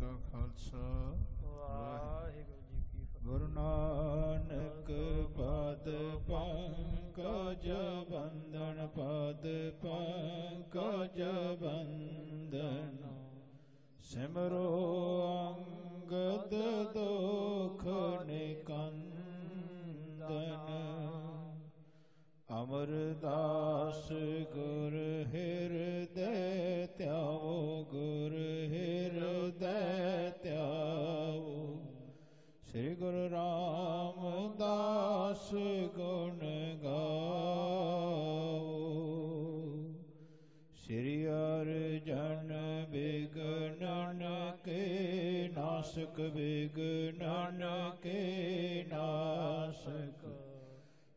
ਕਾ ਖਾਲਸਾ। ਵਾਹਿਗੁਰੂ ਜੀ ਕੀ ਫਤਿਹ। ਗੁਰੂ ਨਾਨਕ ਪਦ ਪੰਕਜ ਬੰਦਨ ਪਦ ਪੰਕਜ ਬੰਦਨ ਸਿਮਰੋ ਅੰਗਦ ਦੁਖ ਨਿਕੰਦਨ। ਅਮਰਦਾਸ ਗੁਰ ਹਿਰਦੈ ਧਿਆਵੋ। ਸ੍ਰੀ ਗੁਰੂ ਰਾਮਦਾਸ ਗੁਣ ਗਾਵੋ ਸ੍ਰੀ ਅਰਜਨ ਬਿਗਨਨ ਕੇ ਨਾਸਕ ਬਿਗਨਨ ਕੇ ਨਾਸਕ।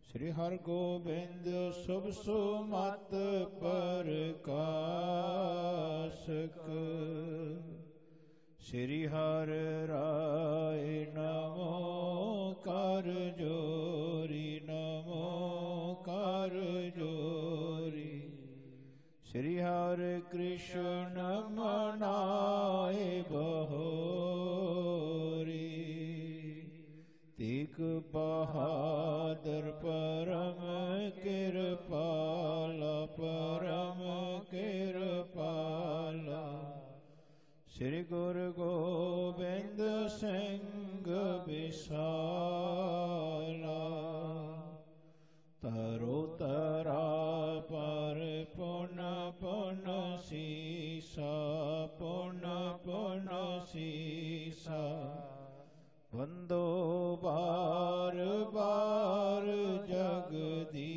ਸ੍ਰੀ ਹਰਿ ਗੋਬਿੰਦ ਸੁਭ ਸੁਮਤ ਪ੍ਰਕਾਸ਼ਕ। ਸ੍ਰੀ ਹਰਿ ਰਾਏ ਨਮੋ ਕਰ ਜੋਰੀ, ਨਮੋ ਕਰ ਜੋਰੀ। ਸ੍ਰੀ ਹਰਿ ਕ੍ਰਿਸ਼ਨ ਮਨਾਏ ਬਹੋਰੀ। ਤੀਕ ਬਹਾਦਰ ਪਰਮ ਕਿਰਪਾਲਾ ਪਰਮ ਸ੍ਰੀ ਗੁਰੂ ਗੋਬਿੰਦ ਸਿੰਘ ਵਿਸਾਲਾ, ਤਰੋ ਤਰਾ ਪਰ ਪੁਨ ਪੁਨ ਸੀਸਾ, ਪੁਨ ਪੁਨ ਸੀਸਾ। ਵੰਦੋ ਬਾਰ ਬਾਰ ਜਗਦੀਸਾ,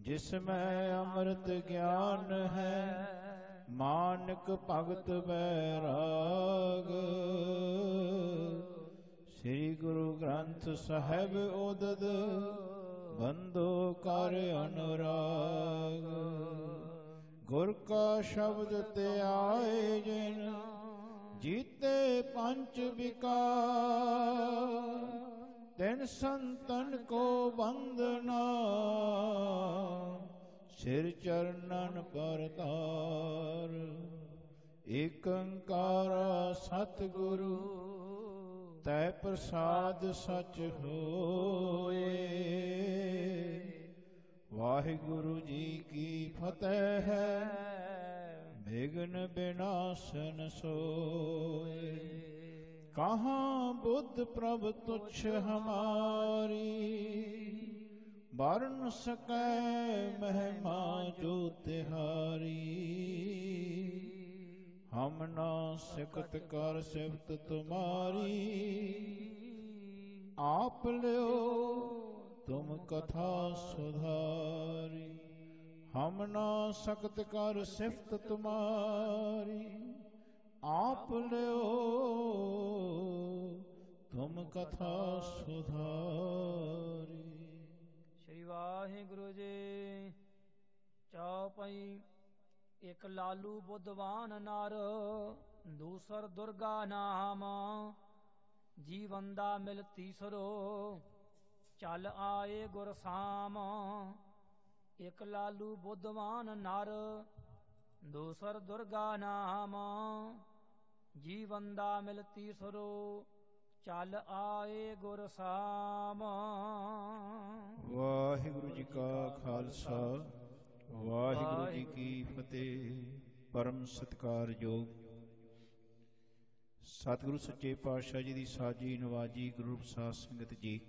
ਜਿਸ ਮੈਂ ਅੰਮ੍ਰਿਤ ਗਿਆਨ ਹੈ ਮਾਨਕ ਭਗਤ ਬੈਰਾਗ ਸ੍ਰੀ ਗੁਰੂ ਗ੍ਰੰਥ ਸਾਹਿਬ ਉਦਦ ਬੰਦੋ ਕਰ ਅਨੁਰਾਗ। ਗੁਰ ਕਾ ਸ਼ਬਦ ਤੇ ਆਏ ਜਿਨ ਜੀਤੇ ਪੰਜ ਵਿਕਾਰ, ਤਿਨ ਸੰਤਨ ਕੋ ਬੰਦਨਾ ਸਿਰ ਚਰਨਨ ਪਰਤਾਰ ਏਕੰਕਾਰ ਸਤਿਗੁਰੂ, ਤੈ ਪ੍ਰਸਾਦ ਸਚ ਹੋਏ। ਵਾਹਿਗੁਰੂ ਜੀ ਕੀ ਫਤਿਹ ਹੈ, ਬਿਗਨ ਬਿਨਾਸ਼ਨ ਸੋਏ। ਕਹਾਂ ਬੁੱਧ ਪ੍ਰਭ ਤੁਛ ਹਮਾਰੀ ਵਰਨ ਸਕੈ ਮਹਿਮਾ ਜੋ ਤਿਹਾਰੀ। ਹਮ ਨਾ ਸਿਕਤ ਕਰ ਸਿਫਤ ਤੁਮਾਰੀ। ਆਪ ਲਿਓ ਤੁਮ ਕਥਾ ਸੁਧਾਰੀ। ਹਮ ਨਾ ਸਕਤ ਕਰ ਸਿਫਤ ਤੁਮਾਰੀ। ਆਪ ਲਿਓ ਤੁਮ ਕਥਾ ਸੁਧਾਰੀ। ਲਾਲੂ ਬੁੱਧਵਾਨ ਨਰ, ਦੂਸਰ ਦੁਰਗਾ ਨਾਮ। ਜੀਵਨ ਦਾ ਮਿਲ ਤੀਸਰੋ, ਚੱਲ ਆਏ ਗੁਰ ਸਾਮ। ਇਕ ਲਾਲੂ ਬੁੱਧਵਾਨ ਨਰ, ਦੂਸਰ ਦੁਰਗਾ ਨਾਮ। ਜੀਵਨ ਦਾ ਮਿਲ ਤੀਸਰੋ, ਚਲ ਆਏ ਗੁਰ ਸਾਮ। ਵਾਹਿਗੁਰੂ ਜੀ ਕਾ ਖਾਲਸਾ। ਵਾਹਿਗੁਰੂ ਜੀ ਕੀ ਫਤਿਹ। ਪਰਮ ਸਤਿਕਾਰਯੋਗ। ਸਤਿਗੁਰੂ ਸੱਚੇ ਪਾਤਸ਼ਾਹ ਜੀ ਦੀ ਸਾਜੀ ਨਵਾਜੀ ਗੁਰੂ ਪ੍ਰਸਾਦ ਸੰਗਤ ਜੀ।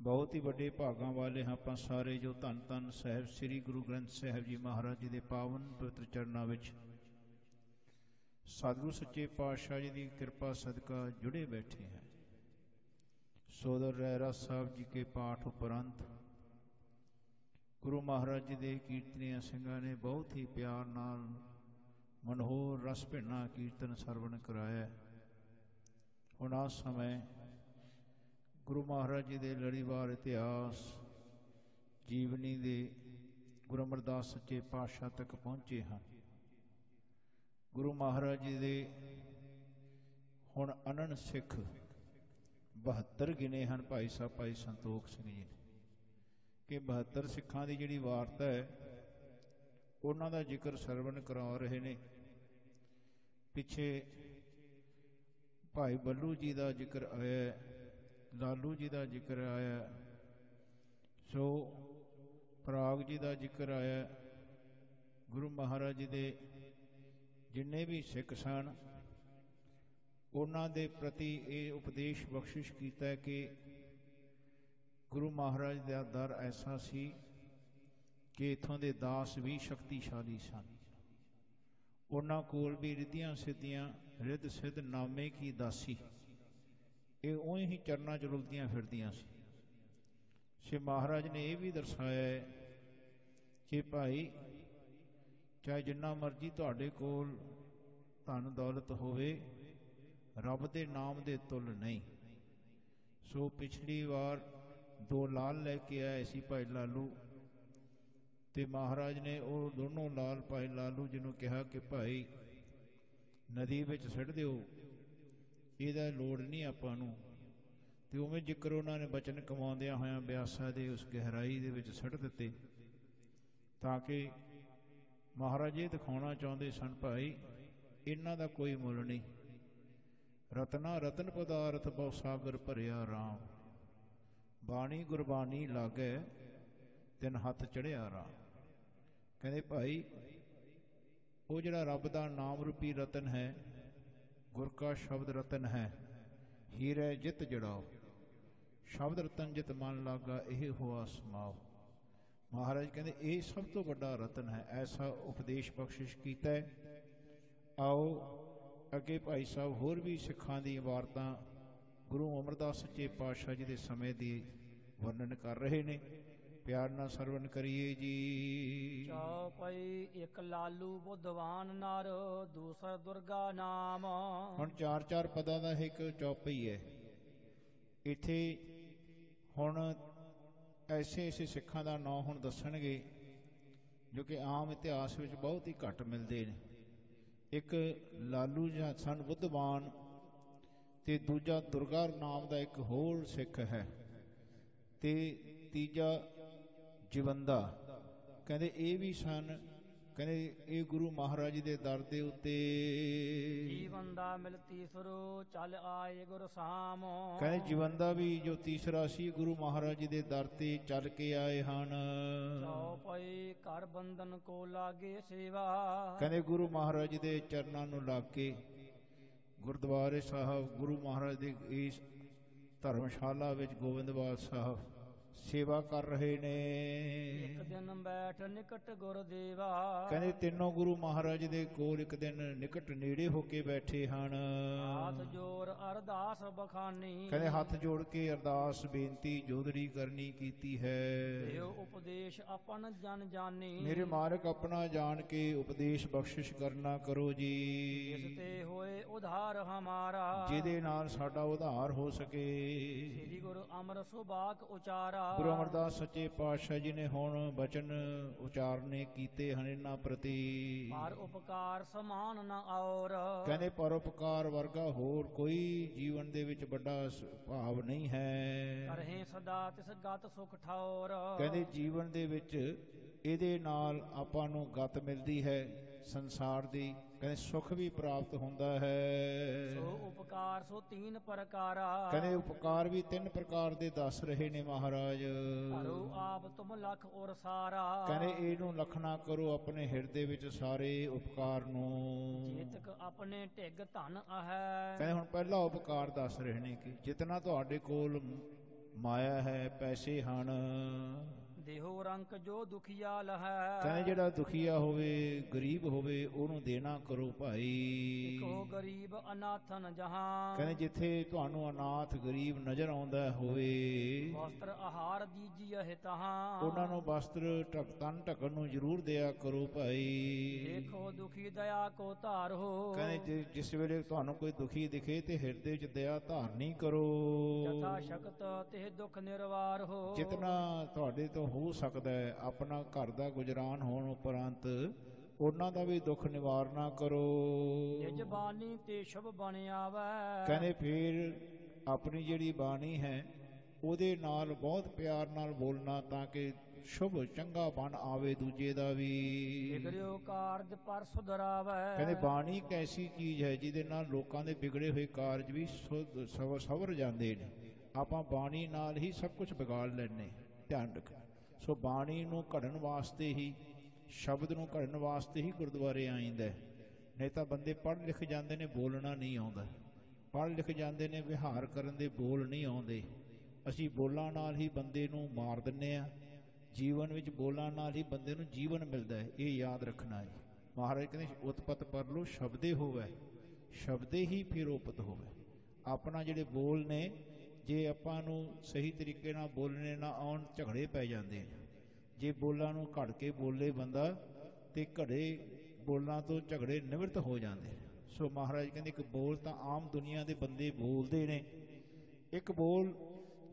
ਬਹੁਤ ਹੀ ਵੱਡੇ ਭਾਗਾਂ ਵਾਲੇ ਹਾਂ ਆਪਾਂ ਸਾਰੇ ਜੋ ਧੰਨ ਧੰਨ ਸਾਹਿਬ ਸ੍ਰੀ ਗੁਰੂ ਗ੍ਰੰਥ ਸਾਹਿਬ ਜੀ ਮਹਾਰਾਜ ਜੀ ਦੇ ਪਾਵਨ ਪਵਿੱਤਰ ਚਰਨਾਂ ਵਿੱਚ। ਸਤਿਗੁਰੂ ਸੱਚੇ ਪਾਤਸ਼ਾਹ ਜੀ ਦੀ ਕਿਰਪਾ ਸਦਕਾ ਜੁੜੇ ਬੈਠੇ ਹਾਂ। ਸੋਦਰ ਰਹਿਰਾ ਸਾਹਿਬ ਜੀ ਕੇ ਪਾਠ ਉਪਰੰਤ ਗੁਰੂ ਮਹਾਰਾਜ ਜੀ ਦੇ ਕੀਰਤਨੀਆਂ ਸਿੰਘਾਂ ਨੇ ਬਹੁਤ ਹੀ ਪਿਆਰ ਨਾਲ ਮਨੋਹਰ ਰਸ ਭਿੰਨਾ ਕੀਰਤਨ ਸਰਵਣ ਕਰਾਇਆ ਹੁਣ ਆ ਸਮੇਂ ਗੁਰੂ ਮਹਾਰਾਜ ਜੀ ਦੇ ਲੜੀਵਾਰ ਇਤਿਹਾਸ, ਜੀਵਨੀ ਦੇ ਗੁਰੂ ਅਮਰਦਾਸ ਸੱਚੇ ਪਾਤਸ਼ਾਹ ਤੱਕ ਪਹੁੰਚੇ ਹਨ। ਗੁਰੂ ਮਹਾਰਾਜ ਜੀ ਦੇ ਹੁਣ ਅਨਨ ਸਿੱਖ 72 ਗਿਨੇ ਹਨ ਭਾਈ ਸਾਹਿਬ, ਭਾਈ ਸੰਤੋਖ ਸਿੰਘ ਜੀ ਕਿ 72 ਸਿੱਖਾਂ ਦੀ ਜਿਹੜੀ ਵਾਰਤਾ ਹੈ, ਉਹਨਾਂ ਦਾ ਜ਼ਿਕਰ ਸਰਵਣ ਕਰਾ ਰਹੇ ਨੇ। ਪਿੱਛੇ ਭਾਈ ਬੱਲੂ ਜੀ ਦਾ ਜ਼ਿਕਰ ਆਇਆ ਲਾਲੂ ਜੀ ਦਾ ਜ਼ਿਕਰ ਆਇਆ ਸੋ ਪ੍ਰਾਗ ਜੀ ਦਾ ਜ਼ਿਕਰ ਆਇਆ ਗੁਰੂ ਮਹਾਰਾਜ ਜੀ ਦੇ ਜਿੰਨੇ ਵੀ ਸਿੱਖ ਸਨ, ਉਹਨਾਂ ਦੇ ਪ੍ਰਤੀ ਇਹ ਉਪਦੇਸ਼ ਬਖਸ਼ਿਸ਼ ਕੀਤਾ ਕਿ ਗੁਰੂ ਮਹਾਰਾਜ ਦਾ ਦਰ ਐਸਾ ਸੀ ਕਿ ਇਥੋਂ ਦੇ ਦਾਸ ਵੀ ਸ਼ਕਤੀਸ਼ਾਲੀ ਸਨ। ਉਹਨਾਂ ਕੋਲ ਵੀ ਰਿੱਧੀਆਂ ਸਿੱਧੀਆਂ, ਰਿੱਧ ਸਿੱਧ ਨਾਮੇ ਕੀ ਦਾਸੀ। ਇਹ ਉਹੀ ਹੀ ਚਰਨਾਂ ਚ ਰੁਲਦੀਆਂ ਫਿਰਦੀਆਂ ਸੀ। ਸ਼੍ਰੀ ਮਹਾਰਾਜ ਨੇ ਇਹ ਵੀ ਦਰਸਾਇਆ ਹੈ ਕਿ ਭਾਈ, ਚਾਹੇ ਜਿੰਨਾ ਮਰਜ਼ੀ ਤੁਹਾਡੇ ਕੋਲ ਧਨ ਦੌਲਤ ਹੋਵੇ, ਰੱਬ ਦੇ ਨਾਮ ਦੇ ਤੁਲ ਨਹੀਂ। ਸੋ ਪਿਛਲੀ ਵਾਰ ਦੋ ਲਾਲ ਲੈ ਕੇ ਆਏ ਸੀ ਭਾਈ ਲਾਲੂ ਤੇ ਮਹਾਰਾਜ ਨੇ ਉਹ ਦੋਨੋਂ ਲਾਲ ਭਾਈ ਲਾਲੂ ਜੀ ਨੂੰ ਕਿਹਾ ਕਿ ਭਾਈ ਨਦੀ ਵਿੱਚ ਸਿੱਟ ਦਿਓ, ਇਹਦਾ ਲੋੜ ਨਹੀਂ ਆਪਾਂ ਨੂੰ। ਤੇ ਉਵੇਂ ਜ਼ਿਕਰ ਉਹਨਾਂ ਨੇ ਬਚਨ ਕਮਾਉਂਦਿਆਂ ਹੋਇਆਂ ਬਿਆਸਾ ਦੇ ਉਸ ਗਹਿਰਾਈ ਦੇ ਵਿੱਚ ਸਿੱਟ ਦਿੱਤੇ ਤਾਂ ਕਿ ਮਹਾਰਾਜ ਇਹ ਦਿਖਾਉਣਾ ਚਾਹੁੰਦੇ ਸਨ, ਭਾਈ, ਇਹਨਾਂ ਦਾ ਕੋਈ ਮੁੱਲ ਨਹੀਂ। ਰਤਨਾ ਰਤਨ ਪਦਾਰਥ ਬਹੁ ਸਾਗਰ ਭਰਿਆ ਰਾਮ। ਬਾਣੀ ਗੁਰਬਾਣੀ ਲਾਗੇ ਤਿੰਨ ਹੱਥ ਚੜਿਆ ਰਾਮ ਕਹਿੰਦੇ, ਭਾਈ, ਉਹ ਜਿਹੜਾ ਰੱਬ ਦਾ ਨਾਮ ਰੂਪੀ ਰਤਨ ਹੈ, ਗੁਰ ਕਾ ਸ਼ਬਦ ਰਤਨ ਹੈ, ਹੀਰੇ ਜਿਤ ਜੜਾਓ, ਸ਼ਬਦ ਰਤਨ ਜਿਤ ਮਨ ਲਾਗਾ, ਇਹ ਹੋਆ ਸਮਾਓ। ਮਹਾਰਾਜ ਕਹਿੰਦੇ, ਇਹ ਸਭ ਤੋਂ ਵੱਡਾ ਰਤਨ ਹੈ, ਐਸਾ ਉਪਦੇਸ਼ ਬਖਸ਼ਿਸ਼ ਕੀਤਾ ਆਓ, ਅੱਗੇ ਭਾਈ ਸਾਹਿਬ ਹੋਰ ਵੀ ਸਿੱਖਾਂ ਦੀ ਵਾਰਤਾ ਗੁਰੂ ਅਮਰਦਾਸ ਸੱਚੇ ਪਾਤਸ਼ਾਹ ਜੀ ਦੇ ਸਮੇਂ ਦੀ ਵਰਣਨ ਕਰ ਰਹੇ ਨੇ। ਪਿਆਰ ਨਾਲ ਸਰਵਣ ਕਰੀਏ ਜੀ। ਚੌਪਈ ਇੱਕ ਲਾਲੂ ਬੁੱਧਵਾਨ ਨਰ ਦੂਸਰ ਦੁਰਗਾ ਨਾਮ। ਹੁਣ ਚਾਰ ਚਾਰ ਪਦਾਂ ਦਾ ਇੱਕ ਚੌਪਈ ਹੈ। ਇੱਥੇ ਹੁਣ ਐਸੇ ਐਸੇ ਸਿੱਖਾਂ ਦਾ ਨਾਂ ਹੁਣ ਦੱਸਣਗੇ ਜੋ ਕਿ ਆਮ ਇਤਿਹਾਸ ਵਿੱਚ ਬਹੁਤ ਹੀ ਘੱਟ ਮਿਲਦੇ ਨੇ। ਇੱਕ ਲਾਲੂ ਜਾਂ ਸਨ ਬੁੱਧਵਾਨ ਤੇ ਦੂਜਾ ਦੁਰਗਾ ਨਾਮ ਦਾ ਇੱਕ ਹੋਰ ਸਿੱਖ ਹੈ ਤੇ ਤੀਜਾ ਜੀਵੰਦਾ। ਕਹਿੰਦੇ ਇਹ ਵੀ ਸਨ ਕਹਿੰਦੇ ਇਹ ਗੁਰੂ ਮਹਾਰਾਜ ਜੀ ਦੇ ਦਰ ਦੇ ਉੱਤੇ। ਜੀਵਨ ਦਾ ਮਿਲ ਤੀਸਰੋ ਚੱਲ ਆਏ ਗੁਰ ਸਾਮ। ਕਹਿੰਦੇ ਜੀਵੰਦਾ ਵੀ ਜੋ ਤੀਸਰਾ ਸੀ ਗੁਰੂ ਮਹਾਰਾਜ ਜੀ ਦੇ ਦਰ ਤੇ ਚੱਲ ਕੇ ਆਏ ਹਨ। ਚੌਪਈ ਘਰ ਬੰਧਨ ਕੋ ਲਾਗੇ ਸੇਵਾ। ਕਹਿੰਦੇ ਗੁਰੂ ਮਹਾਰਾਜ ਦੇ ਚਰਨਾਂ ਨੂੰ ਲੱਗ ਕੇ ਗੁਰਦੁਆਰੇ ਸਾਹਿਬ ਗੁਰੂ ਮਹਾਰਾਜ ਦੇ ਇਸ ਧਰਮਸ਼ਾਲਾ ਵਿੱਚ ਗੋਬਿੰਦਵਾਲ ਸਾਹਿਬ ਸੇਵਾ ਕਰ ਰਹੇ ਨੇ। ਇੱਕ ਦਿਨ ਬੈਠ ਨਿਕਟ ਗੁਰ ਦੇਵਾ। ਕਹਿੰਦੇ ਤਿੰਨੋਂ ਗੁਰੂ ਮਹਾਰਾਜ ਦੇ ਕੋਲ ਇੱਕ ਦਿਨ ਨਿਕਟ ਨੇੜੇ ਹੋ ਕੇ ਬੈਠੇ ਹਨ। ਹਾਥ ਜੋਰ ਅਰਦਾਸ ਬਖਾਨੀ। ਕਹਿੰਦੇ ਹੱਥ ਜੋੜ ਕੇ ਅਰਦਾਸ ਬੇਨਤੀ ਜੋਦੜੀ ਕਰਨੀ ਕੀਤੀ ਹੈ। ਦੇਵ ਉਪਦੇਸ਼ ਆਪਨ ਜਨ ਜਾਣੀ ਮੇਰੇ ਮਾਲਕ ਆਪਣਾ ਜਾਣ ਕੇ ਉਪਦੇਸ਼ ਬਖਸ਼ਿਸ਼ ਕਰਨਾ ਕਰੋ ਜੀ। ਜਿਸ ਤੇ ਹੋਏ ਉਧਾਰ ਹਮਾਰਾ। ਜਿਹਦੇ ਨਾਲ ਸਾਡਾ ਉਧਾਰ ਹੋ ਸਕੇ। ਸ੍ਰੀ ਗੁਰੂ ਅਮਰ ਸੁਭਾਗ ਉਚਾਰਾ। ਗੁਰੂ ਅਮਰਦਾਸ ਸੱਚੇ ਪਾਤਸ਼ਾਹ ਜੀ ਨੇ ਹੁਣ ਬਚਨ ਉਚਾਰਨੇ ਕੀਤੇ ਹਨ ਇਹਨਾਂ ਪ੍ਰਤੀ। ਪਰ ਉਪਕਾਰ ਸਮਾਨ ਨ ਔਰ। ਕਹਿੰਦੇ ਪਰਉਪਕਾਰ ਵਰਗਾ ਹੋਰ ਕੋਈ ਜੀਵਨ ਦੇ ਵਿੱਚ ਵੱਡਾ ਭਾਵ ਨਹੀਂ ਹੈ। ਕਰਹਿ ਸਦਾ ਤਿਸ ਗਤ ਸੁਖ ਠੌਰ। ਕਹਿੰਦੇ ਜੀਵਨ ਦੇ ਵਿੱਚ ਇਹਦੇ ਨਾਲ ਆਪਾਂ ਨੂੰ ਗਤ ਮਿਲਦੀ ਹੈ ਸੰਸਾਰ ਦੀ। ਕਹਿੰਦੇ ਸੁਖ ਵੀ ਪ੍ਰਾਪਤ ਹੁੰਦਾ ਹੈ। ਸੋ ਉਪਕਾਰ ਸੋ ਤੀਨ ਪ੍ਰਕਾਰਾ ਕਹਿੰਦੇ ਉਪਕਾਰ ਵੀ ਤਿੰਨ ਪ੍ਰਕਾਰ ਦੇ ਦੱਸ ਰਹੇ ਨੇ ਮਹਾਰਾਜ। ਕਰੋ ਆਪ ਤੁਮ ਲਖ ਔਰ ਸਾਰਾ। ਕਹਿੰਦੇ ਇਹਨੂੰ ਲਖਣਾ ਕਰੋ ਆਪਣੇ ਹਿਰਦੇ ਵਿੱਚ ਸਾਰੇ ਉਪਕਾਰ ਨੂੰ। ਚੇਤਕ ਆਪਣੇ ਢਿੱਗ ਧਨ ਅਹੈ। ਕਹਿੰਦੇ ਹੁਣ ਪਹਿਲਾ ਉਪਕਾਰ ਦੱਸ ਰਹੇ ਨੇ ਕਿ ਜਿਤਨਾ ਤੁਹਾਡੇ ਕੋਲ ਮਾਇਆ ਹੈ ਪੈਸੇ ਹਨ। ਦੇਹੋ ਰੰਕ ਜੋ ਦੁਖੀਆ ਲਹੈ। ਕਹਿੰਦੇ ਜਿਹੜਾ ਦੁਖੀਆ ਹੋਵੇ ਗਰੀਬ ਹੋਵੇ ਉਹਨੂੰ ਦੇਣਾ ਕਰੋ ਭਾਈ। ਕੋ ਗਰੀਬ ਅਨਾਥਨ ਜਹਾਂ। ਕਹਿੰਦੇ ਜਿੱਥੇ ਤੁਹਾਨੂੰ ਅਨਾਥ ਗਰੀਬ ਨਜ਼ਰ ਆਉਂਦਾ ਹੋਵੇ। ਵਸਤਰ ਆਹਾਰ ਦੀਜੀਐ ਹਿਤਹਾਂ ਉਹਨਾਂ ਨੂੰ ਵਸਤਰ ਢਕ ਤਨ ਢਕਣ ਨੂੰ ਜ਼ਰੂਰ ਦਿਆ ਕਰੋ ਭਾਈ। ਦੇਖੋ ਦੁਖੀ ਦਇਆ ਕੋ ਧਾਰੋ ਕਹਿੰਦੇ ਜਿਸ ਵੇਲੇ ਤੁਹਾਨੂੰ ਕੋਈ ਦੁਖੀ ਦਿਖੇ ਤੇ ਹਿਰਦੇ 'ਚ ਦਇਆ ਧਾਰਨੀ ਕਰੋ। ਯਥਾ ਸ਼ਕਤ ਤੇ ਦੁਖ ਨਿਰਵਾਰ ਹੋ। ਜਿਤਨਾ ਤੁਹਾਡੇ ਤੋਂ ਹੋ ਸਕਦਾ ਹੈ। ਆਪਣਾ ਘਰ ਦਾ ਗੁਜਰਾਨ ਹੋਣ ਉਪਰੰਤ ਉਹਨਾਂ ਦਾ ਵੀ ਦੁੱਖ ਨਿਵਾਰਨਾ ਕਰੋ। ਨਿਜ ਬਾਣੀ ਤੇ ਸ਼ੁਭ ਬਣ ਆਵੈ। ਕਹਿੰਦੇ ਫਿਰ ਆਪਣੀ ਜਿਹੜੀ ਬਾਣੀ ਹੈ ਉਹਦੇ ਨਾਲ ਬਹੁਤ ਪਿਆਰ ਨਾਲ ਬੋਲਣਾ ਤਾਂ ਕਿ ਸ਼ੁਭ ਚੰਗਾ ਬਣ ਆਵੇ ਦੂਜੇ ਦਾ ਵੀ। ਵਿਗੜਿਓ ਕਾਰਜ ਪਰ ਸੁਧਰਾਵੈ। ਕਹਿੰਦੇ ਬਾਣੀ ਇੱਕ ਐਸੀ ਚੀਜ਼ ਹੈ ਜਿਹਦੇ ਨਾਲ ਲੋਕਾਂ ਦੇ ਵਿਗੜੇ ਹੋਏ ਕਾਰਜ ਵੀ ਸਵਰ ਜਾਂਦੇ ਨੇ। ਆਪਾਂ ਬਾਣੀ ਨਾਲ ਹੀ ਸਭ ਕੁਝ ਵਿਗਾੜ ਲੈਣੇ ਧਿਆਨ ਰੱਖਣਾ। ਸੋ ਬਾਣੀ ਨੂੰ ਘੜਨ ਵਾਸਤੇ ਹੀ, ਸ਼ਬਦ ਨੂੰ ਘੜਨ ਵਾਸਤੇ ਹੀ ਗੁਰਦੁਆਰੇ ਆਈਂਦਾ ਹੈ। ਨਹੀਂ ਤਾਂ ਬੰਦੇ ਪੜ੍ਹ ਲਿਖ ਜਾਂਦੇ ਨੇ, ਬੋਲਣਾ ਨਹੀਂ ਆਉਂਦਾ। ਪੜ੍ਹ ਲਿਖ ਜਾਂਦੇ ਨੇ, ਵਿਹਾਰ ਕਰਨ ਦੇ ਬੋਲ ਨਹੀਂ ਆਉਂਦੇ। ਅਸੀਂ ਬੋਲਾਂ ਨਾਲ ਹੀ ਬੰਦੇ ਨੂੰ ਮਾਰ ਦਿੰਨੇ ਆ। ਜੀਵਨ ਵਿੱਚ ਬੋਲਾਂ ਨਾਲ ਹੀ ਬੰਦੇ ਨੂੰ ਜੀਵਨ ਮਿਲਦਾ ਹੈ। ਇਹ ਯਾਦ ਰੱਖਣਾ ਹੈ। ਮਹਾਰਾਜ ਕਹਿੰਦੇ, ਉਤਪਤ ਪਰ ਲੋ, ਸ਼ਬਦੇ ਹੋਵੇ। ਸ਼ਬਦੇ ਹੀ ਫਿਰ ਉਪਤ ਹੋਵੇ। ਆਪਣਾ ਜਿਹੜੇ ਬੋਲ ਨੇ ਜੇ ਆਪਾਂ ਨੂੰ ਸਹੀ ਤਰੀਕੇ ਨਾਲ ਬੋਲਣੇ ਨਾ ਆਉਣ, ਝਗੜੇ ਪੈ ਜਾਂਦੇ ਨੇ ਜੇ ਬੋਲਾਂ ਨੂੰ ਘੜ ਕੇ ਬੋਲੇ ਬੰਦਾ, ਤੇ ਘੜੇ ਬੋਲਾਂ ਤੋਂ ਝਗੜੇ ਨਿਵਰਤ ਹੋ ਜਾਂਦੇ ਸੋ ਮਹਾਰਾਜ ਕਹਿੰਦੇ, ਇੱਕ ਬੋਲ ਤਾਂ ਆਮ ਦੁਨੀਆ ਦੇ ਬੰਦੇ ਬੋਲਦੇ ਨੇ। ਇੱਕ ਬੋਲ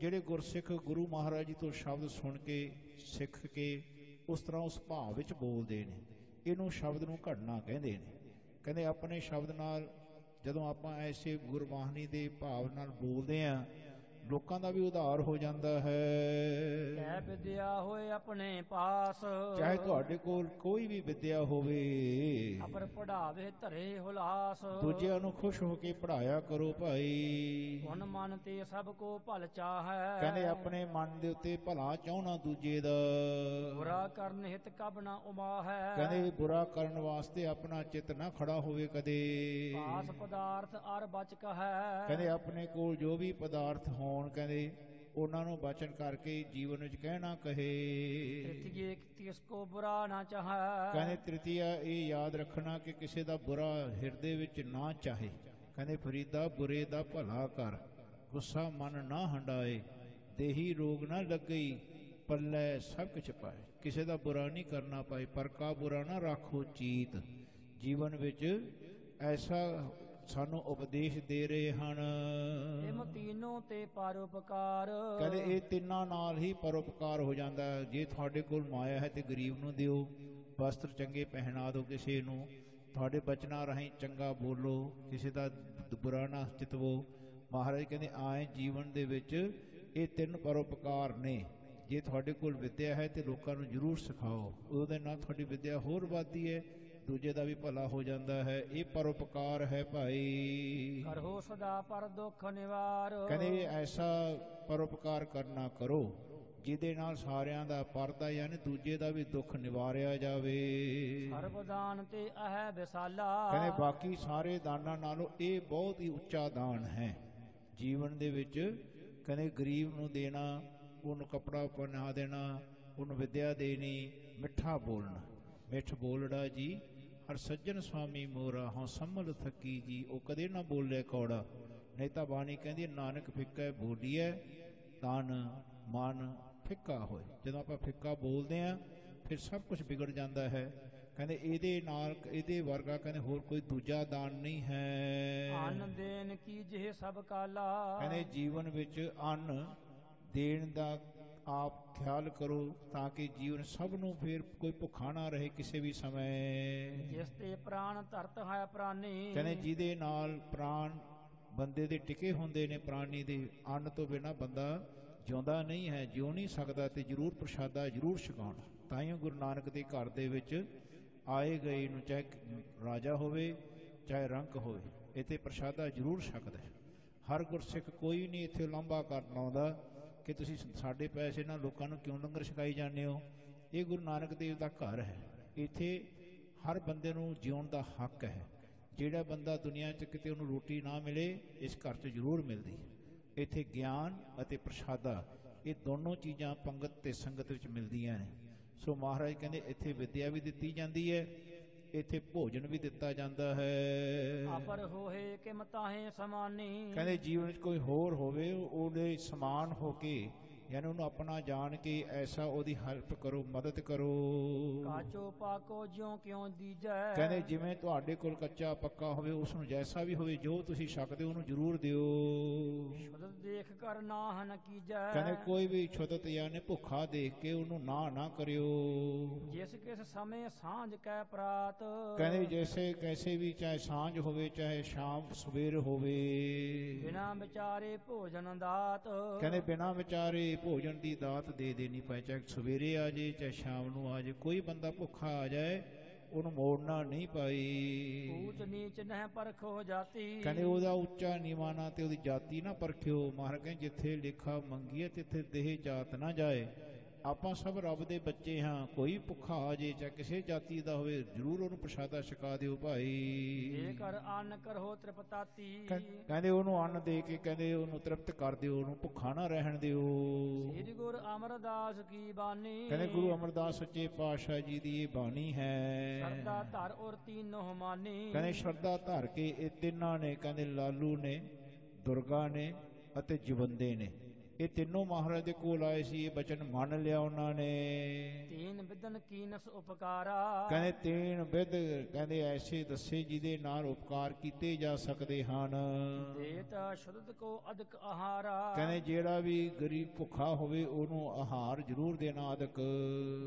ਜਿਹੜੇ ਗੁਰਸਿੱਖ ਗੁਰੂ ਮਹਾਰਾਜ ਜੀ ਤੋਂ ਸ਼ਬਦ ਸੁਣ ਕੇ, ਸਿੱਖ ਕੇ, ਉਸ ਤਰ੍ਹਾਂ ਉਸ ਭਾਵ ਵਿੱਚ ਬੋਲਦੇ ਨੇ। ਇਹਨੂੰ ਸ਼ਬਦ ਨੂੰ ਘੜਨਾ ਕਹਿੰਦੇ ਨੇ। ਕਹਿੰਦੇ, ਆਪਣੇ ਸ਼ਬਦ ਨਾਲ ਜਦੋਂ ਆਪਾਂ ਐਸੇ ਗੁਰਬਾਣੀ ਦੇ ਭਾਵ ਨਾਲ ਬੋਲਦੇ ਆ ਲੋਕਾਂ ਦਾ ਵੀ ਉਧਾਰ ਹੋ ਜਾਂਦਾ ਹੈ। ਕਹਿ ਵਿਦਿਆ ਹੋਏ ਆਪਣੇ ਪਾਸ ਚਾਹੇ ਤੁਹਾਡੇ ਕੋਲ ਕੋਈ ਵੀ ਵਿਦਿਆ ਹੋਵੇ। ਅਪਰ ਪੜਾਵੇ ਧਰੇ ਹੁਲਾਸ। ਦੂਜਿਆਂ ਨੂੰ ਖੁਸ਼ ਹੋ ਕੇ ਪੜਾਇਆ ਕਰੋ ਭਾਈ। ਮਨ ਮਨ ਤੇ ਸਭ ਕੋ ਭਲ ਚਾਹੈ। ਕਹਿੰਦੇ ਆਪਣੇ ਮਨ ਦੇ ਉੱਤੇ ਭਲਾ ਚਾਹਣਾ ਦੂਜੇ ਦਾ? ਬੁਰਾ ਕਰਨ ਹਿਤ ਕਬ ਨਾ ਉਮਾ ਹੈ ਕਹਿੰਦੇ ਬੁਰਾ ਕਰਨ ਵਾਸਤੇ ਆਪਣਾ ਚਿੱਤ ਨਾ ਖੜਾ ਹੋਵੇ ਕਦੇ। ਪਾਸ ਪਦਾਰਥ ਅਰ ਬਚ ਕਹੈ। ਕਹਿੰਦੇ ਆਪਣੇ ਕੋਲ ਜੋ ਵੀ ਪਦਾਰਥ ਹੋਣ ਕਹਿੰਦੇ ਉਹਨਾਂ ਨੂੰ ਬਚਨ ਕਰਕੇ ਜੀਵਨ ਵਿੱਚ ਕਹਿਣਾ ਕਹੇ। ਤ੍ਰਿਤੀਏ ਤਿਸ ਕੋ ਬੁਰਾ ਨਾ ਚਾਹੈ। ਕਹਿੰਦੇ ਤ੍ਰਿਤੀਆ ਇਹ ਯਾਦ ਰੱਖਣਾ ਕਿ ਕਿਸੇ ਦਾ ਬੁਰਾ ਹਿਰਦੇ ਵਿੱਚ ਨਾ ਚਾਹੇ। ਕਹਿੰਦੇ ਫਰੀਦਾ ਬੁਰੇ ਦਾ ਭਲਾ ਕਰ। ਗੁੱਸਾ ਮਨ ਨਾ ਹੰਡਾਏ ਦੇਹੀ ਰੋਗ ਨਾ ਲੱਗਈ ਪੱਲੇ ਸਭ ਕੁਛ ਪਾਏ। ਕਿਸੇ ਦਾ ਬੁਰਾ ਨਹੀਂ ਕਰਨਾ ਪਾਏ ਪਰ ਕਾ ਬੁਰਾ ਨਾ ਰੱਖੋ ਚੀਤ। ਜੀਵਨ ਵਿੱਚ ਐਸਾ ਸਾਨੂੰ ਉਪਦੇਸ਼ ਦੇ ਰਹੇ ਹਨ। ਇਮ ਤੀਨੋਂ ਤੇ ਪਰਉਪਕਾਰ। ਕਹਿੰਦੇ ਇਹ ਤਿੰਨਾਂ ਨਾਲ ਹੀ ਪਰਉਪਕਾਰ ਹੋ ਜਾਂਦਾ ਹੈ। ਜੇ ਤੁਹਾਡੇ ਕੋਲ ਮਾਇਆ ਹੈ ਤੇ ਗਰੀਬ ਨੂੰ ਦਿਓ ਵਸਤਰ ਚੰਗੇ ਪਹਿਨਾ ਦਿਓ ਕਿਸੇ ਨੂੰ। ਤੁਹਾਡੇ ਬਚਨਾਂ ਰਾਹੀਂ ਚੰਗਾ ਬੋਲੋ ਕਿਸੇ ਦਾ ਦ- ਬੁਰਾ ਨਾ ਚਿਤਵੋ। ਮਹਾਰਾਜ ਕਹਿੰਦੇ ਆਏ ਜੀਵਨ ਦੇ ਵਿੱਚ ਇਹ ਤਿੰਨ ਪਰਉਪਕਾਰ ਨੇ। ਜੇ ਤੁਹਾਡੇ ਕੋਲ ਵਿਦਿਆ ਹੈ ਤੇ ਲੋਕਾਂ ਨੂੰ ਜ਼ਰੂਰ ਸਿਖਾਓ। ਉਹਦੇ ਨਾਲ ਤੁਹਾਡੀ ਵਿਦਿਆ ਹੋਰ ਵੱਧਦੀ ਹੈ। ਦੂਜੇ ਦਾ ਵੀ ਭਲਾ ਹੋ ਜਾਂਦਾ ਹੈ। ਇਹ ਪਰਉਪਕਾਰ ਹੈ ਭਾਈ। ਕਰੋ ਸਦਾ ਪਰ ਦੁੱਖ ਨਿਵਾਰ। ਕਹਿੰਦੇ ਐਸਾ ਪਰਉਪਕਾਰ ਕਰਨਾ ਕਰੋ ਜਿਹਦੇ ਨਾਲ ਸਾਰਿਆਂ ਦਾ ਪਰਦਾ ਯਾਨੀ ਦੂਜੇ ਦਾ ਵੀ ਦੁੱਖ ਨਿਵਾਰਿਆ ਜਾਵੇ। ਸਰਬਦਾਨ ਤੇ ਅਹਿ ਵਿਸਾਲਾ। ਕਹਿੰਦੇ ਬਾਕੀ ਸਾਰੇ ਦਾਨਾਂ ਨਾਲੋਂ ਇਹ ਬਹੁਤ ਹੀ ਉੱਚਾ ਦਾਨ ਹੈ। ਜੀਵਨ ਦੇ ਵਿੱਚ ਕਹਿੰਦੇ ਗਰੀਬ ਨੂੰ ਦੇਣਾ ਉਹਨੂੰ ਕਪੜਾ ਪਹਿਨਾ ਦੇਣਾ ਉਹਨੂੰ ਵਿਦਿਆ ਦੇਣੀ ਮਿੱਠਾ ਬੋਲਣਾ। ਮਿੱਠ ਬੋਲੜਾ ਜੀ ਹਰ ਸੱਜਣ ਸੁਆਮੀ ਮੋਰਾ ਹਉ ਸੰਮਲ ਥੱਕੀ ਜੀ ਉਹ ਕਦੇ ਨਾ ਬੋਲੇ ਕੌੜਾ। ਨਹੀਂ ਤਾਂ ਬਾਣੀ ਕਹਿੰਦੀ ਨਾਨਕ ਫਿੱਕਾ ਬੋਲੀਐ ਤਨ ਮਨ ਫਿੱਕਾ ਹੋਏ। ਜਦੋਂ ਆਪਾਂ ਫਿੱਕਾ ਬੋਲਦੇ ਆ ਫਿਰ ਸਭ ਕੁਝ ਵਿਗੜ ਜਾਂਦਾ ਹੈ। ਕਹਿੰਦੇ ਇਹਦੇ ਨਾਲ ਇਹਦੇ ਵਰਗਾ ਕਹਿੰਦੇ ਹੋਰ ਕੋਈ ਦੂਜਾ ਦਾਨ ਨਹੀਂ ਹੈ। ਅੰਨ ਦੇਨ ਕੀ ਜਿਹ ਸਭ ਕਾਲਾ। ਕਹਿੰਦੇ ਜੀਵਨ ਵਿੱਚ ਅੰਨ ਦੇਣ ਦਾ ਆਪ ਖਿਆਲ ਕਰੋ ਤਾਂ ਕਿ ਜੀਵਨ ਸਭ ਨੂੰ ਫਿਰ ਕੋਈ ਭੁੱਖਾ ਨਾ ਰਹੇ ਕਿਸੇ ਵੀ ਸਮੇਂ। ਜਿਸ ਤੇ ਪ੍ਰਾਣ ਧਰਤ ਹੈ ਪ੍ਰਾਨੀ। ਕਹਿੰਦੇ ਜਿਹਦੇ ਨਾਲ ਪ੍ਰਾਣ ਬੰਦੇ ਦੇ ਟਿਕੇ ਹੁੰਦੇ ਨੇ ਪ੍ਰਾਣੀ ਦੇ ਅੰਨ ਤੋਂ ਬਿਨਾ ਬੰਦਾ ਜਿਉਂਦਾ ਨਹੀਂ ਹੈ ਜਿਉ ਨਹੀਂ ਸਕਦਾ ਤੇ ਜ਼ਰੂਰ ਪ੍ਰਸ਼ਾਦਾ ਜ਼ਰੂਰ ਛਕਾਉਣਾ। ਤਾਂ ਹੀ ਗੁਰੂ ਨਾਨਕ ਦੇ ਘਰ ਦੇ ਵਿੱਚ ਆਏ ਗਏ ਨੂੰ ਚਾਹੇ ਰਾਜਾ ਹੋਵੇ ਚਾਹੇ ਰੰਕ ਹੋਵੇ ਇੱਥੇ ਪ੍ਰਸ਼ਾਦਾ ਜ਼ਰੂਰ ਛਕਦਾ ਹਰ ਗੁਰਸਿੱਖ ਕੋਈ ਨਹੀਂ ਇੱਥੇ ਲੰਬਾ ਕਰਨ ਆਉਂਦਾ। ਕਿ ਤੁਸੀਂ ਸਾਡੇ ਪੈਸੇ ਨਾਲ ਲੋਕਾਂ ਨੂੰ ਕਿਉਂ ਲੰਗਰ ਛਕਾਈ ਜਾਂਦੇ ਹੋ? ਇਹ ਗੁਰੂ ਨਾਨਕ ਦੇਵ ਦਾ ਘਰ ਹੈ। ਇੱਥੇ ਹਰ ਬੰਦੇ ਨੂੰ ਜਿਉਣ ਦਾ ਹੱਕ ਹੈ। ਜਿਹੜਾ ਬੰਦਾ ਦੁਨੀਆ 'ਚ ਕਿਤੇ ਉਹਨੂੰ ਰੋਟੀ ਨਾ ਮਿਲੇ, ਇਸ ਘਰ 'ਚ ਜ਼ਰੂਰ ਮਿਲਦੀ। ਹੈ ਇੱਥੇ ਗਿਆਨ ਅਤੇ ਪ੍ਰਸ਼ਾਦਾ, ਇਹ ਦੋਨੋਂ ਚੀਜ਼ਾਂ ਪੰਗਤ ਤੇ ਸੰਗਤ ਵਿੱਚ ਮਿਲਦੀਆਂ ਨੇ। ਸੋ ਮਹਾਰਾਜ ਕਹਿੰਦੇ, ਇੱਥੇ ਵਿਦਿਆ ਵੀ ਦਿੱਤੀ ਜਾਂਦੀ ਹੈ ਇੱਥੇ ਭੋਜਨ ਵੀ ਦਿੱਤਾ ਜਾਂਦਾ ਹੈ। ਆਪਰ ਹੋਏ ਕਿ ਮਤਾਹੇ ਸਮਾਨੀ। ਕਹਿੰਦੇ ਜੀਵਨ ਵਿੱਚ ਕੋਈ ਹੋਰ ਹੋਵੇ ਉਹਦੇ ਸਮਾਨ ਹੋ ਕੇ ਯਾਨੀ ਉਹਨੂੰ ਆਪਣਾ ਜਾਣ ਕੇ ਐਸਾ ਉਹਦੀ ਹੈਲਪ ਕਰੋ ਮਦਦ ਕਰੋ। ਕਾਚੋ ਪਾਕੋ ਜਿਉ ਕਿਉ ਦੀਜੈ। ਕਹਿੰਦੇ ਜਿਵੇਂ ਤੁਹਾਡੇ ਕੋਲ ਕੱਚਾ ਪੱਕਾ ਹੋਵੇ ਉਸ ਨੂੰ ਜੈਸਾ ਵੀ ਹੋਵੇ ਜੋ ਤੁਸੀਂ ਛਕਦੇ ਹੋ ਉਹਨੂੰ ਜ਼ਰੂਰ ਦਿਓ। ਸ਼ੁੱਧ ਦੇਖ ਕਰ ਨਾਹਨ ਕੀਜੈ। ਕਹਿੰਦੇ ਕੋਈ ਵੀ ਛੁੱਤਤ ਯਾਨੀ ਭੁੱਖਾ ਦੇਖ ਕੇ ਉਹਨੂੰ ਨਾ ਨਾ ਕਰਿਓ। ਜਿਸ ਕਿਸ ਸਮੇਂ ਸਾਂਝ ਕੈ ਪ੍ਰਾਤ। ਕਹਿੰਦੇ ਜੈਸੇ ਕੈਸੇ ਵੀ ਚਾਹੇ ਸਾਂਝ ਹੋਵੇ ਚਾਹੇ ਸ਼ਾਮ ਸਵੇਰ ਹੋਵੇ। ਬਿਨਾ ਵਿਚਾਰੇ ਭੋਜਨ ਦਾਤ। ਕਹਿੰਦੇ ਬਿਨਾ ਵਿਚਾਰੇ ਭੋਜਨ ਦੀ ਦਾਤ ਦੇ ਦੇਣੀ ਪਏ ਚਾਹੇ ਸਵੇਰੇ ਆ ਜੇ ਚਾਹੇ ਸ਼ਾਮ ਨੂੰ ਆ ਜੇ ਕੋਈ ਬੰਦਾ ਭੁੱਖਾ ਆ ਜਾਏ ਉਹਨੂੰ ਮੋੜਨਾ ਨਹੀਂ ਪਾਈ ਊਚ ਨੀਚ ਨਹਿ ਪਰਖੋ ਜਾਤੀ। ਕਹਿੰਦੇ ਉਹਦਾ ਉੱਚਾ ਨੀਵਾਂ ਨਾ ਤੇ ਉਹਦੀ ਜਾਤੀ ਨਾ ਪਰਖਿਓ। ਮਹਾਰਾਜ ਕਹਿੰਦੇ ਜਿੱਥੇ ਲੇਖਾ ਮੰਗੀਏ ਤਿੱਥੇ ਦੇਹ ਜਾਤ ਨਾ ਜਾਏ। ਆਪਾਂ ਸਭ ਰੱਬ ਦੇ ਬੱਚੇ ਹਾਂ ਕੋਈ ਭੁੱਖਾ ਆ ਜੇ ਚਾਹੇ ਕਿਸੇ ਜਾਤੀ ਦਾ ਹੋਵੇ ਜ਼ਰੂਰ ਉਹਨੂੰ ਪ੍ਰਸ਼ਾਦਾ ਛਕਾ ਦਿਓ ਭਾਈ। ਏ ਕਰ ਅੰਨ ਕਰੋ ਤ੍ਰਿਪਤਾਤੀ। ਕਹਿ- ਕਹਿੰਦੇ ਉਹਨੂੰ ਅੰਨ ਦੇ ਕੇ ਕਹਿੰਦੇ ਉਹਨੂੰ ਤ੍ਰਿਪਤ ਕਰ ਦਿਓ ਉਹਨੂੰ ਭੁੱਖਾ ਨਾ ਰਹਿਣ ਦਿਓ। ਸ੍ਰੀ ਗੁਰ ਅਮਰਦਾਸ ਕੀ ਬਾਣੀ? ਕਹਿੰਦੇ ਗੁਰੂ ਅਮਰਦਾਸ ਸੱਚੇ ਪਾਤਸ਼ਾਹ ਜੀ ਦੀ ਇਹ ਬਾਣੀ ਹੈ। ਸਰਦਾ ਧਰ ਔਰ ਤੀਨੋਂ ਮਾਨੀ। ਕਹਿੰਦੇ ਸ਼ਰਧਾ ਧਰ ਕੇ ਇਹ ਤਿੰਨਾਂ ਨੇ ਕਹਿੰਦੇ ਲਾਲੂ ਨੇ ਦੁਰਗਾ ਨੇ ਅਤੇ ਜਵੰਦੇ ਨੇ। ਇਹ ਤਿੰਨੋਂ ਮਹਾਰਾਜ ਦੇ ਕੋਲ ਆਏ ਸੀ ਇਹ ਬਚਨ ਮੰਨ ਲਿਆ ਉਹਨਾਂ ਨੇ। ਤੀਨ ਵਿਦਨ ਕੀਨਸ ਉਪਕਾਰਾ? ਕਹਿੰਦੇ ਤੀਨ ਵਿਦ ਕਹਿੰਦੇ ਐਸੇ ਦੱਸੇ ਜਿਹਦੇ ਨਾਲ ਉਪਕਾਰ ਕੀਤੇ ਜਾ ਸਕਦੇ ਹਨ। ਦੇਤ ਸ਼ੁੱਧ ਕੋ ਅਦਕ ਆਹਾਰਾ। ਕਹਿੰਦੇ ਜਿਹੜਾ ਵੀ ਗਰੀਬ ਭੁੱਖਾ ਹੋਵੇ ਉਹਨੂੰ ਆਹਾਰ ਜ਼ਰੂਰ ਦੇਣਾ ਅਦਕ।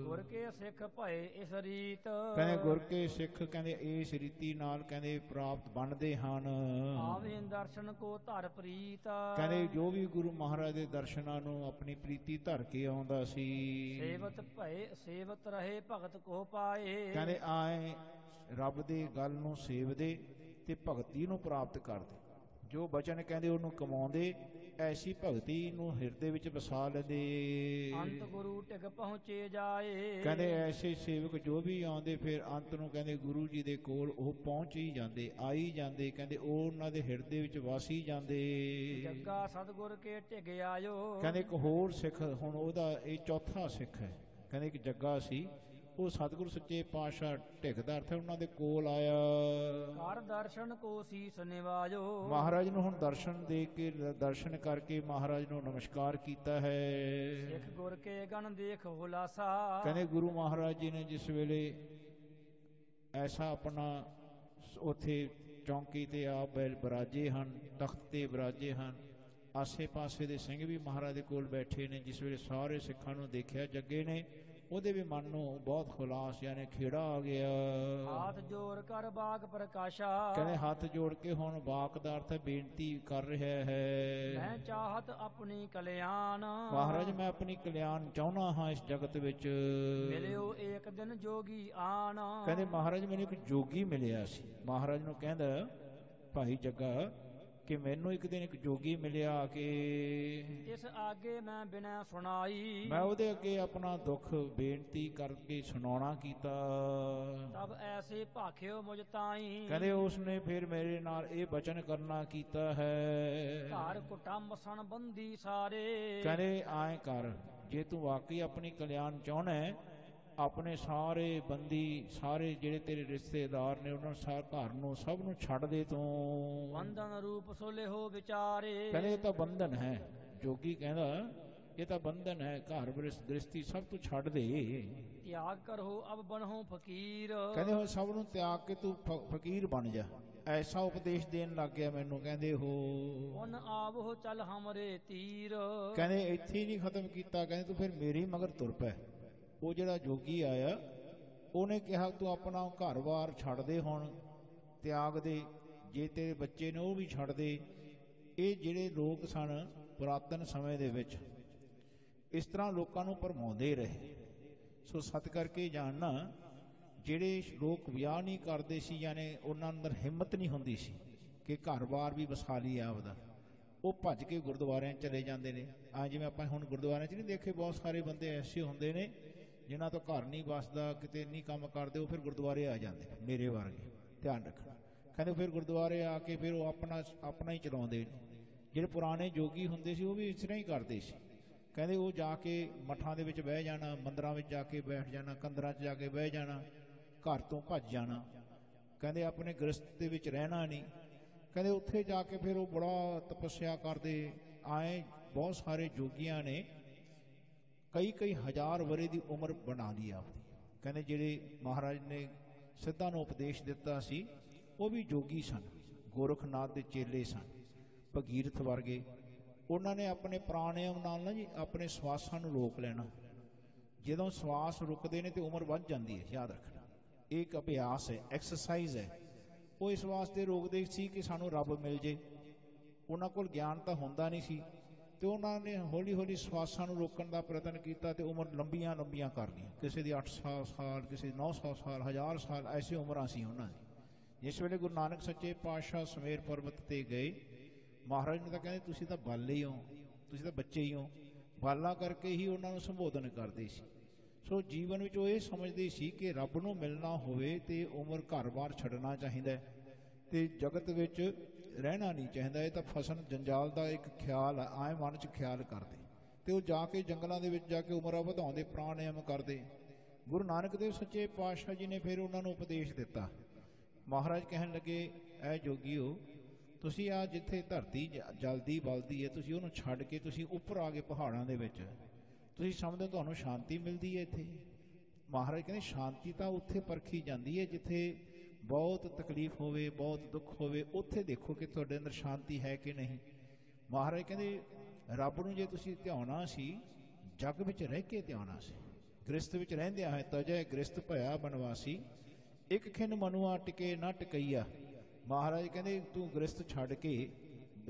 ਗੁਰ ਕੇ ਸਿੱਖ ਭਏ ਇਸ ਰੀਤ। ਕਹਿੰਦੇ ਗੁਰ ਕੇ ਸਿੱਖ ਕਹਿੰਦੇ ਇਸ ਰੀਤੀ ਨਾਲ ਕਹਿੰਦੇ ਪ੍ਰਾਪਤ ਬਣਦੇ ਹਨ। ਆਵੇਂ ਦਰਸ਼ਨ ਕੋ ਧਰ ਪ੍ਰੀਤ। ਕਹਿੰਦੇ ਜੋ ਵੀ ਗੁਰੂ ਮਹਾਰਾਜ ਦੇ ਦਰਸ਼ਨਾਂ ਨੂੰ ਆਪਣੀ ਪ੍ਰੀਤੀ ਧਰ ਕੇ ਆਉਂਦਾ ਸੀ। ਸੇਵਤ ਭਏ ਸੇਵਤ ਰਹੇ ਭਗਤ ਕੋ ਪਾਏ। ਕਹਿੰਦੇ ਆਏ ਰੱਬ ਦੀ ਗੱਲ ਨੂੰ ਸੇਵਦੇ ਤੇ ਭਗਤੀ ਨੂੰ ਪ੍ਰਾਪਤ ਕਰਦੇ। ਜੋ ਬਚਨ ਕਹਿੰਦੇ ਉਹਨੂੰ ਕਮਾਉਂਦੇ ਐਸੀ ਭਗਤੀ ਨੂੰ ਹਿਰਦੇ ਵਿੱਚ ਵਸਾ ਲੈਂਦੇ। ਅੰਤ ਗੁਰੂ ਟਿਕ ਪਹੁੰਚੇ ਜਾਏ। ਕਹਿੰਦੇ ਐਸੇ ਸੇਵਕ ਜੋ ਵੀ ਆਉਂਦੇ ਫਿਰ ਅੰਤ ਨੂੰ ਕਹਿੰਦੇ ਗੁਰੂ ਜੀ ਦੇ ਕੋਲ ਉਹ ਪਹੁੰਚ ਹੀ ਜਾਂਦੇ ਆਈ ਜਾਂਦੇ ਕਹਿੰਦੇ ਉਹ ਉਹਨਾਂ ਦੇ ਹਿਰਦੇ ਵਿੱਚ ਵਸ ਹੀ ਜਾਂਦੇ। ਜੱਗਾ ਸਤਗੁਰ ਕੇ ਟਿਕ ਆਇਓ। ਕਹਿੰਦੇ ਇੱਕ ਹੋਰ ਸਿੱਖ ਹੁਣ ਉਹਦਾ ਇਹ ਚੌਥਾ ਸਿੱਖ ਹੈ। ਕਹਿੰਦੇ ਇੱਕ ਜੱਗਾ ਸੀ ਉਹ ਸਤਿਗੁਰੂ ਸੱਚੇ ਪਾਤਸ਼ਾਹ ਢਿੱਗਦਾ ਅਰਥ ਹੈ ਉਹਨਾਂ ਦੇ ਕੋਲ ਆਇਆ। ਕਰ ਦਰਸ਼ਨ ਕੋ ਸੀਸ ਨਿਵਾਜੋ। ਮਹਾਰਾਜ ਨੂੰ ਹੁਣ ਦਰਸ਼ਨ ਦੇ ਕੇ ਦਰਸ਼ਨ ਕਰਕੇ ਮਹਾਰਾਜ ਨੂੰ ਨਮਸਕਾਰ ਕੀਤਾ ਹੈ। ਸਿੱਖ ਗੁਰ ਕੇ ਗਣ ਦੇਖ ਹੁਲਾਸਾ। ਕਹਿੰਦੇ ਗੁਰੂ ਮਹਾਰਾਜ ਜੀ ਨੇ ਜਿਸ ਵੇਲੇ ਐਸਾ ਆਪਣਾ ਉੱਥੇ ਚੌਂਕੀ ਤੇ ਆਪ ਬੈਲ ਬਰਾਜੇ ਹਨ ਤਖਤ ਤੇ ਬਰਾਜੇ ਹਨ ਆਸੇ-ਪਾਸੇ ਦੇ ਸਿੰਘ ਵੀ ਮਹਾਰਾਜ ਦੇ ਕੋਲ ਬੈਠੇ ਨੇ ਜਿਸ ਵੇਲੇ ਸਾਰੇ ਸਿੱਖਾਂ ਨੂੰ ਦੇਖਿਆ ਜੱਗੇ ਨੇ ਉਹਦੇ ਵੀ ਮਨ ਨੂੰ ਬਹੁਤ ਖੁਲਾਸ ਯਾਨੀ ਖੇੜਾ ਆ ਗਿਆ। ਹਾਥ ਜੋੜ ਕਰ ਬਾਗ ਪ੍ਰਕਾਸ਼ਾ। ਕਹਿੰਦੇ ਹੱਥ ਜੋੜ ਕੇ ਹੁਣ ਬਾਕ ਦਾ ਅਰਥ ਬੇਨਤੀ ਕਰ ਰਿਹਾ ਹੈ। ਮੈਂ ਚਾਹਤ ਆਪਣੀ ਕਲਿਆਣ। ਮਹਾਰਾਜ ਮੈਂ ਆਪਣੀ ਕਲਿਆਣ ਚਾਹੁੰਦਾ ਹਾਂ ਇਸ ਜਗਤ ਵਿੱਚ। ਮਿਲਿਓ ਏਕ ਦਿਨ ਜੋਗੀ ਆਣ। ਕਹਿੰਦੇ ਮਹਾਰਾਜ ਮੈਨੂੰ ਇੱਕ ਜੋਗੀ ਮਿਲਿਆ ਸੀ। ਮਹਾਰਾਜ ਨੂੰ ਕਹਿੰਦਾ ਭਾਈ ਜੱਗਾ ਕਿ ਮੈਨੂੰ ਇੱਕ ਦਿਨ ਇੱਕ ਜੋਗੀ ਮਿਲਿਆ ਕੇ ਇਸ ਆਗੇ ਮੈਂ ਬਿਨਾ ਸੁਣਾਈ। ਮੈਂ ਉਹਦੇ ਅੱਗੇ ਆਪਣਾ ਦੁੱਖ ਬੇਨਤੀ ਕਰਕੇ ਸੁਣਾਉਣਾ ਕੀਤਾ। ਤਬ ਐਸੇ ਭਾਖਿਓ ਮੁਝ ਤਾਈ। ਕਹਿੰਦੇ ਉਸਨੇ ਫਿਰ ਮੇਰੇ ਨਾਲ ਇਹ ਬਚਨ ਕਰਨਾ ਕੀਤਾ ਹੈ। ਘਰ ਕੁਟੰਬ ਸਣ ਬੰਦੀ ਸਾਰੇ। ਕਹਿੰਦੇ ਆਏ ਕਰ ਜੇ ਤੂੰ ਵਾਕਈ ਆਪਣੀ ਕਲਿਆਣ ਚਾਹਣਾ ਹੈ ਆਪਣੇ ਸਾਰੇ ਬੰਦੀ ਸਾਰੇ ਜਿਹੜੇ ਤੇਰੇ ਰਿਸ਼ਤੇਦਾਰ ਨੇ ਉਹਨਾਂ ਸਾਰ ਘਰ ਨੂੰ ਸਭ ਨੂੰ ਛੱਡ ਦੇ ਤੂੰ। ਬੰਧਨ ਰੂਪ ਸੋਲੇ ਹੋ ਵਿਚਾਰੇ। ਕਹਿੰਦੇ ਇਹ ਤਾਂ ਬੰਧਨ ਹੈ। ਜੋਗੀ ਕਹਿੰਦਾ ਇਹ ਤਾਂ ਬੰਧਨ ਹੈ ਘਰ ਬ੍ਰਿਸ ਗ੍ਰਸਤੀ ਸਭ ਤੋਂ ਛੱਡ ਦੇ। ਤਿਆਗ ਕਰੋ ਅਬ ਬਣੋ ਫਕੀਰ। ਕਹਿੰਦੇ ਹੁਣ ਸਭ ਨੂੰ ਤਿਆਗ ਕੇ ਤੂੰ ਫਕੀਰ ਬਣ ਜਾ। ਐਸਾ ਉਪਦੇਸ਼ ਦੇਣ ਲੱਗ ਗਿਆ ਮੈਨੂੰ ਕਹਿੰਦੇ ਹੋ। ਉਨ ਆਵੋ ਚੱਲ ਹਮਰੇ ਤੀਰ। ਕਹਿੰਦੇ ਇੱਥੇ ਹੀ ਨਹੀਂ ਖਤਮ ਕੀਤਾ। ਕਹਿੰਦੇ ਤੂੰ ਫਿਰ ਮੇਰੀ ਮਗਰ ਤੁਰ ਪੈ। ਉਹ ਜਿਹੜਾ ਜੋਗੀ ਆਇਆ, ਉਹਨੇ ਕਿਹਾ, ਤੂੰ ਆਪਣਾ ਘਰ-ਬਾਰ ਛੱਡ ਦੇ ਹੁਣ, ਤਿਆਗ ਦੇ। ਜੇ ਤੇਰੇ ਬੱਚੇ ਨੇ ਉਹ ਵੀ ਛੱਡ ਦੇ। ਇਹ ਜਿਹੜੇ ਲੋਕ ਸਨ ਪੁਰਾਤਨ ਸਮੇਂ ਦੇ ਵਿੱਚ, ਇਸ ਤਰ੍ਹਾਂ ਲੋਕਾਂ ਨੂੰ ਭਰਮਾਉਂਦੇ ਰਹੇ। ਸੋ ਸਤ ਕਰਕੇ ਜਾਣਨਾ, ਜਿਹੜੇ ਲੋਕ ਵਿਆਹ ਨਹੀਂ ਕਰਦੇ ਸੀ ਯਾਨੀ ਉਹਨਾਂ ਅੰਦਰ ਹਿੰਮਤ ਨਹੀਂ ਹੁੰਦੀ ਸੀ ਕਿ ਘਰ-ਬਾਰ ਵੀ ਵਸਾ ਲਈ ਆਪਦਾ, ਉਹ ਭੱਜ ਕੇ ਗੁਰਦੁਆਰਿਆਂ ਚਲੇ ਜਾਂਦੇ ਨੇ। ਆ ਜਿਵੇਂ ਆਪਾਂ ਹੁਣ ਗੁਰਦੁਆਰਿਆਂ 'ਚ ਨਹੀਂ ਦੇਖੇ, ਬਹੁਤ ਸਾਰੇ ਬੰਦੇ ਐਸੇ ਹੁੰਦੇ ਨੇ ਜਿਨ੍ਹਾਂ ਤੋਂ ਘਰ ਨਹੀਂ ਵਸਦਾ, ਕਿਤੇ ਨਹੀਂ ਕੰਮ ਕਰਦੇ, ਉਹ ਫਿਰ ਗੁਰਦੁਆਰੇ ਆ ਜਾਂਦੇ ਨੇ ਮੇਰੇ ਵਰਗੇ। ਧਿਆਨ ਰੱਖਣਾ। ਕਹਿੰਦੇ ਫਿਰ ਗੁਰਦੁਆਰੇ ਆ ਕੇ ਫਿਰ ਉਹ ਆਪਣਾ ਆਪਣਾ ਹੀ ਚਲਾਉਂਦੇ ਨੇ। ਜਿਹੜੇ ਪੁਰਾਣੇ ਜੋਗੀ ਹੁੰਦੇ ਸੀ, ਉਹ ਵੀ ਇਸ ਤਰ੍ਹਾਂ ਹੀ ਕਰਦੇ ਸੀ। ਕਹਿੰਦੇ ਉਹ ਜਾ ਕੇ ਮਠਾਂ ਦੇ ਵਿੱਚ ਬਹਿ ਜਾਣਾ, ਮੰਦਰਾਂ ਵਿੱਚ ਜਾ ਕੇ ਬੈਠ ਜਾਣਾ ਕੰਦਰਾਂ 'ਚ ਜਾ ਕੇ ਬਹਿ ਜਾਣਾ, ਘਰ ਤੋਂ ਭੱਜ ਜਾਣਾ। ਕਹਿੰਦੇ ਆਪਣੇ ਗ੍ਰਸਤ ਦੇ ਵਿੱਚ ਰਹਿਣਾ ਨਹੀਂ। ਕਹਿੰਦੇ ਉੱਥੇ ਜਾ ਕੇ ਫਿਰ ਉਹ ਬੜਾ ਤਪੱਸਿਆ ਕਰਦੇ। ਆਏ ਬਹੁਤ ਸਾਰੇ ਜੋਗੀਆਂ ਨੇ ਕਈ ਕਈ ਹਜ਼ਾਰ ਵਰੇ ਦੀ ਉਮਰ ਬਣਾ ਲਈ ਆਪਦੀ। ਕਹਿੰਦੇ ਜਿਹੜੇ ਮਹਾਰਾਜ ਨੇ ਸਿੱਧਾ ਨੂੰ ਉਪਦੇਸ਼ ਦਿੱਤਾ ਸੀ, ਉਹ ਵੀ ਜੋਗੀ ਸਨ, ਗੋਰਖਨਾਥ ਦੇ ਚੇਲੇ ਸਨ, ਭਗੀਰਥ ਵਰਗੇ। ਉਹਨਾਂ ਨੇ ਆਪਣੇ ਪ੍ਰਾਣਾਯਾਮ ਨਾਲ ਨਾ ਜੀ, ਆਪਣੇ ਸਵਾਸਾਂ ਨੂੰ ਰੋਕ ਲੈਣਾ। ਜਦੋਂ ਸਵਾਸ ਰੁਕਦੇ ਨੇ ਤੇ ਉਮਰ ਵੱਧ ਜਾਂਦੀ ਹੈ, ਯਾਦ ਰੱਖਣਾ। ਇਹ ਇੱਕ ਅਭਿਆਸ ਹੈ ਐਕਸਰਸਾਈਜ਼ ਹੈ। ਉਹ ਇਸ ਵਾਸਤੇ ਰੋਕਦੇ ਸੀ ਕਿ ਸਾਨੂੰ ਰੱਬ ਮਿਲ ਜੇ। ਉਹਨਾਂ ਕੋਲ ਗਿਆਨ ਤਾਂ ਹੁੰਦਾ ਨਹੀਂ ਸੀ। ਤੇ ਉਹਨਾਂ ਨੇ ਹੌਲੀ ਹੌਲੀ ਸਵਾਸਾਂ ਨੂੰ ਰੋਕਣ ਦਾ ਪ੍ਰਯਤਨ ਕੀਤਾ ਤੇ ਉਮਰ ਲੰਬੀਆਂ ਲੰਬੀਆਂ ਕਰ ਲਈ ਕਿਸੇ ਦੀ 800 ਸਾਲ, ਕਿਸੇ ਦੀ 900 ਸਾਲ 1000 ਸਾਲ, ਐਸੀ ਉਮਰਾਂ ਸੀ ਉਹਨਾਂ ਦੀ। ਜਿਸ ਵੇਲੇ ਗੁਰੂ ਨਾਨਕ ਸੱਚੇ ਪਾਤਸ਼ਾਹ ਸਮੇਰ ਪਰਬਤ ਤੇ ਗਏ, ਮਹਾਰਾਜ ਨੇ ਤਾਂ ਕਹਿੰਦੇ, ਤੁਸੀਂ ਤਾਂ ਬਾਲੇ ਹੀ ਹੋ, ਤੁਸੀਂ ਤਾਂ ਬੱਚੇ ਹੀ ਹੋ। ਬਾਲਾ ਕਰਕੇ ਹੀ ਉਹਨਾਂ ਨੂੰ ਸੰਬੋਧਨ ਕਰਦੇ ਸੀ। ਸੋ ਜੀਵਨ ਵਿੱਚ ਉਹ ਇਹ ਸਮਝਦੇ ਸੀ ਕਿ ਰੱਬ ਨੂੰ ਮਿਲਣਾ ਹੋਵੇ ਤੇ ਉਮਰ ਘਰ-ਬਾਰ ਛੱਡਣਾ ਚਾਹੀਦਾ ਹੈ ਤੇ ਜਗਤ ਵਿੱਚ ਰਹਿਣਾ ਨਹੀਂ ਚਾਹੀਦਾ, ਇਹ ਤਾਂ ਫਸਣ ਜੰਜਾਲ ਦਾ ਇੱਕ ਖਿਆਲ ਆ, ਆਏ ਮਨ 'ਚ ਖਿਆਲ ਕਰਦੇ। ਤੇ ਉਹ ਜਾ ਕੇ ਜੰਗਲਾਂ ਦੇ ਵਿੱਚ ਜਾ ਕੇ ਉਮਰਾਂ ਵਧਾਉਂਦੇ ਪ੍ਰਾਣਾਯਾਮ ਕਰਦੇ। ਗੁਰੂ ਨਾਨਕ ਦੇਵ ਸੱਚੇ ਪਾਤਸ਼ਾਹ ਜੀ ਨੇ ਫਿਰ ਉਹਨਾਂ ਨੂੰ ਉਪਦੇਸ਼ ਦਿੱਤਾ। ਮਹਾਰਾਜ ਕਹਿਣ ਲੱਗੇ, ਐ ਜੋਗੀਓ, ਤੁਸੀਂ ਆ ਜਿੱਥੇ ਧਰਤੀ ਜ- ਜਲਦੀ ਬਲਦੀ ਹੈ ਤੁਸੀਂ ਉਹਨੂੰ ਛੱਡ ਕੇ ਤੁਸੀਂ ਉੱਪਰ ਆ ਗਏ ਪਹਾੜਾਂ ਦੇ ਵਿੱਚ। ਤੁਸੀਂ ਸਮਝਦੇ ਤੁਹਾਨੂੰ ਸ਼ਾਂਤੀ ਮਿਲਦੀ ਹੈ ਇੱਥੇ। ਮਹਾਰਾਜ ਕਹਿੰਦੇ, ਸ਼ਾਂਤੀ ਤਾਂ ਉੱਥੇ ਪਰਖੀ ਜਾਂਦੀ ਹੈ ਜਿੱਥੇ ਬਹੁਤ ਤਕਲੀਫ ਹੋਵੇ, ਬਹੁਤ ਦੁੱਖ ਹੋਵੇ, ਉੱਥੇ ਦੇਖੋ ਕਿ ਤੁਹਾਡੇ ਅੰਦਰ ਸ਼ਾਂਤੀ ਹੈ ਕਿ ਨਹੀਂ। ਮਹਾਰਾਜ ਕਹਿੰਦੇ, ਰੱਬ ਨੂੰ ਜੇ ਤੁਸੀਂ ਧਿਆਉਣਾ ਸੀ, ਜਗ ਵਿੱਚ ਰਹਿ ਕੇ ਧਿਆਉਣਾ ਸੀ। ਗ੍ਰਸਤ ਵਿੱਚ ਰਹਿੰਦਿਆਂ ਹੈ ਤਜੈ ਗ੍ਰਸਤ ਭਇਆ ਬਨਵਾਸੀ, ਇੱਕ ਖਿੰਨ ਮਨੁਆ ਟਿਕੇ ਨਾ ਟਕਈਆ। ਮਹਾਰਾਜ ਕਹਿੰਦੇ, ਤੂੰ ਗ੍ਰਸਤ ਛੱਡ ਕੇ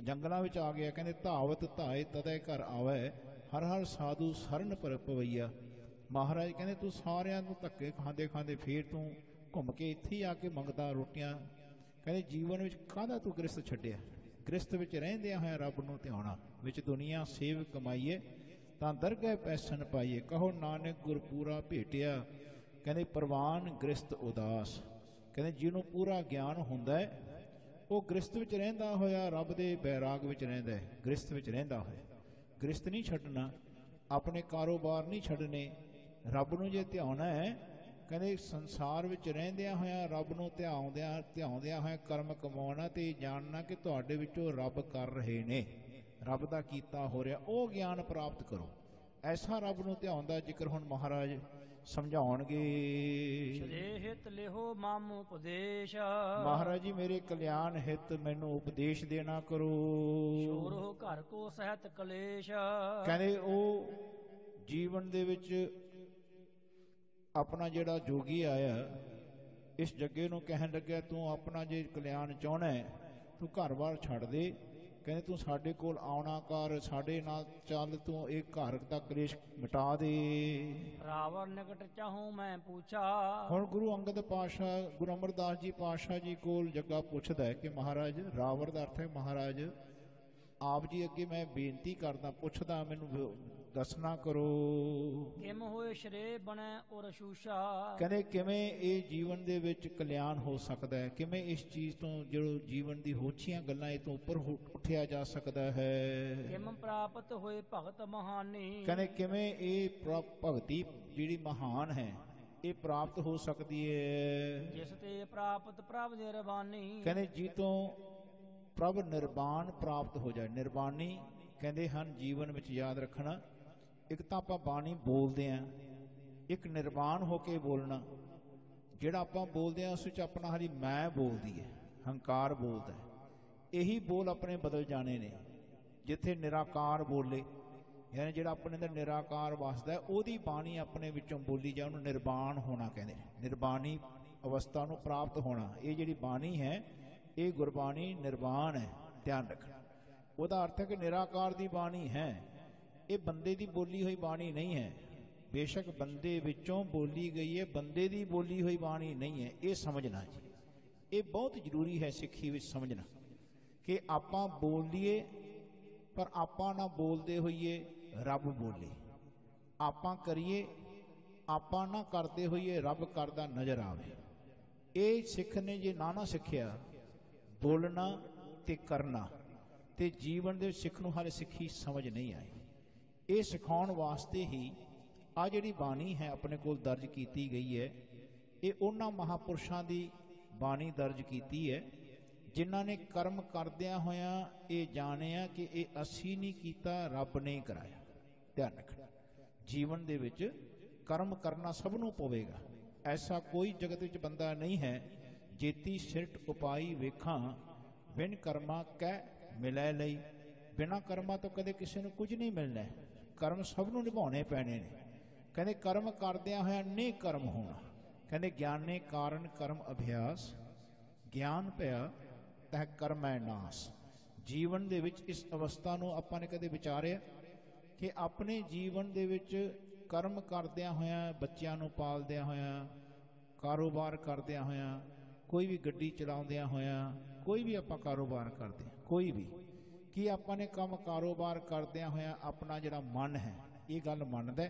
ਜੰਗਲਾਂ ਵਿੱਚ ਆ ਗਿਆ। ਕਹਿੰਦੇ, ਧਾਵਤ ਧਾਏ ਤਦੈ ਘਰ ਆਵੈ, ਹਰ ਹਰ ਸਾਧੂ ਸਰਨ ਪਰ ਪਵਈਆ ਮਹਾਰਾਜ ਕਹਿੰਦੇ, ਤੂੰ ਸਾਰਿਆਂ ਨੂੰ ਧੱਕੇ ਖਾਂਦੇ ਖਾਂਦੇ ਫੇਰ ਤੂੰ ਘੁੰਮ ਕੇ ਇੱਥੇ ਹੀ ਆ ਕੇ ਮੰਗਦਾ ਰੋਟੀਆਂ। ਕਹਿੰਦੇ, ਜੀਵਨ ਵਿੱਚ ਕਾਹਦਾ ਤੂੰ ਗ੍ਰਸਤ ਛੱਡਿਆ? ਗ੍ਰਸਤ ਵਿੱਚ ਰਹਿੰਦਿਆਂ ਹੋਇਆਂ ਰੱਬ ਨੂੰ ਧਿਆਉਣਾ ਵਿੱਚ ਦੁਨੀਆ ਸੇਵ ਕਮਾਈਏ, ਤਾਂ ਦਰਗਹਿ ਪੈਸਨ ਪਾਈਏ। ਕਹੋ, ਨਾਨਕ ਗੁਰਪੂਰਾ ਭੇਟਿਆ। ਕਹਿੰਦੇ, ਪ੍ਰਵਾਨ ਗ੍ਰਸਤ ਉਦਾਸ। ਕਹਿੰਦੇ, ਜਿਹਨੂੰ ਪੂਰਾ ਗਿਆਨ ਹੁੰਦਾ ਹੈ, ਉਹ ਗ੍ਰਸਤ ਵਿੱਚ ਰਹਿੰਦਾ ਹੋਇਆ ਰੱਬ ਦੇ ਬੈਰਾਗ ਵਿੱਚ ਰਹਿੰਦਾ ਹੈ। ਗ੍ਰਸਤ ਵਿੱਚ ਰਹਿੰਦਾ ਹੋਇਆ। ਗ੍ਰਸਤ ਨਹੀਂ ਛੱਡਣਾ, ਆਪਣੇ ਕਾਰੋਬਾਰ ਨਹੀਂ ਛੱਡਨੇ ਰੱਬ ਨੂੰ ਜੇ ਧਿਆਉਣਾ ਹੈ ਕਹਿੰਦੇ ਸੰਸਾਰ ਵਿੱਚ ਰਹਿੰਦਿਆਂ ਹੋਇਆਂ ਰੱਬ ਨੂੰ ਧਿਆਉਂਦਿਆਂ ਧਿਆਉਂਦਿਆਂ ਹੋਇਆਂ ਕਰਮ ਕਮਾਉਣਾ ਤੇ ਜਾਣਨਾ ਕਿ ਤੁਹਾਡੇ ਵਿੱਚੋਂ ਰੱਬ ਕਰ ਰਹੇ ਨੇ। ਰੱਬ ਦਾ ਕੀਤਾ ਹੋ ਰਿਹਾ ਉਹ ਗਿਆਨ ਪ੍ਰਾਪਤ ਕਰੋ। ਐਸਾ ਰੱਬ ਨੂੰ ਧਿਆਉਂਦਾ ਜ਼ਿਕਰ ਹੁਣ ਮਹਾਰਾਜ ਸਮਝਾਉਣਗੇ। ਸਦੇ ਹਿਤ ਲਿਹੋ ਮਮ ਉਪਦੇਸ਼। ਮਹਾਰਾਜ ਜੀ ਮੇਰੇ ਕਲਿਆਣ ਹਿਤ ਮੈਨੂੰ ਉਪਦੇਸ਼ ਦੇਣਾ ਕਰੋ। ਸ਼ੋਰੋ ਘਰ ਕੋ ਸਹਿਤ ਕਲੇਸ਼। ਕਹਿੰਦੇ ਉਹ ਜੀਵਨ ਦੇ ਵਿੱਚ ਆਪਣਾ ਜਿਹੜਾ ਜੋਗੀ ਆਇਆ ਇਸ ਜੱਗੇ ਨੂੰ ਕਹਿਣ ਲੱਗਿਆ ਤੂੰ ਆਪਣਾ ਜੇ ਕਲਿਆਣ ਚਾਹਣਾ ਤੂੰ ਘਰ-ਬਾਰ ਛੱਡ ਦੇ। ਕਹਿੰਦੇ ਤੂੰ ਸਾਡੇ ਕੋਲ ਆਉਣਾ ਕਰ ਸਾਡੇ ਨਾਲ ਚੱਲ ਤੂੰ ਇਹ ਘਰ ਦਾ ਕਲੇਸ਼ ਮਿਟਾ ਦੇ। ਰਾਵਣ ਨਿਕਟ ਚਾਹੂੰ ਮੈਂ ਪੁੱਛਾ। ਹੁਣ ਗੁਰੂ ਅੰਗਦ ਪਾਸ਼ਾ ਗੁਰੂ ਅਮਰਦਾਸ ਜੀ ਪਾਸ਼ਾ ਜੀ ਕੋਲ ਜੱਗਾ ਪੁੱਛਦਾ ਹੈ ਕਿ ਮਹਾਰਾਜ ਰਾਵਰ ਦਾ ਅਰਥ ਹੈ ਮਹਾਰਾਜ ਆਪ ਜੀ ਅੱਗੇ ਮੈਂ ਬੇਨਤੀ ਕਰਦਾ ਪੁੱਛਦਾ ਮੈਨੂੰ ਦੱਸਣਾ ਕਰੋ। ਕਿਮ ਹੋਏ ਸ਼ਰੇ ਬਣੈ ਔਰ ਸ਼ੂਸ਼ਾ ਕਹਿੰਦੇ ਕਿਵੇਂ ਇਹ ਜੀਵਨ ਦੇ ਵਿੱਚ ਕਲਿਆਣ ਹੋ ਸਕਦਾ ਹੈ? ਕਿਵੇਂ ਇਸ ਚੀਜ਼ ਤੋਂ ਜਿਹੜੋ ਜੀਵਨ ਦੀ ਹੋਛੀਆਂ ਗੱਲਾਂ ਇਹ ਤੋਂ ਉੱਪਰ ਉੱਠਿਆ ਜਾ ਸਕਦਾ ਹੈ? ਕਿਮ ਪ੍ਰਾਪਤ ਹੋਏ ਭਗਤ ਮਹਾਨੀ? ਕਹਿੰਦੇ ਕਿਵੇਂ ਇਹ ਭਗਤੀ ਜਿਹੜੀ ਮਹਾਨ ਹੈ ਇਹ ਪ੍ਰਾਪਤ ਹੋ ਸਕਦੀ ਹੈ? ਜਿਸ ਤੇ ਪ੍ਰਾਪਤ ਪ੍ਰਭ ਨਿਰਵਾਨੀ ਕਹਿੰਦੇ ਜੀ ਤੋਂ ਪ੍ਰਭ ਨਿਰਵਾਣ ਪ੍ਰਾਪਤ ਹੋ ਜਾਏ। ਨਿਰਵਾਣੀ ਕਹਿੰਦੇ ਹਨ ਜੀਵਨ ਵਿੱਚ ਯਾਦ ਰੱਖਣਾ। ਇੱਕ ਤਾਂ ਆਪਾਂ ਬਾਣੀ ਬੋਲਦੇ ਆਂ, ਇੱਕ ਨਿਰਵਾਣ ਹੋ ਕੇ ਬੋਲਣਾ, ਜਿਹੜਾ ਆਪਾਂ ਬੋਲਦੇ ਆਂ ਉਸ ਵਿੱਚ ਆਪਣਾ ਹਰੀ ਮੈਂ ਬੋਲਦੀ ਹੈ ਹੰਕਾਰ ਬੋਲਦਾ ਹੈ ਇਹੀ ਬੋਲ ਆਪਣੇ ਬਦਲ ਜਾਣੇ ਨੇ, ਜਿੱਥੇ ਨਿਰਾਕਾਰ ਬੋਲੇ, ਯਾਨੀ ਜਿਹੜਾ ਆਪਣੇ ਅੰਦਰ ਨਿਰਾਕਾਰ ਵਸਦਾ ਉਹਦੀ ਬਾਣੀ ਆਪਣੇ ਵਿੱਚੋਂ ਬੋਲੀ ਜਾ ਉਹਨੂੰ ਨਿਰਵਾਣ ਹੋਣਾ ਕਹਿੰਦੇ ਨੇ। ਨਿਰਵਾਣੀ ਅਵਸਥਾ ਨੂੰ ਪ੍ਰਾਪਤ ਹੋਣਾ, ਇਹ ਜਿਹੜੀ ਬਾਣੀ ਹੈ, ਇਹ ਗੁਰਬਾਣੀ ਨਿਰਵਾਣ ਹੈ, ਧਿਆਨ ਰੱਖਣਾ। ਉਹਦਾ ਅਰਥ ਹੈ ਕਿ ਨਿਰਾਕਾਰ ਦੀ ਬਾਣੀ ਹੈ। ਇਹ ਬੰਦੇ ਦੀ ਬੋਲੀ ਹੋਈ ਬਾਣੀ ਨਹੀਂ ਹੈ। ਬੇਸ਼ੱਕ ਬੰਦੇ ਵਿੱਚੋਂ ਬੋਲੀ ਗਈ ਹੈ, ਬੰਦੇ ਦੀ ਬੋਲੀ ਹੋਈ ਬਾਣੀ ਨਹੀਂ ਹੈ। ਇਹ ਸਮਝਣਾ ਜੀ। ਇਹ ਬਹੁਤ ਜ਼ਰੂਰੀ ਹੈ ਸਿੱਖੀ ਵਿੱਚ ਸਮਝਣਾ ਕਿ ਆਪਾਂ ਬੋਲੀਏ, ਪਰ ਆਪਾਂ ਨਾ ਬੋਲਦੇ ਹੋਈਏ ਰੱਬ ਬੋਲੇ। ਆਪਾਂ ਕਰੀਏ, ਆਪਾਂ ਨਾ ਕਰਦੇ ਹੋਈਏ ਰੱਬ ਕਰਦਾ ਨਜ਼ਰ ਆਵੇ। ਇਹ ਸਿੱਖ ਨੇ ਜੇ ਨਾ ਨਾ ਸਿੱਖਿਆ, ਬੋਲਣਾ ਤੇ ਕਰਨਾ, ਤੇ ਜੀਵਨ ਦੇ ਸਿੱਖ ਨੂੰ ਹਾਲੇ ਸਿੱਖੀ ਸਮਝ ਨਹੀਂ ਆਈ। ਇਹ ਸਿਖਾਉਣ ਵਾਸਤੇ ਹੀ ਆ ਜਿਹੜੀ ਬਾਣੀ ਹੈ ਆਪਣੇ ਕੋਲ ਦਰਜ ਕੀਤੀ ਗਈ ਹੈ, ਇਹ ਉਹਨਾਂ ਮਹਾਪੁਰਸ਼ਾਂ ਦੀ ਬਾਣੀ ਦਰਜ ਕੀਤੀ ਹੈ, ਜਿਨ੍ਹਾਂ ਨੇ ਕਰਮ ਕਰਦਿਆਂ ਹੋਇਆਂ ਇਹ ਜਾਣਿਆ ਕਿ ਇਹ ਅਸੀਂ ਨਹੀਂ ਕੀਤਾ, ਰੱਬ ਨੇ ਕਰਾਇਆ। ਧਿਆਨ ਰੱਖਣਾ, ਜੀਵਨ ਦੇ ਵਿੱਚ ਕਰਮ ਕਰਨਾ ਸਭ ਨੂੰ ਪਵੇਗਾ। ਐਸਾ ਕੋਈ ਜਗਤ ਵਿੱਚ ਬੰਦਾ ਨਹੀਂ ਹੈ, ਜੇਤੀ ਸਿਰਟ ਉਪਾਈ ਵੇਖਾਂ, ਬਿਨ ਕਰਮਾ ਕਹਿ ਮਿਲੈ ਲਈ। ਬਿਨਾ ਕਰਮਾਂ ਤੋਂ ਕਦੇ ਕਿਸੇ ਨੂੰ ਕੁਝ ਨਹੀਂ ਮਿਲਣਾ। ਕਰਮ ਸਭ ਨੂੰ ਨਿਭਾਉਣੇ ਪੈਣੇ ਨੇ। ਕਹਿੰਦੇ ਕਰਮ ਕਰਦਿਆਂ ਹੋਇਆ ਨਹੀਂ ਕਰਮ ਹੋਣਾ। ਕਹਿੰਦੇ ਗਿਆਨੇ ਕਾਰਨ ਕਰਮ ਅਭਿਆਸ, ਗਿਆਨ ਭਇਆ, ਤਹ ਕਰਮੈ ਨਾਸ। ਜੀਵਨ ਦੇ ਵਿੱਚ ਇਸ ਅਵਸਥਾ ਨੂੰ ਆਪਾਂ ਨੇ ਕਦੇ ਵਿਚਾਰਿਆ ਕਿ ਆਪਣੇ ਜੀਵਨ ਦੇ ਵਿੱਚ ਕਰਮ ਕਰਦਿਆਂ ਹੋਇਆਂ, ਬੱਚਿਆਂ ਨੂੰ ਪਾਲਦਿਆਂ ਹੋਇਆਂ, ਕਾਰੋਬਾਰ ਕਰਦਿਆਂ ਹੋਇਆਂ, ਕੋਈ ਵੀ ਗੱਡੀ ਚਲਾਉਂਦਿਆਂ ਹੋਇਆਂ, ਕੋਈ ਵੀ ਆਪਾਂ ਕਾਰੋਬਾਰ ਕਰਦੇ ਹਾਂ, ਕੋਈ ਵੀ। ਕਿ ਆਪਾਂ ਨੇ ਕੰਮ ਕਾਰੋਬਾਰ ਕਰਦਿਆਂ ਹੋਇਆਂ ਆਪਣਾ ਜਿਹੜਾ ਮਨ ਹੈ, ਇਹ ਗੱਲ ਮੰਨਦਾ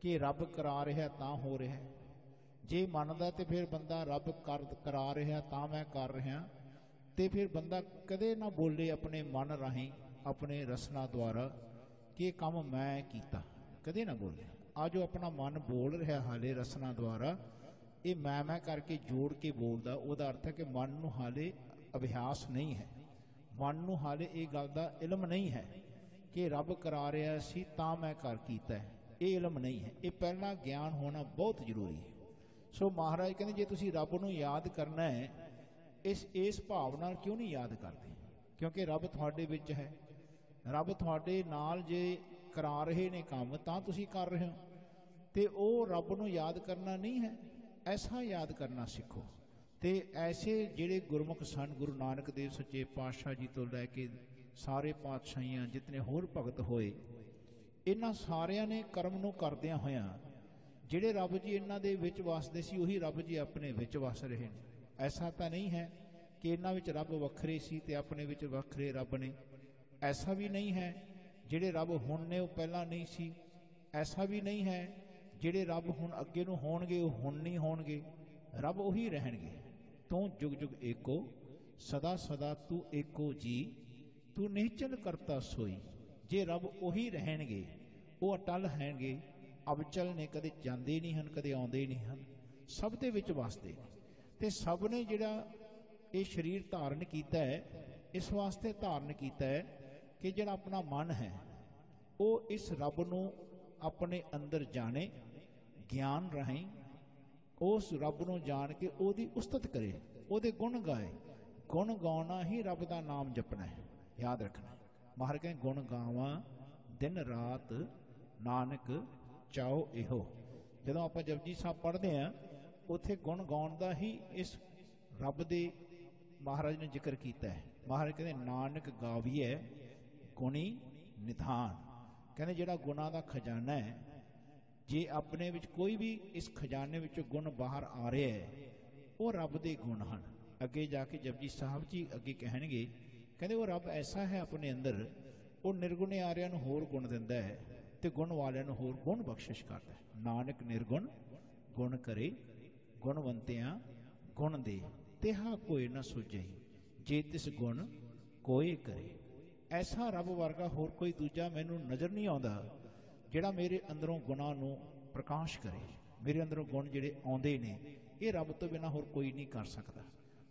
ਕਿ ਰੱਬ ਕਰਾ ਰਿਹਾ ਤਾਂ ਹੋ ਰਿਹਾ ਜੇ ਮੰਨਦਾ ਤੇ ਫਿਰ ਬੰਦਾ ਰੱਬ ਕਰ, ਕਰਾ ਰਿਹਾ ਤਾਂ ਮੈਂ ਕਰ ਰਿਹਾ ਤੇ ਫਿਰ ਬੰਦਾ ਕਦੇ ਨਾ ਬੋਲੇ ਆਪਣੇ ਮਨ ਰਾਹੀਂ, ਆਪਣੇ ਰਸਨਾ ਦੁਆਰਾ ਕਿ ਕੰਮ ਮੈਂ ਕੀਤਾ। ਕਦੇ ਨਾ ਬੋਲੇ। ਆ ਜੋ ਆਪਣਾ ਮਨ ਬੋਲ ਰਿਹਾ ਹਾਲੇ ਰਸਨਾ ਦੁਆਰਾ, ਇਹ ਮੈਂ ਮੈਂ ਕਰਕੇ ਜੋੜ ਕੇ ਬੋਲਦਾ, ਉਹਦਾ ਅਰਥ ਹੈ ਕਿ ਮਨ ਨੂੰ ਹਾਲੇ ਅਭਿਆਸ ਨਹੀਂ ਹੈ। ਮਨ ਨੂੰ ਹਾਲੇ ਇਹ ਗੱਲ ਦਾ ਇਲਮ ਨਹੀਂ ਹੈ ਕਿ ਰੱਬ ਕਰਾ ਰਿਹਾ ਸੀ ਤਾਂ ਮੈਂ ਕਰ ਕੀਤਾ ਇਹ ਇਲਮ ਨਹੀਂ ਹੈ। ਇਹ ਪਹਿਲਾਂ ਗਿਆਨ ਹੋਣਾ ਬਹੁਤ ਜ਼ਰੂਰੀ ਹੈ। ਸੋ ਮਹਾਰਾਜ ਕਹਿੰਦੇ, ਜੇ ਤੁਸੀਂ ਰੱਬ ਨੂੰ ਯਾਦ ਕਰਨਾ ਹੈ, ਇਸ ਇਸ ਭਾਵ ਨਾਲ ਕਿਉਂ ਨਹੀਂ ਯਾਦ ਕਰਦੇ? ਕਿਉਂਕਿ ਰੱਬ ਤੁਹਾਡੇ ਵਿੱਚ ਹੈ। ਰੱਬ ਤੁਹਾਡੇ ਨਾਲ ਜੇ ਕਰਾ ਰਹੇ ਨੇ ਕੰਮ, ਤਾਂ ਤੁਸੀਂ ਕਰ ਰਹੇ ਹੋ। ਤੇ ਉਹ ਰੱਬ ਨੂੰ ਯਾਦ ਕਰਨਾ ਨਹੀਂ ਹੈ। ਐਸਾ ਯਾਦ ਕਰਨਾ ਸਿੱਖੋ। ਤੇ ਐਸੇ ਜਿਹੜੇ ਗੁਰਮੁਖ ਸਨ, ਗੁਰੂ ਨਾਨਕ ਦੇਵ ਸੱਚੇ ਪਾਤਸ਼ਾਹ ਜੀ ਤੋਂ ਲੈ ਕੇ ਸਾਰੇ ਪਾਤਸ਼ਾਹੀਆਂ, ਜਿਤਨੇ ਹੋਰ ਭਗਤ ਹੋਏ, ਇਹਨਾਂ ਸਾਰਿਆਂ ਨੇ ਕਰਮ ਨੂੰ ਕਰਦਿਆਂ ਹੋਇਆਂ, ਜਿਹੜੇ ਰੱਬ ਜੀ ਇਹਨਾਂ ਦੇ ਵਿੱਚ ਵਸਦੇ ਸੀ, ਉਹੀ ਰੱਬ ਜੀ ਆਪਣੇ ਵਿੱਚ ਵਸ ਰਹੇ ਨੇ। ਐਸਾ ਤਾਂ ਨਹੀਂ ਹੈ ਕਿ ਇਹਨਾਂ ਵਿੱਚ ਰੱਬ ਵੱਖਰੇ ਸੀ ਤੇ ਆਪਣੇ ਵਿੱਚ ਵੱਖਰੇ ਰੱਬ ਨੇ। ਐਸਾ ਵੀ ਨਹੀਂ ਹੈ ਜਿਹੜੇ ਰੱਬ ਹੁਣ ਨੇ, ਉਹ ਪਹਿਲਾਂ ਨਹੀਂ ਸੀ। ਐਸਾ ਵੀ ਨਹੀਂ ਹੈ ਜਿਹੜੇ ਰੱਬ ਹੁਣ ਅੱਗੇ ਨੂੰ ਹੋਣਗੇ, ਉਹ ਹੁਣ ਨਹੀਂ ਹੋਣਗੇ। ਰੱਬ ਉਹੀ ਰਹਿਣਗੇ। ਤੂੰ ਜੁਗ ਜੁਗ ਏਕੋ, ਸਦਾ ਸਦਾ ਤੂੰ ਏਕੋ ਜੀ, ਤੂੰ ਨਿਹਚਲ ਕਰਤਾ ਸੋਈ। ਜੇ ਰੱਬ ਉਹੀ ਰਹਿਣਗੇ, ਉਹ ਅਟਲ ਹੈਣਗੇ। ਅਬਚਲ ਨੇ ਕਦੇ ਜਾਂਦੇ ਨਹੀਂ ਹਨ, ਕਦੇ ਆਉਂਦੇ ਨਹੀਂ ਹਨ, ਸਭ ਦੇ ਵਿੱਚ ਵਸਦੇ ਨੇ ਤੇ ਸਭ ਨੇ ਜਿਹੜਾ ਇਹ ਸਰੀਰ ਧਾਰਨ ਕੀਤਾ ਹੈ, ਇਸ ਵਾਸਤੇ ਧਾਰਨ ਕੀਤਾ ਹੈ ਕਿ ਜਿਹੜਾ ਆਪਣਾ ਮਨ ਹੈ, ਉਹ ਇਸ ਰੱਬ ਨੂੰ ਆਪਣੇ ਅੰਦਰ ਜਾਣੇ, ਗਿਆਨ ਰਾਹੀਂ ਉਸ ਰੱਬ ਨੂੰ ਜਾਣ ਕੇ ਉਹਦੀ ਉਸਤਤ ਕਰੇ, ਉਹਦੇ ਗੁਣ ਗਾਏ। ਗੁਣ ਗਾਉਣਾ ਹੀ ਰੱਬ ਦਾ ਨਾਮ ਜਪਣਾ ਹੈ। ਯਾਦ ਰੱਖਣਾ। ਹੈ। ਮਹਾਰਾਜ ਕਹਿੰਦੇ, ਗੁਣ ਗਾਵਾਂ, ਦਿਨ ਰਾਤ ਨਾਨਕ ਚਾਓ ਇਹੋ। ਜਦੋਂ ਆਪਾਂ ਜਪਜੀ ਸਾਹਿਬ ਪੜ੍ਹਦੇ ਆ ਉੱਥੇ ਗੁਣ ਗਾਉਣ ਦਾ ਹੀ ਇਸ ਰੱਬ ਦੇ ਮਹਾਰਾਜ ਨੇ ਜ਼ਿਕਰ ਕੀਤਾ ਹੈ। ਮਹਾਰਾਜ ਕਹਿੰਦੇ, ਨਾਨਕ ਗਾਵੀਐ ਗੁਣੀ ਨਿਧਾਨ। ਕਹਿੰਦੇ, ਜਿਹੜਾ ਗੁਣਾ ਦਾ ਖਜ਼ਾਨਾ ਹੈ ਜੇ ਆਪਣੇ ਵਿੱਚ ਕੋਈ ਵੀ ਇਸ ਖਜ਼ਾਨੇ ਵਿੱਚੋਂ ਗੁਣ ਬਾਹਰ ਆ ਰਿਹਾ ਹੈ, ਉਹ ਰੱਬ ਦੇ ਗੁਣ ਹਨ। ਅੱਗੇ ਜਾ ਕੇ ਜਪਜੀ ਸਾਹਿਬ ਜੀ ਅੱਗੇ ਕਹਿਣਗੇ, ਕਹਿੰਦੇ ਉਹ ਰੱਬ ਐਸਾ ਹੈ ਆਪਣੇ ਅੰਦਰ, ਉਹ ਨਿਰਗੁਣ ਆਰਿਆਂ ਨੂੰ ਹੋਰ ਗੁਣ ਦਿੰਦਾ ਹੈ ਤੇ ਗੁਣ ਵਾਲਿਆਂ ਨੂੰ ਹੋਰ ਗੁਣ ਬਖਸ਼ਿਸ਼ ਕਰਦਾ ਹੈ। ਨਾਨਕ ਨਿਰਗੁਣ, ਗੁਣ ਕਰੇ, ਗੁਣਵੰਤਿਆਂ ਗੁਣ ਦੇ ਤਿਹਾ ਕੋਈ ਨਾ ਸੁਝਈ ਜੇ ਤਿਸ ਗੁਣ ਕੋਈ ਕਰੇ। ਐਸਾ ਰੱਬ ਵਰਗਾ ਹੋਰ ਕੋਈ ਦੂਜਾ ਮੈਨੂੰ ਨਜ਼ਰ ਨਹੀਂ ਆਉਂਦਾ ਜਿਹੜਾ ਮੇਰੇ ਅੰਦਰੋਂ ਗੁਣਾਂ ਨੂੰ ਪ੍ਰਕਾਸ਼ ਕਰੇ, ਮੇਰੇ ਅੰਦਰੋਂ ਗੁਣ ਜਿਹੜੇ ਆਉਂਦੇ ਨੇ, ਇਹ ਰੱਬ ਤੋਂ ਬਿਨਾ ਹੋਰ ਕੋਈ ਨਹੀਂ ਕਰ ਸਕਦਾ।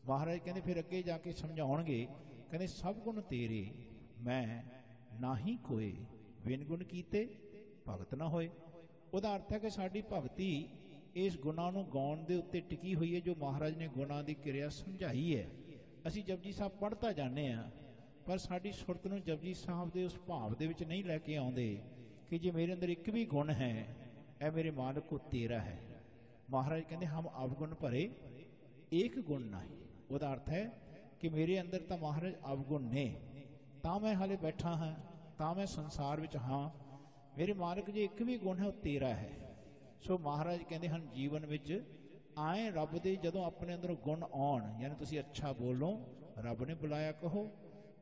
ਮਹਾਰਾਜ ਕਹਿੰਦੇ, ਫਿਰ ਅੱਗੇ ਜਾ ਕੇ ਸਮਝਾਉਣਗੇ, ਕਹਿੰਦੇ, ਸਭ ਗੁਣ ਤੇਰੇ, ਮੈਂ ਨਾਹੀ ਕੋਏ ਵਿਨ ਗੁਣ ਕੀਤੇ ਭਗਤ ਨਾ ਹੋਏ। ਉਹਦਾ ਅਰਥ ਹੈ ਕਿ ਸਾਡੀ ਭਗਤੀ ਇਸ ਗੁਣਾਂ ਨੂੰ ਗਾਉਣ ਦੇ ਉੱਤੇ ਟਿਕੀ ਹੋਈ ਹੈ, ਜੋ ਮਹਾਰਾਜ ਨੇ ਗੁਣਾਂ ਦੀ ਕਿਰਿਆ ਸਮਝਾਈ ਹੈ। ਅਸੀਂ ਜਪਜੀ ਸਾਹਿਬ ਪੜ੍ਹਤਾ ਜਾਂਦੇ ਆ ਪਰ ਸਾਡੀ ਸੁਰਤ ਨੂੰ ਜਪਜੀ ਸਾਹਿਬ ਦੇ ਉਸ ਭਾਵ ਦੇ ਵਿੱਚ ਨਹੀਂ ਲੈ ਕੇ ਆਉਂਦੇ। ਕਿ ਜੇ ਮੇਰੇ ਅੰਦਰ ਇੱਕ ਵੀ ਗੁਣ ਹੈ ਇਹ ਮੇਰੇ ਮਾਲਕ ਕੋ ਤੇਰਾ ਹੈ ਮਹਾਰਾਜ ਕਹਿੰਦੇ ਹਮ ਅਵਗੁਣ ਭਰੇ ਇੱਕ ਗੁਣ ਨਹੀਂ ਉਹਦਾ ਅਰਥ ਹੈ ਕਿ ਮੇਰੇ ਅੰਦਰ ਤਾਂ ਮਹਾਰਾਜ ਅਵਗੁਣ ਨੇ ਤਾਂ ਮੈਂ ਹਾਲੇ ਬੈਠਾ ਹਾਂ ਤਾਂ ਮੈਂ ਸੰਸਾਰ ਵਿੱਚ ਹਾਂ ਮੇਰੇ ਮਾਲਕ ਜੇ ਇੱਕ ਵੀ ਗੁਣ ਹੈ ਉਹ ਤੇਰਾ ਹੈ ਸੋ ਮਹਾਰਾਜ ਕਹਿੰਦੇ ਹਨ ਜੀਵਨ ਵਿੱਚ ਆਏ ਰੱਬ ਦੇ ਜਦੋਂ ਆਪਣੇ ਅੰਦਰ ਗੁਣ ਆਉਣ ਯਾਨੀ ਤੁਸੀਂ ਅੱਛਾ ਬੋਲੋ ਰੱਬ ਨੇ ਬੁਲਾਇਆ ਕਹੋ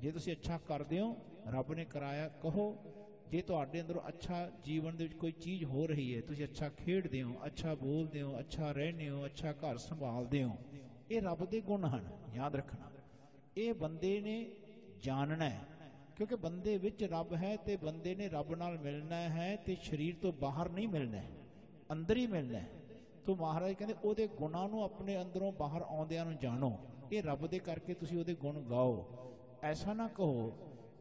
ਜੇ ਤੁਸੀਂ ਅੱਛਾ ਕਰਦੇ ਹੋ ਰੱਬ ਨੇ ਕਰਾਇਆ ਕਹੋ ਜੇ ਤੁਹਾਡੇ ਅੰਦਰੋਂ ਅੱਛਾ ਜੀਵਨ ਦੇ ਵਿੱਚ ਕੋਈ ਚੀਜ਼ ਹੋ ਰਹੀ ਹੈ, ਤੁਸੀਂ ਅੱਛਾ ਖੇਡਦੇ ਹੋ, ਅੱਛਾ ਬੋਲਦੇ ਹੋ, ਅੱਛਾ ਰਹਿੰਦੇ ਹੋ, ਅੱਛਾ ਘਰ ਸੰਭਾਲਦੇ ਹੋ, ਇਹ ਰੱਬ ਦੇ ਗੁਣ ਹਨ, ਯਾਦ ਰੱਖਣਾ। ਇਹ ਬੰਦੇ ਨੇ ਜਾਣਨਾ ਹੈ, ਕਿਉਂਕਿ ਬੰਦੇ ਵਿੱਚ ਰੱਬ ਹੈ ਤੇ ਬੰਦੇ ਨੇ ਰੱਬ ਨਾਲ ਮਿਲਣਾ ਹੈ ਤੇ ਸਰੀਰ ਤੋਂ ਬਾਹਰ ਨਹੀਂ ਮਿਲਣਾ ਅੰਦਰ ਹੀ ਮਿਲਣਾ ਹੈ। ਮਹਾਰਾਜ ਕਹਿੰਦੇ, ਉਹਦੇ ਗੁਣਾਂ ਨੂੰ ਆਪਣੇ ਅੰਦਰੋਂ ਬਾਹਰ ਆਉਂਦਿਆਂ ਨੂੰ ਜਾਣੋ, ਇਹ ਰੱਬ ਦੇ ਕਰਕੇ ਤੁਸੀਂ ਉਹਦੇ ਗੁਣ ਗਾਓ। ਐਸਾ ਨਾ ਕਹੋ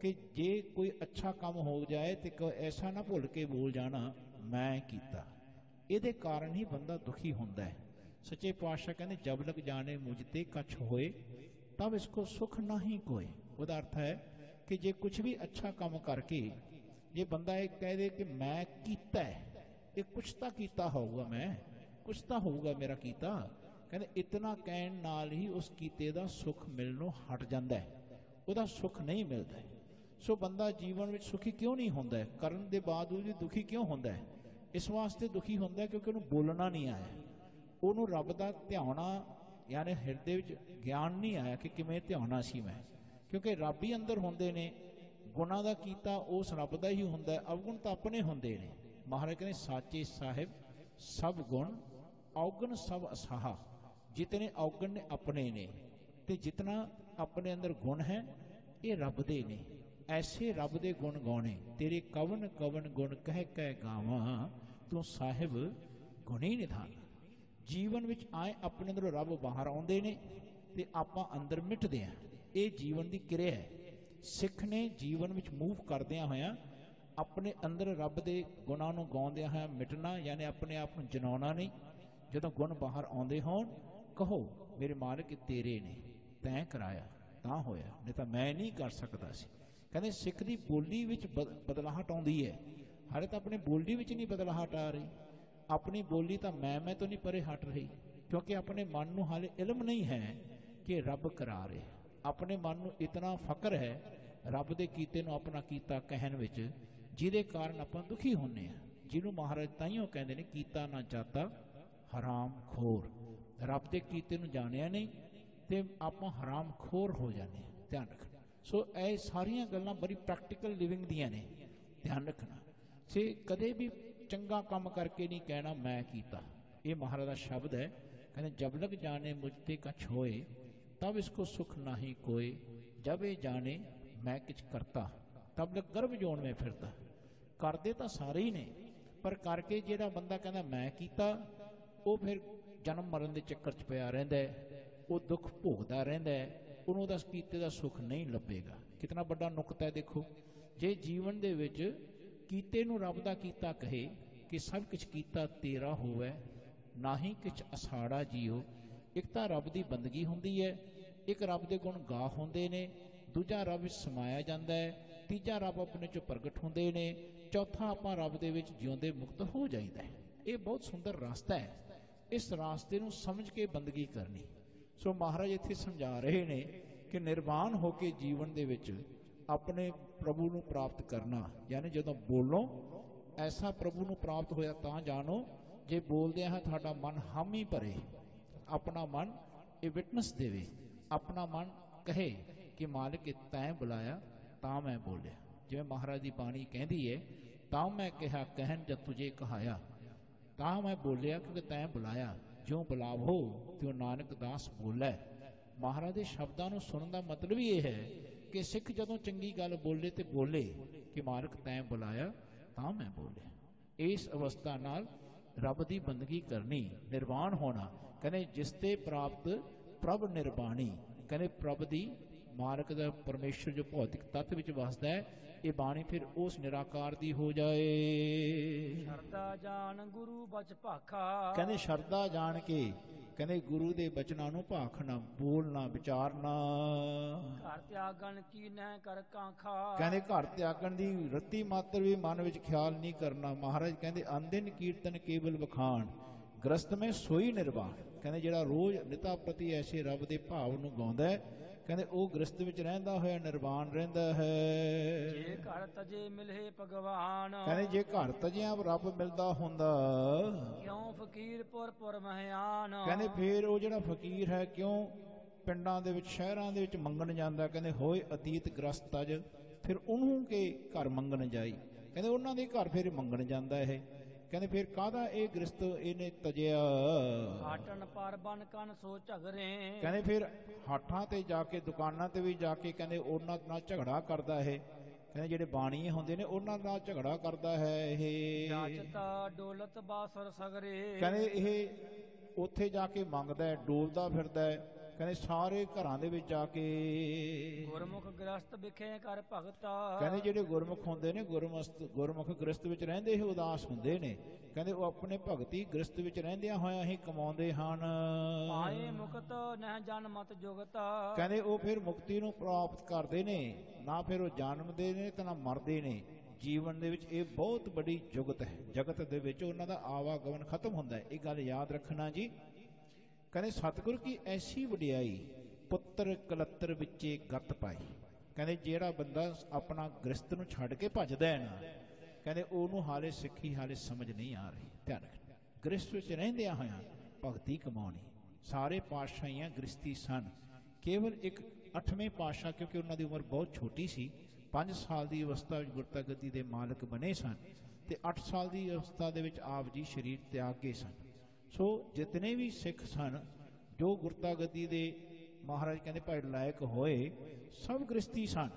ਕਿ ਜੇ ਕੋਈ ਅੱਛਾ ਕੰਮ ਹੋ ਜਾਏ ਤੇ ਐਸਾ ਨਾ ਭੁੱਲ ਕੇ ਬੋਲ ਜਾਣਾ, ਮੈਂ ਕੀਤਾ। ਇਹਦੇ ਕਾਰਨ ਹੀ ਬੰਦਾ ਦੁਖੀ ਹੁੰਦਾ ਹੈ। ਸੱਚੇ ਪਾਤਸ਼ਾਹ ਕਹਿੰਦੇ, ਜਬ ਲਗ ਜਾਣੇ ਮੁਝ ਤੇ ਕਛ ਹੋਏ, ਤਬ ਇਸਕੋ ਸੁਖ ਨਹੀਂ ਕੋਏ। ਉਹਦਾ ਅਰਥ ਹੈ ਕਿ ਜੇ ਕੁਝ ਵੀ ਅੱਛਾ ਕੰਮ ਕਰਕੇ, ਜੇ ਬੰਦਾ ਇਹ ਕਹਿ ਦੇ ਕਿ ਮੈਂ ਕੀਤਾ ਹੈ, ਇਹ ਕੁਛ ਤਾਂ ਕੀਤਾ ਹੋਊਗਾ ਮੈਂ, ਕੁਛ ਤਾਂ ਹੋਊਗਾ ਮੇਰਾ ਕੀਤਾ, ਕਹਿੰਦੇ ਇਤਨਾ ਕਹਿਣ ਨਾਲ ਹੀ ਉਸ ਕੀਤੇ ਦਾ ਸੁਖ ਮਿਲਣੋਂ ਹਟ ਜਾਂਦਾ ਹੈ। ਉਹਦਾ ਸੁੱਖ ਨਹੀਂ ਮਿਲਦਾ ਸੋ ਬੰਦਾ ਜੀਵਨ ਵਿੱਚ ਸੁਖੀ ਕਿਉਂ ਨਹੀਂ ਹੁੰਦਾ ਹੈ? ਕਰਨ ਦੇ ਬਾਵਜੂਦ ਵੀ ਦੁਖੀ ਕਿਉਂ ਹੁੰਦਾ ਹੈ? ਇਸ ਵਾਸਤੇ ਦੁਖੀ ਹੁੰਦਾ ਕਿਉਂਕਿ ਉਹਨੂੰ ਬੋਲਣਾ ਨਹੀਂ ਆਇਆ ਉਹਨੂੰ ਰੱਬ ਦਾ ਧਿਆਉਣਾ ਯਾਨੀ ਹਿਰਦੇ ਵਿੱਚ ਗਿਆਨ ਨਹੀਂ ਆਇਆ ਕਿ ਕਿਵੇਂ ਧਿਆਉਣਾ ਸੀ ਮੈਂ। ਕਿਉਂਕਿ ਰੱਬ ਹੀ ਅੰਦਰ ਹੁੰਦੇ ਨੇ ਗੁਣਾਂ ਦਾ ਕੀਤਾ ਉਸ ਰੱਬ ਦਾ ਹੀ ਹੁੰਦਾ ਅਵਗੁਣ ਤਾਂ ਆਪਣੇ ਹੁੰਦੇ ਨੇ। ਮਹਾਰਾਜ ਕਹਿੰਦੇ, ਸਾਚੇ ਸਾਹਿਬ, ਸਭ ਗੁਣ, ਔਗਣ ਸਭ ਅਸਾਹਾ ਜਿਤਨੇ ਔਗਣ ਨੇ ਆਪਣੇ ਨੇ, ਤੇ ਜਿਤਨਾ ਆਪਣੇ ਅੰਦਰ ਗੁਣ ਹੈ, ਇਹ ਰੱਬ ਦੇ ਨੇ। ਐਸੇ ਰੱਬ ਦੇ ਗੁਣ ਗਾਉਣੇ, ਤੇਰੇ ਕਵਨ ਕਵਨ ਗੁਣ ਕਹਿ ਕਹਿ ਗਾਵਾਂ, ਤੂੰ ਸਾਹਿਬ ਗੁਣੀ ਨਿਧਾਨ। ਜੀਵਨ ਵਿੱਚ ਆਏ ਆਪਣੇ ਅੰਦਰੋਂ ਰੱਬ ਬਾਹਰ ਆਉਂਦੇ ਨੇ ਤੇ ਆਪਾਂ ਅੰਦਰ ਮਿਟਦੇ ਆ। ਇਹ ਜੀਵਨ ਦੀ ਕਿਰਿਆ ਹੈ। ਸਿੱਖ ਨੇ ਜੀਵਨ ਵਿੱਚ ਮੂਵ ਕਰਦਿਆਂ ਹੋਇਆਂ ਆਪਣੇ ਅੰਦਰ ਰੱਬ ਦੇ ਗੁਣਾਂ ਨੂੰ ਗਾਉਂਦਿਆਂ ਹੋਇਆਂ ਮਿਟਣਾ, ਯਾਨੀ ਆਪਣੇ ਆਪ ਨੂੰ ਜਨਾਉਣਾ ਨਹੀਂ। ਜਦੋਂ ਗੁਣ ਬਾਹਰ ਆਉਂਦੇ ਹੋਣ, ਕਹੋ, ਮੇਰੇ ਮਾਲਕ, ਤੇਰੇ ਨੇ, ਤੈਂ ਕਰਾਇਆ, ਤਾਂ ਹੋਇਆ, ਨਹੀਂ ਤਾਂ ਮੈਂ ਨਹੀਂ ਕਰ ਸਕਦਾ ਸੀ। ਕਹਿੰਦੇ ਸਿੱਖ ਦੀ ਬੋਲੀ ਵਿੱਚ ਬਦ- ਬਦਲਾਹਟ ਆਉਂਦੀ ਹੈ। ਹਾਲੇ ਤਾਂ ਆਪਣੀ ਬੋਲੀ ਵਿੱਚ ਨਹੀਂ ਬਦਲਾਹਟ ਆ ਰਹੀ। ਆਪਣੀ ਬੋਲੀ ਤਾਂ ਮੈਂ ਮੈਂ ਤੋਂ ਨਹੀਂ ਪਰੇ ਹਟ ਰਹੀ, ਕਿਉਂਕਿ ਆਪਣੇ ਮਨ ਨੂੰ ਹਾਲੇ ਇਲਮ ਨਹੀਂ ਹੈ ਕਿ ਰੱਬ ਕਰਾ ਰਿਹਾ ਆਪਣੇ ਮਨ ਨੂੰ ਇਤਨਾ ਫਕਰ ਹੈ, ਰੱਬ ਦੇ ਕੀਤੇ ਨੂੰ ਆਪਣਾ ਕੀਤਾ ਕਹਿਣ ਵਿੱਚ, ਜਿਹਦੇ ਕਾਰਨ ਆਪਾਂ ਦੁਖੀ ਹੁੰਨੇ ਆ। ਜਿਹਨੂੰ ਮਹਾਰਾਜ ਤਾਈਓ ਕਹਿੰਦੇ ਨੇ, ਕੀਤਾ ਨਾ ਚਾਹਤਾ ਹਰਾਮ ਖੋਰ। ਰੱਬ ਦੇ ਕੀਤੇ ਨੂੰ ਜਾਣਿਆ ਨਹੀਂ, ਤੇ ਆਪਾਂ ਹਰਾਮ ਖੋਰ ਹੋ ਜਾਂਦੇ ਧਿਆਨ ਰੱਖਣਾ। ਸੋ ਇਹ ਸਾਰੀਆਂ ਗੱਲਾਂ ਬੜੀ ਪ੍ਰੈਕਟੀਕਲ ਲਿਵਿੰਗ ਦੀਆਂ ਨੇ। ਧਿਆਨ ਰੱਖਣਾ। ਸੇ ਕਦੇ ਵੀ ਚੰਗਾ ਕੰਮ ਕਰਕੇ ਨਹੀਂ ਕਹਿਣਾ, ਮੈਂ ਕੀਤਾ। ਇਹ ਮਹਾਰਾਜ ਦਾ ਸ਼ਬਦ ਹੈ। ਕਹਿੰਦੇ, ਜਬ ਲਗ ਜਾਣੇ ਮੁਝ ਤੇ ਕਛ ਹੋਏ, ਤਬ ਇਸਕੋ ਸੁਖ ਨਹੀਂ ਕੋਏ। ਜਬ ਇਹ ਜਾਣੇ, ਮੈਂ ਕਿਛ ਕਰਤਾ, ਤਬ ਲਗ ਗਰਭ ਜੋਣ ਮੈਂ ਫਿਰਦਾ। ਕਰਦੇ ਤਾਂ ਸਾਰੇ ਹੀ ਨੇ, ਪਰ ਕਰਕੇ ਜਿਹੜਾ ਬੰਦਾ ਕਹਿੰਦਾ, ਮੈਂ ਕੀਤਾ, ਉਹ ਫਿਰ ਜਨਮ ਮਰਨ ਦੇ ਚੱਕਰ 'ਚ ਪਿਆ ਰਹਿੰਦਾ ਉਹ ਦੁੱਖ ਭੋਗਦਾ ਰਹਿੰਦਾ ਉਹਨੂੰ ਉਹਦਾ ਕੀਤੇ ਦਾ ਸੁੱਖ ਨਹੀਂ ਲੱਭੇਗਾ। ਕਿਤਨਾ ਵੱਡਾ ਨੁਕਤਾ ਹੈ ਦੇਖੋ। ਜੇ ਜੀਵਨ ਦੇ ਵਿੱਚ ਕੀਤੇ ਨੂੰ ਰੱਬ ਦਾ ਕੀਤਾ ਕਹੇ ਕਿ ਸਭ ਕੁਝ ਕੀਤਾ ਤੇਰਾ ਹੋਵੇ, ਨਾ ਹੀ ਕੁਝ ਅਸਾੜਾ ਜੀਓ। ਇੱਕ ਤਾਂ ਰੱਬ ਦੀ ਬੰਦਗੀ ਹੁੰਦੀ ਹੈ, ਇੱਕ ਰੱਬ ਦੇ ਗੁਣ ਗਾ ਹੁੰਦੇ ਨੇ, ਦੂਜਾ ਰੱਬ ਵਿੱਚ ਸਮਾਇਆ ਜਾਂਦਾ ਹੈ, ਤੀਜਾ ਰੱਬ ਆਪਣੇ ਚੋਂ ਪ੍ਰਗਟ ਹੁੰਦੇ ਨੇ, ਚੌਥਾ ਆਪਾਂ ਰੱਬ ਦੇ ਵਿੱਚ ਜਿਉਂਦੇ ਮੁਕਤ ਹੋ ਜਾਈਦਾ ਹੈ। ਇਹ ਬਹੁਤ ਸੁੰਦਰ ਰਸਤਾ ਹੈ। ਇਸ ਰਾਸਤੇ ਨੂੰ ਸਮਝ ਕੇ ਬੰਦਗੀ ਕਰਨੀ। ਸੋ ਮਹਾਰਾਜ ਇੱਥੇ ਸਮਝਾ ਰਹੇ ਨੇ ਕਿ ਨਿਰਵਾਣ ਹੋ ਕੇ ਜੀਵਨ ਦੇ ਵਿੱਚ ਆਪਣੇ ਪ੍ਰਭੂ ਨੂੰ ਪ੍ਰਾਪਤ ਕਰਨਾ, ਯਾਨੀ ਜਦੋਂ ਬੋਲੋ, ਐਸਾ ਪ੍ਰਭੂ ਨੂੰ ਪ੍ਰਾਪਤ ਹੋਇਆ ਤਾਂ ਜਾਣੋ, ਜੇ ਬੋਲਦੇ ਹਾਂ ਤੁਹਾਡਾ ਮਨ ਹਾਮੀ ਭਰੇ, ਆਪਣਾ ਮਨ ਇਹ ਵਿਟਨੈਸ ਦੇਵੇ, ਆਪਣਾ ਮਨ ਕਹੇ ਕਿ ਮਾਲਕ ਇਹ ਤੈਂ ਬੁਲਾਇਆ, ਤਾਂ ਮੈਂ ਬੋਲਿਆ। ਜਿਵੇਂ ਮਹਾਰਾਜ ਦੀ ਬਾਣੀ ਕਹਿੰਦੀ ਹੈ ਤਾਂ ਮੈਂ ਕਿਹਾ, ਕਹਿਣ ਜਦ ਤੁਝੇ ਕਹਾਇਆ, ਤਾਂ ਮੈਂ ਬੋਲਿਆ ਕਿਉਂਕਿ ਤੈਂ ਬੁਲਾਇਆ। ਜਿਉ ਬੁਲਾਵੋ, ਤਿਉ ਨਾਨਕ ਦਾਸ ਬੋਲੇ। ਮਹਾਰਾਜ ਦੇ ਸ਼ਬਦਾਂ ਨੂੰ ਸੁਣਨ ਦਾ ਮਤਲਬ ਹੀ ਇਹ ਹੈ ਕਿ ਸਿੱਖ ਜਦੋਂ ਚੰਗੀ ਗੱਲ ਬੋਲੇ ਤੇ ਬੋਲੇ ਕਿ ਮਾਲਕ ਤੈਂ ਬੁਲਾਇਆ, ਤਾਂ ਮੈਂ ਬੋਲਿਆ। ਇਸ ਅਵਸਥਾ ਨਾਲ ਰੱਬ ਦੀ ਬੰਦਗੀ ਕਰਨੀ ਨਿਰਵਾਣ ਹੋਣਾ ਕਹਿੰਦੇ ਜਿਸ ਤੇ ਪ੍ਰਾਪਤ ਪ੍ਰਭ ਨਿਰਵਾਣੀ ਕਹਿੰਦੇ ਪ੍ਰਭ ਦੀ ਮਾਲਕ ਦਾ ਪਰਮੇਸ਼ਰ ਜੋ ਭੌਤਿਕ ਤੱਤ ਵਿੱਚ ਵਸਦਾ ਹੈ ਇਹ ਬਾਣੀ ਫਿਰ ਉਸ ਨਿਰਾਕਾਰ ਦੀ ਹੋ ਜਾਏ। ਸਰਦਾ ਜਾਣ ਗੁਰੂ ਬਚ ਭਾਖਾ। ਕਹਿੰਦੇ ਸ਼ਰਧਾ ਜਾਣ ਕੇ ਕਹਿੰਦੇ ਗੁਰੂ ਦੇ ਬਚਨਾਂ ਨੂੰ ਭਾਖਣਾ ਬੋਲਣਾ ਵਿਚਾਰਨਾ ਘਰ ਤਿਆਗਣ ਕੀ ਨਹਿ ਕਰ ਕਾਂਖਾ। ਕਹਿੰਦੇ ਘਰ ਤਿਆਗਣ ਦੀ ਰੱਤੀ ਮਾਤਰ ਵੀ ਮਨ ਵਿੱਚ ਖਿਆਲ ਨਹੀਂ ਕਰਨਾ। ਮਹਾਰਾਜ ਕਹਿੰਦੇ ਅੰਦਿਨ ਕੀਰਤਨ ਕੇਵਲ ਵਖਾਣ ਗ੍ਰਸਤ ਮੈਂ ਸੋਈ ਨਿਰਵਾਣ। ਕਹਿੰਦੇ ਜਿਹੜਾ ਰੋਜ਼ ਨਿਤਾ ਪ੍ਰਤੀ ਐਸੇ ਰੱਬ ਦੇ ਭਾਵ ਨੂੰ ਗਾਉਂਦਾ ਹੈ ਕਹਿੰਦੇ ਉਹ ਗ੍ਰਸਤ ਵਿੱਚ ਰਹਿੰਦਾ ਹੋਇਆ ਨਿਰਵਾਣ ਰਹਿੰਦਾ ਹੈ। ਜੇ ਘਰ ਤਜੇ ਮਿਲੇ ਭਗਵਾਨ। ਕਹਿੰਦੇ ਜੇ ਘਰ ਤਜਿਆਂ ਰੱਬ ਮਿਲਦਾ ਹੁੰਦਾ। ਕਿਉਂ ਫਕੀਰ ਪੁਰ ਪੁਰ ਮਹਿਆਨ? ਕਹਿੰਦੇ ਫੇਰ ਉਹ ਜਿਹੜਾ ਫਕੀਰ ਹੈ ਕਿਉਂ ਪਿੰਡਾਂ ਦੇ ਵਿੱਚ ਸ਼ਹਿਰਾਂ ਦੇ ਵਿੱਚ ਮੰਗਣ ਜਾਂਦਾ? ਕਹਿੰਦੇ ਹੋਏ ਅਤੀਤ ਗ੍ਰਸਤ ਅਜ ਫਿਰ ਉਹਨੂੰ ਕੇ ਘਰ ਮੰਗਣ ਜਾਈ? ਕਹਿੰਦੇ ਉਹਨਾਂ ਦੇ ਘਰ ਫਿਰ ਮੰਗਣ ਜਾਂਦਾ ਇਹ। ਕਹਿੰਦੇ ਫਿਰ ਕਾਹਦਾ ਇਹ ਗ੍ਰਸਤ ਇਹਨੇ ਤਜਿਆ? ਹਾਟਣ ਪਰ ਬਨ ਕਨ ਸੋ ਝਗਰੇ। ਕਹਿੰਦੇ ਫਿਰ ਹਾਠਾਂ ਤੇ ਜਾ ਕੇ ਦੁਕਾਨਾਂ ਤੇ ਵੀ ਜਾ ਕੇ ਕਹਿੰਦੇ ਉਹਨਾਂ ਨਾਲ ਝਗੜਾ ਕਰਦਾ ਇਹ। ਕਹਿੰਦੇ ਜਿਹੜੇ ਬਾਣੀਏ ਹੁੰਦੇ ਨੇ ਉਹਨਾਂ ਨਾਲ ਝਗੜਾ ਕਰਦਾ ਹੈ ਇਹ। ਜਾਚਤਾ ਡੋਲਤ ਬਾਸਰ ਸਗਰੇ। ਕਹਿੰਦੇ ਇਹ ਉੱਥੇ ਜਾ ਕੇ ਮੰਗਦਾ ਹੈ ਡੋਲਦਾ ਫਿਰਦਾ ਹੈ। ਕਹਿੰਦੇ ਸਾਰੇ ਘਰਾਂ ਦੇ ਵਿੱਚ ਜਾ ਕੇ। ਗੁਰਮੁਖ ਗ੍ਰਸਤ ਵਿਖੇ ਕਰ ਭਗਤਾ। ਕਹਿੰਦੇ ਜਿਹੜੇ ਗੁਰਮੁਖ ਹੁੰਦੇ ਨੇ ਗੁਰਮਸਤ ਗੁਰਮੁਖ ਗ੍ਰਸਤ ਵਿੱਚ ਰਹਿੰਦੇ ਹੀ ਉਦਾਸ ਹੁੰਦੇ ਨੇ। ਕਹਿੰਦੇ ਉਹ ਆਪਣੇ ਭਗਤੀ ਗ੍ਰਸਤ ਵਿੱਚ ਰਹਿੰਦਿਆਂ ਹੋਇਆਂ ਹੀ ਕਮਾਉਂਦੇ ਹਨ। ਆਏ ਮੁਕਤ ਨਹਿ ਜਨ ਮਤ ਜੁਗਤਾ। ਕਹਿੰਦੇ ਉਹ ਫਿਰ ਮੁਕਤੀ ਨੂੰ ਪ੍ਰਾਪਤ ਕਰਦੇ ਨੇ ਨਾ ਫਿਰ ਉਹ ਜਨਮਦੇ ਨੇ ਤੇ ਨਾ ਮਰਦੇ ਨੇ। ਜੀਵਨ ਦੇ ਵਿੱਚ ਇਹ ਬਹੁਤ ਵੱਡੀ ਜੁਗਤ ਹੈ। ਜਗਤ ਦੇ ਵਿੱਚ ਉਹਨਾਂ ਦਾ ਆਵਾਗਮਨ ਖਤਮ ਹੁੰਦਾ ਹੈ। ਇਹ ਗੱਲ ਯਾਦ ਰੱਖਣਾ ਜੀ। ਕਹਿੰਦੇ ਸਤਿਗੁਰ ਕੀ ਐਸੀ ਵਡਿਆਈ ਪੁੱਤਰ ਕਲੱਤਰ ਵਿੱਚੇ ਗੱਤ ਪਾਈ। ਕਹਿੰਦੇ ਜਿਹੜਾ ਬੰਦਾ ਆਪਣਾ ਗ੍ਰਸਤ ਨੂੰ ਛੱਡ ਕੇ ਭੱਜਦਾ ਹੈ ਨਾ, ਕਹਿੰਦੇ ਉਹਨੂੰ ਹਾਲੇ ਸਿੱਖੀ ਹਾਲੇ ਸਮਝ ਨਹੀਂ ਆ ਰਹੀ। ਧਿਆਨ ਰੱਖਣਾ। ਗ੍ਰਸਤ ਵਿੱਚ ਰਹਿੰਦਿਆਂ ਹੋਇਆਂ ਭਗਤੀ ਕਮਾਉਣੀ। ਸਾਰੇ ਪਾਤਸ਼ਾਹੀਆਂ ਗ੍ਰਸਤੀ ਸਨ। ਕੇਵਲ ਇੱਕ ਅੱਠਵੇਂ ਪਾਤਸ਼ਾਹ, ਕਿਉਂਕਿ ਉਹਨਾਂ ਦੀ ਉਮਰ ਬਹੁਤ ਛੋਟੀ ਸੀ 5 ਸਾਲ ਦੀ ਅਵਸਥਾ ਵਿੱਚ ਗੁਰਤਾ ਗੱਦੀ ਦੇ ਮਾਲਕ ਬਣੇ ਸਨ ਤੇ 8 ਸਾਲ ਦੀ ਅਵਸਥਾ ਦੇ ਵਿੱਚ ਆਪ ਜੀ ਸਰੀਰ ਤਿਆਗ ਗਏ ਸਨ। ਸੋ ਜਿਤਨੇ ਵੀ ਸਿੱਖ ਸਨ, ਜੋ ਗੁਰਤਾ ਗੱਦੀ ਦੇ ਮਹਾਰਾਜ ਕਹਿੰਦੇ ਭਾਈ ਲਾਇਕ ਹੋਏ, ਸਭ ਗ੍ਰਸਤੀ ਸਨ।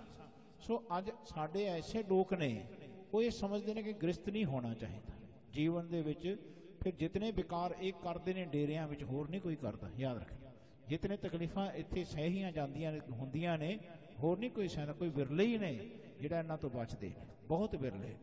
ਸੋ ਅੱਜ ਸਾਡੇ ਐਸੇ ਲੋਕ ਨੇ, ਉਹ ਇਹ ਸਮਝਦੇ ਨੇ ਕਿ ਗ੍ਰਸਤ ਨਹੀਂ ਹੋਣਾ ਚਾਹੀਦਾ। ਜੀਵਨ ਦੇ ਵਿੱਚ ਫਿਰ ਜਿਤਨੇ ਵਿਕਾਰ ਇਹ ਕਰਦੇ ਨੇ, ਡੇਰਿਆਂ ਵਿੱਚ ਹੋਰ ਨਹੀਂ ਕੋਈ ਕਰਦਾ, ਯਾਦ ਰੱਖਣਾ ਜਿਤਨੇ ਤਕਲੀਫਾਂ ਇੱਥੇ ਸਹਿਹੀਆਂ ਜਾਂਦੀਆਂ ਨੇ, ਹੁੰਦੀਆਂ ਨੇ, ਹੋਰ ਨਹੀਂ ਕੋਈ ਸਹਿਦਾ ਕੋਈ ਵਿਰਲੇ ਹੀ ਨੇ, ਜਿਹੜਾ ਇਹਨਾਂ ਤੋਂ ਬਚਦੇ ਨੇ, ਬਹੁਤ ਵਿਰਲੇ ਨੇ,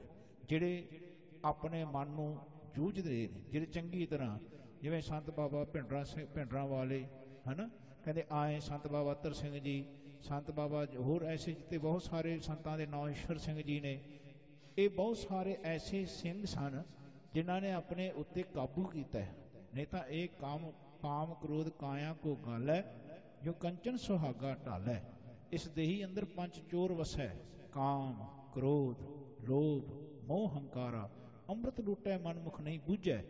ਜਿਹੜੇ ਆਪਣੇ ਮਨ ਨੂੰ ਜੂਝਦੇ ਨੇ, ਜਿਹੜੇ ਚੰਗੀ ਤਰ੍ਹਾਂ ਜਿਵੇਂ ਸੰਤ ਬਾਬਾ ਭਿੰਡਰਾ ਸਿੰਘ, ਭਿੰਡਰਾ ਵਾਲੇ, ਹਨਾ? ਕਹਿੰਦੇ, ਆਏ ਸੰਤ ਬਾਬਾ ਤਰ ਸਿੰਘ ਜੀ, ਸੰਤ ਬਾਬਾ ਹੋਰ ਐਸੇ ਜਿੱਤੇ ਬਹੁਤ ਸਾਰੇ ਸੰਤਾਂ ਦੇ ਨਾਮ ਈਸ਼ਵਰ ਸਿੰਘ ਜੀ ਨੇ। ਇਹ ਬਹੁਤ ਸਾਰੇ ਐਸੇ ਸਿੰਘ ਸਨ ਜਿਨ੍ਹਾਂ ਨੇ ਆਪਣੇ ਉੱਤੇ ਕਾਬੂ ਕੀਤਾ ਨਹੀਂ ਤਾਂ ਇਹ ਕਾਮ ਕਾਮ ਕ੍ਰੋਧ ਕਾਇਆ ਕੋ ਗਲ ਹੈ, ਜੋ ਕੰਚਨ ਸੁਹਾਗਾ ਢਾਲੈ ਇਸ ਦੇਹੀ ਅੰਦਰ ਪੰਜ ਚੋਰ ਵਸੈ, ਕਾਮ, ਕ੍ਰੋਧ, ਲੋਭ, ਮੋਹ ਹੰਕਾਰਾ, ਅੰਮ੍ਰਿਤ ਲੁੱਟੈ ਮਨ ਮੁਖ ਨਹੀਂ ਬੁੱਝੈ।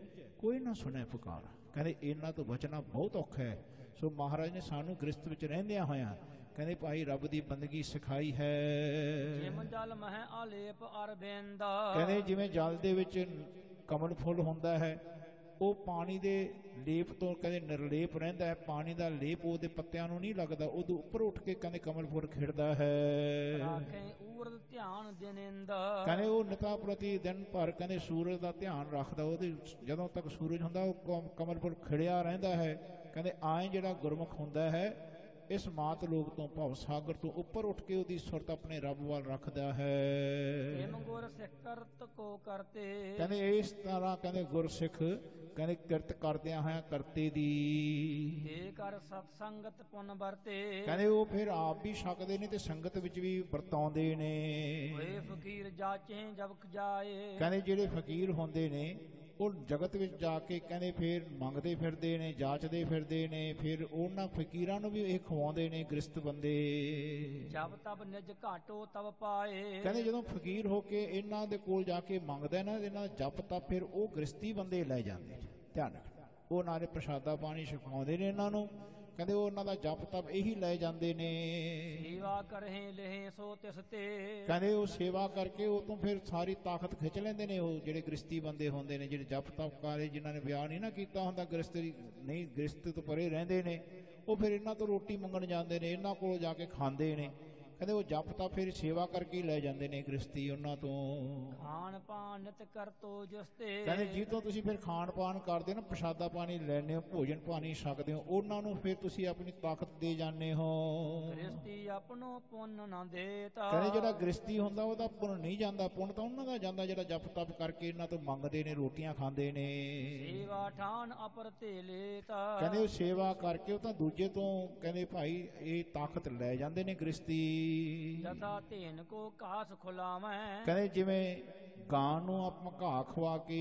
ਕੋਈ ਨਾ ਸੁਣੈ ਪੁਕਾਰ। ਕਹਿੰਦੇ ਇਹਨਾਂ ਤੋਂ ਬਚਣਾ ਬਹੁਤ ਔਖਾ ਹੈ। ਸੋ ਮਹਾਰਾਜ ਨੇ ਸਾਨੂੰ ਗ੍ਰਸਤ ਵਿੱਚ ਰਹਿੰਦਿਆਂ ਹੋਇਆਂ ਕਹਿੰਦੇ ਭਾਈ ਰੱਬ ਦੀ ਬੰਦਗੀ ਸਿਖਾਈ ਹੈ। ਜਿਮ ਜਲ ਮਹਿ ਆਲੇਪ ਅਰਬਿੰਦ। ਕਹਿੰਦੇ ਜਿਵੇਂ ਜਲ ਦੇ ਵਿੱਚ ਕਮਲ ਫੁੱਲ ਹੁੰਦਾ ਹੈ ਉਹ ਪਾਣੀ ਦੇ ਲੇਪ ਤੋਂ ਕਹਿੰਦੇ ਨਿਰਲੇਪ ਰਹਿੰਦਾ ਹੈ ਪਾਣੀ ਦਾ ਲੇਪ ਉਹਦੇ ਪੱਤਿਆਂ ਨੂੰ ਨਹੀਂ ਲੱਗਦਾ ਉਹਦੇ ਉੱਪਰ ਉੱਠ ਕੇ ਕਹਿੰਦੇ ਕਮਲ ਫੁੱਲ ਖਿੜਦਾ ਹੈ। ਰਾਖੇ ਊਰਦ ਧਿਆਨ ਦਿਨਿੰਦ ਕਹਿੰਦੇ ਉਹ ਨਿਤਾ ਪ੍ਰਤੀ ਦਿਨ ਭਰ ਕਹਿੰਦੇ ਸੂਰਜ ਦਾ ਧਿਆਨ ਰੱਖਦਾ ਉਹਦੇ ਜਦੋਂ ਤੱਕ ਸੂਰਜ ਹੁੰਦਾ ਉਹ ਕਮ- ਕਮਲ ਫੁੱਲ ਖਿੜਿਆ ਰਹਿੰਦਾ ਹੈ। ਕਹਿੰਦੇ ਆਏ ਜਿਹੜਾ ਗੁਰਮੁਖ ਹੁੰਦਾ ਹੈ ਇਸ ਮਾਤ ਲੋਕ ਤੋਂ ਭਵ ਸਾਗਰ ਤੋਂ ਉੱਪਰ ਉੱਠ ਕੇ ਉਹਦੀ ਸੁਰਤ ਆਪਣੇ ਰੱਬ ਵੱਲ ਰੱਖਦਾ ਹੈ। ਜਿਮ ਗੁਰ ਸਿੱਖ ਕਰਤ ਕੋ ਕਰਤੇ। ਕਹਿੰਦੇ ਇਸ ਤਰ੍ਹਾਂ ਕਹਿੰਦੇ ਗੁਰਸਿੱਖ ਕਹਿੰਦੇ ਕਿਰਤ ਕਰਦਿਆਂ ਹੋਇਆਂ ਕਰਤੇ ਦੀ। ਏ ਕਰ ਸਤ ਸੰਗਤ ਪੁਨ ਵਰਤੇ। ਕਹਿੰਦੇ ਉਹ ਫਿਰ ਆਪ ਵੀ ਛਕਦੇ ਨੇ ਤੇ ਸੰਗਤ ਵਿੱਚ ਵੀ ਵਰਤਾਉਂਦੇ ਨੇ। ਹੋਏ ਫਕੀਰ ਜਾਚੇ ਜਬਕ ਜਾਏ। ਕਹਿੰਦੇ ਜਿਹੜੇ ਫਕੀਰ ਹੁੰਦੇ ਨੇ ਉਹ ਜਗਤ ਵਿੱਚ ਜਾ ਕੇ ਕਹਿੰਦੇ ਫਿਰ ਮੰਗਦੇ ਫਿਰਦੇ ਨੇ ਜਾਚਦੇ ਫਿਰਦੇ ਨੇ ਫਿਰ ਉਹਨਾਂ ਫਕੀਰਾਂ ਨੂੰ ਵੀ ਇਹ ਖਵਾਉਂਦੇ ਨੇ ਗ੍ਰਸਤ ਬੰਦੇ। ਜਬ ਤਬ ਨਿਜ ਘਾਟੋ ਤਬ ਪਾਏ। ਕਹਿੰਦੇ ਜਦੋਂ ਫਕੀਰ ਹੋ ਕੇ ਇਹਨਾਂ ਦੇ ਕੋਲ ਜਾ ਕੇ ਮੰਗਦਾ ਨਾ ਇਹਨਾਂ ਦਾ ਜਪ ਤਾਂ ਫਿਰ ਉਹ ਗ੍ਰਸਤੀ ਬੰਦੇ ਲੈ ਜਾਂਦੇ ਨੇ। ਧਿਆਨ ਰੱਖਣਾ। ਉਹ ਨਾਲੇ ਪ੍ਰਸ਼ਾਦਾ ਪਾਣੀ ਛਕਾਉਂਦੇ ਨੇ ਇਹਨਾਂ ਨੂੰ। ਕਹਿੰਦੇ ਉਹ ਉਹਨਾਂ ਦਾ ਜਪ ਤਪ ਇਹੀ ਲੈ ਜਾਂਦੇ ਨੇ। ਸੇਵਾ ਕਰਹਿ ਲਹਿ ਸੋ ਤਿਸ ਤੇ। ਕਹਿੰਦੇ ਉਹ ਸੇਵਾ ਕਰਕੇ ਉਹ ਤੋਂ ਫਿਰ ਸਾਰੀ ਤਾਕਤ ਖਿੱਚ ਲੈਂਦੇ ਨੇ ਉਹ ਜਿਹੜੇ ਗ੍ਰਸਤੀ ਬੰਦੇ ਹੁੰਦੇ ਨੇ ਜਿਹੜੇ ਜਪ ਤਪ ਕਾਰੇ ਜਿਨ੍ਹਾਂ ਨੇ ਵਿਆਹ ਨਹੀਂ ਨਾ ਕੀਤਾ ਹੁੰਦਾ ਗ੍ਰਸਤੀ ਨਹੀਂ ਗ੍ਰਸਤ ਤੋਂ ਪਰੇ ਰਹਿੰਦੇ ਨੇ ਉਹ ਫਿਰ ਇਹਨਾਂ ਤੋਂ ਰੋਟੀ ਮੰਗਣ ਜਾਂਦੇ ਨੇ ਇਹਨਾਂ ਕੋਲ ਜਾ ਕੇ ਖਾਂਦੇ ਨੇ। ਕਹਿੰਦੇ ਉਹ ਜਪ ਤਾਂ ਫਿਰ ਸੇਵਾ ਕਰਕੇ ਹੀ ਲੈ ਜਾਂਦੇ ਨੇ ਗ੍ਰਸਤੀ ਉਹਨਾਂ ਤੋਂ। ਖਾਨ ਪਾਨ ਨਿਤ ਕਰਤੋ ਜਿਸ ਤੇ। ਕਹਿੰਦੇ ਜੀ ਤੋਂ ਤੁਸੀਂ ਫਿਰ ਖਾਣ ਪਾਣ ਕਰਦੇ ਨਾ ਪ੍ਰਸ਼ਾਦਾ ਪਾਣੀ ਲੈਣੇ ਹੋ ਭੋਜਨ ਪਾਣੀ ਛਕਦੇ ਹੋ ਉਹਨਾਂ ਨੂੰ ਫਿਰ ਤੁਸੀਂ ਆਪਣੀ ਤਾਕਤ ਦੇ ਜਾਂਦੇ ਹੋ। ਗ੍ਰਸਤੀ ਆਪਣੋ ਪੁੰਨ ਨਾ ਦੇਤਾ। ਕਹਿੰਦੇ ਜਿਹੜਾ ਗ੍ਰਸਤੀ ਹੁੰਦਾ ਉਹਦਾ ਪੁੰਨ ਨਹੀਂ ਜਾਂਦਾ ਪੁੰਨ ਤਾਂ ਉਹਨਾਂ ਦਾ ਜਾਂਦਾ ਜਿਹੜਾ ਜਪ ਤਪ ਕਰਕੇ ਇਹਨਾਂ ਤੋਂ ਮੰਗਦੇ ਨੇ ਰੋਟੀਆਂ ਖਾਂਦੇ ਨੇ। ਸੇਵਾ ਠਾਨ ਅਪਰ ਤੇ ਲੇਤਾ। ਕਹਿੰਦੇ ਉਹ ਸੇਵਾ ਕਰਕੇ ਉਹ ਤਾਂ ਦੂਜੇ ਤੋਂ ਕਹਿੰਦੇ ਭਾਈ ਇਹ ਤਾਕਤ ਲੈ ਜਾਂਦੇ ਨੇ ਗ੍ਰਸਤੀ ਜਥਾ ਧੇਨ ਕੋ ਕਾਸ ਖੁਲਾਵੈ। ਕਹਿੰਦੇ ਜਿਵੇਂ ਗਾਂ ਨੂੰ ਆਪਾਂ ਘਾਹ ਖਵਾ ਕੇ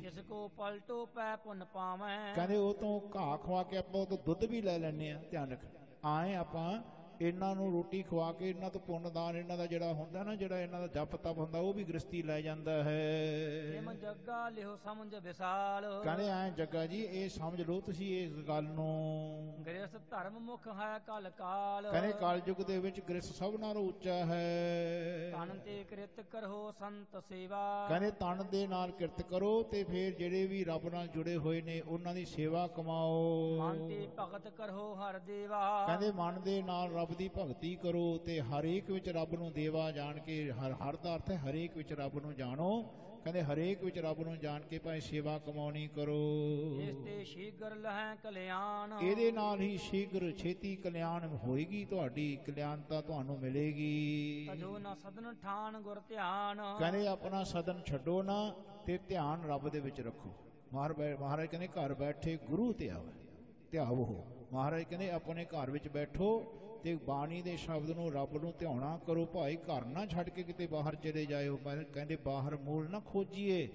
ਜਿਸ ਕੋ ਪਲਟੋ ਪੈ ਪੁੰਨ ਪਾਵੈ। ਕਹਿੰਦੇ ਉਹ ਤੋਂ ਘਾਹ ਖਵਾ ਕੇ ਆਪਾਂ ਉਹ ਤੋਂ ਦੁੱਧ ਵੀ ਲੈ ਲੈਣੇ ਆ ਧਿਆਨ ਰੱਖ। ਆਏ ਆਪਾਂ ਇਹਨਾਂ ਨੂੰ ਰੋਟੀ ਖਵਾ ਕੇ ਇਹਨਾਂ ਤੋਂ ਪੁੰਨਦਾਨ ਇਹਨਾਂ ਦਾ ਜਿਹੜਾ ਹੁੰਦਾ ਨਾ ਜਿਹੜਾ ਇਹਨਾਂ ਦਾ ਜਪ ਤਪ ਹੁੰਦਾ ਉਹ ਵੀ ਗ੍ਰਸਤੀ ਲੈ ਜਾਂਦਾ ਹੈ। ਜਿਮ ਜੱਗਾ ਲਿਓ ਸਮਝ ਵਿਸਾਲ। ਕਹਿੰਦੇ ਐ ਜੱਗਾ ਜੀ ਇਹ ਸਮਝ ਲਓ ਤੁਸੀਂ ਇਸ ਗੱਲ ਨੂੰ। ਗ੍ਰਸਤ ਧਰਮ ਮੁਖ ਹੈ ਕਲ ਕਾਲ। ਕਹਿੰਦੇ ਕਲਯੁਗ ਦੇ ਵਿੱਚ ਗ੍ਰਸ ਸਭ ਨਾਲੋਂ ਉੱਚਾ ਹੈ। ਤਨ ਤੇ ਕ੍ਰਿਤ ਕਰੋ ਸੰਤ ਸੇਵਾ। ਕਹਿੰਦੇ ਤਨ ਦੇ ਨਾਲ ਕਿਰਤ ਕਰੋ ਤੇ ਫਿਰ ਜਿਹੜੇ ਵੀ ਰੱਬ ਨਾਲ ਜੁੜੇ ਹੋਏ ਨੇ ਉਹਨਾਂ ਦੀ ਸੇਵਾ ਕਮਾਓ। ਮਨ ਤੇ ਭਗਤ ਕਰੋ ਹਰ ਦੇਵਾ। ਕਹਿੰਦੇ ਮਨ ਦੇ ਨਾਲ ਰੱਬ ਦੀ ਭਗਤੀ ਕਰੋ ਤੇ ਹਰੇਕ ਵਿੱਚ ਰੱਬ ਨੂੰ ਦੇਵਾ ਜਾਣ ਕੇ ਹਰ ਹਰ ਦਾ ਅਰਥ ਹੈ ਹਰੇਕ ਵਿੱਚ ਰੱਬ ਨੂੰ ਜਾਣੋ। ਕਹਿੰਦੇ ਹਰੇਕ ਵਿੱਚ ਰੱਬ ਨੂੰ ਜਾਣ ਕੇ ਭਾਵੇਂ ਸੇਵਾ ਕਮਾਉਣੀ ਕਰੋ। ਇਸ ਤੇ ਸ਼ੀਗਰ ਲਹੈ ਕਲਿਆਣ। ਇਹਦੇ ਨਾਲ ਹੀ ਸ਼ੀਘਰ ਛੇਤੀ ਕਲਿਆਣ ਹੋਏਗੀ ਤੁਹਾਡੀ ਕਲਿਆਣਤਾ ਤੁਹਾਨੂੰ ਮਿਲੇਗੀ। ਤਜੋ ਨਾ ਸਦਨ ਠਾਨ ਗੁਰ ਧਿਆਨ। ਕਹਿੰਦੇ ਆਪਣਾ ਸਦਨ ਛੱਡੋ ਨਾ ਤੇ ਧਿਆਨ ਰੱਬ ਦੇ ਵਿੱਚ ਰੱਖੋ। ਮਹਾਰ ਮਹਾਰਾਜ ਕਹਿੰਦੇ ਘਰ ਬੈਠੇ ਗੁਰੂ ਤੇ ਆਵੇ ਧਿਆਵੋ। ਮਹਾਰਾਜ ਕਹਿੰਦੇ ਆਪਣੇ ਘਰ ਵਿੱਚ ਬੈਠੋ ਤੇ ਬਾਣੀ ਦੇ ਸ਼ਬਦ ਨੂੰ ਰੱਬ ਨੂੰ ਧਿਆਉਣਾ ਕਰੋ, ਭਾਈ ਘਰ ਨਾ ਛੱਡ ਕੇ ਕਿਤੇ ਬਾਹਰ ਚਲੇ ਜਾਇਓ। ਪਰ ਕਹਿੰਦੇ, ਬਾਹਰ ਮੂਲ ਨਾ ਖੋਜੀਏ,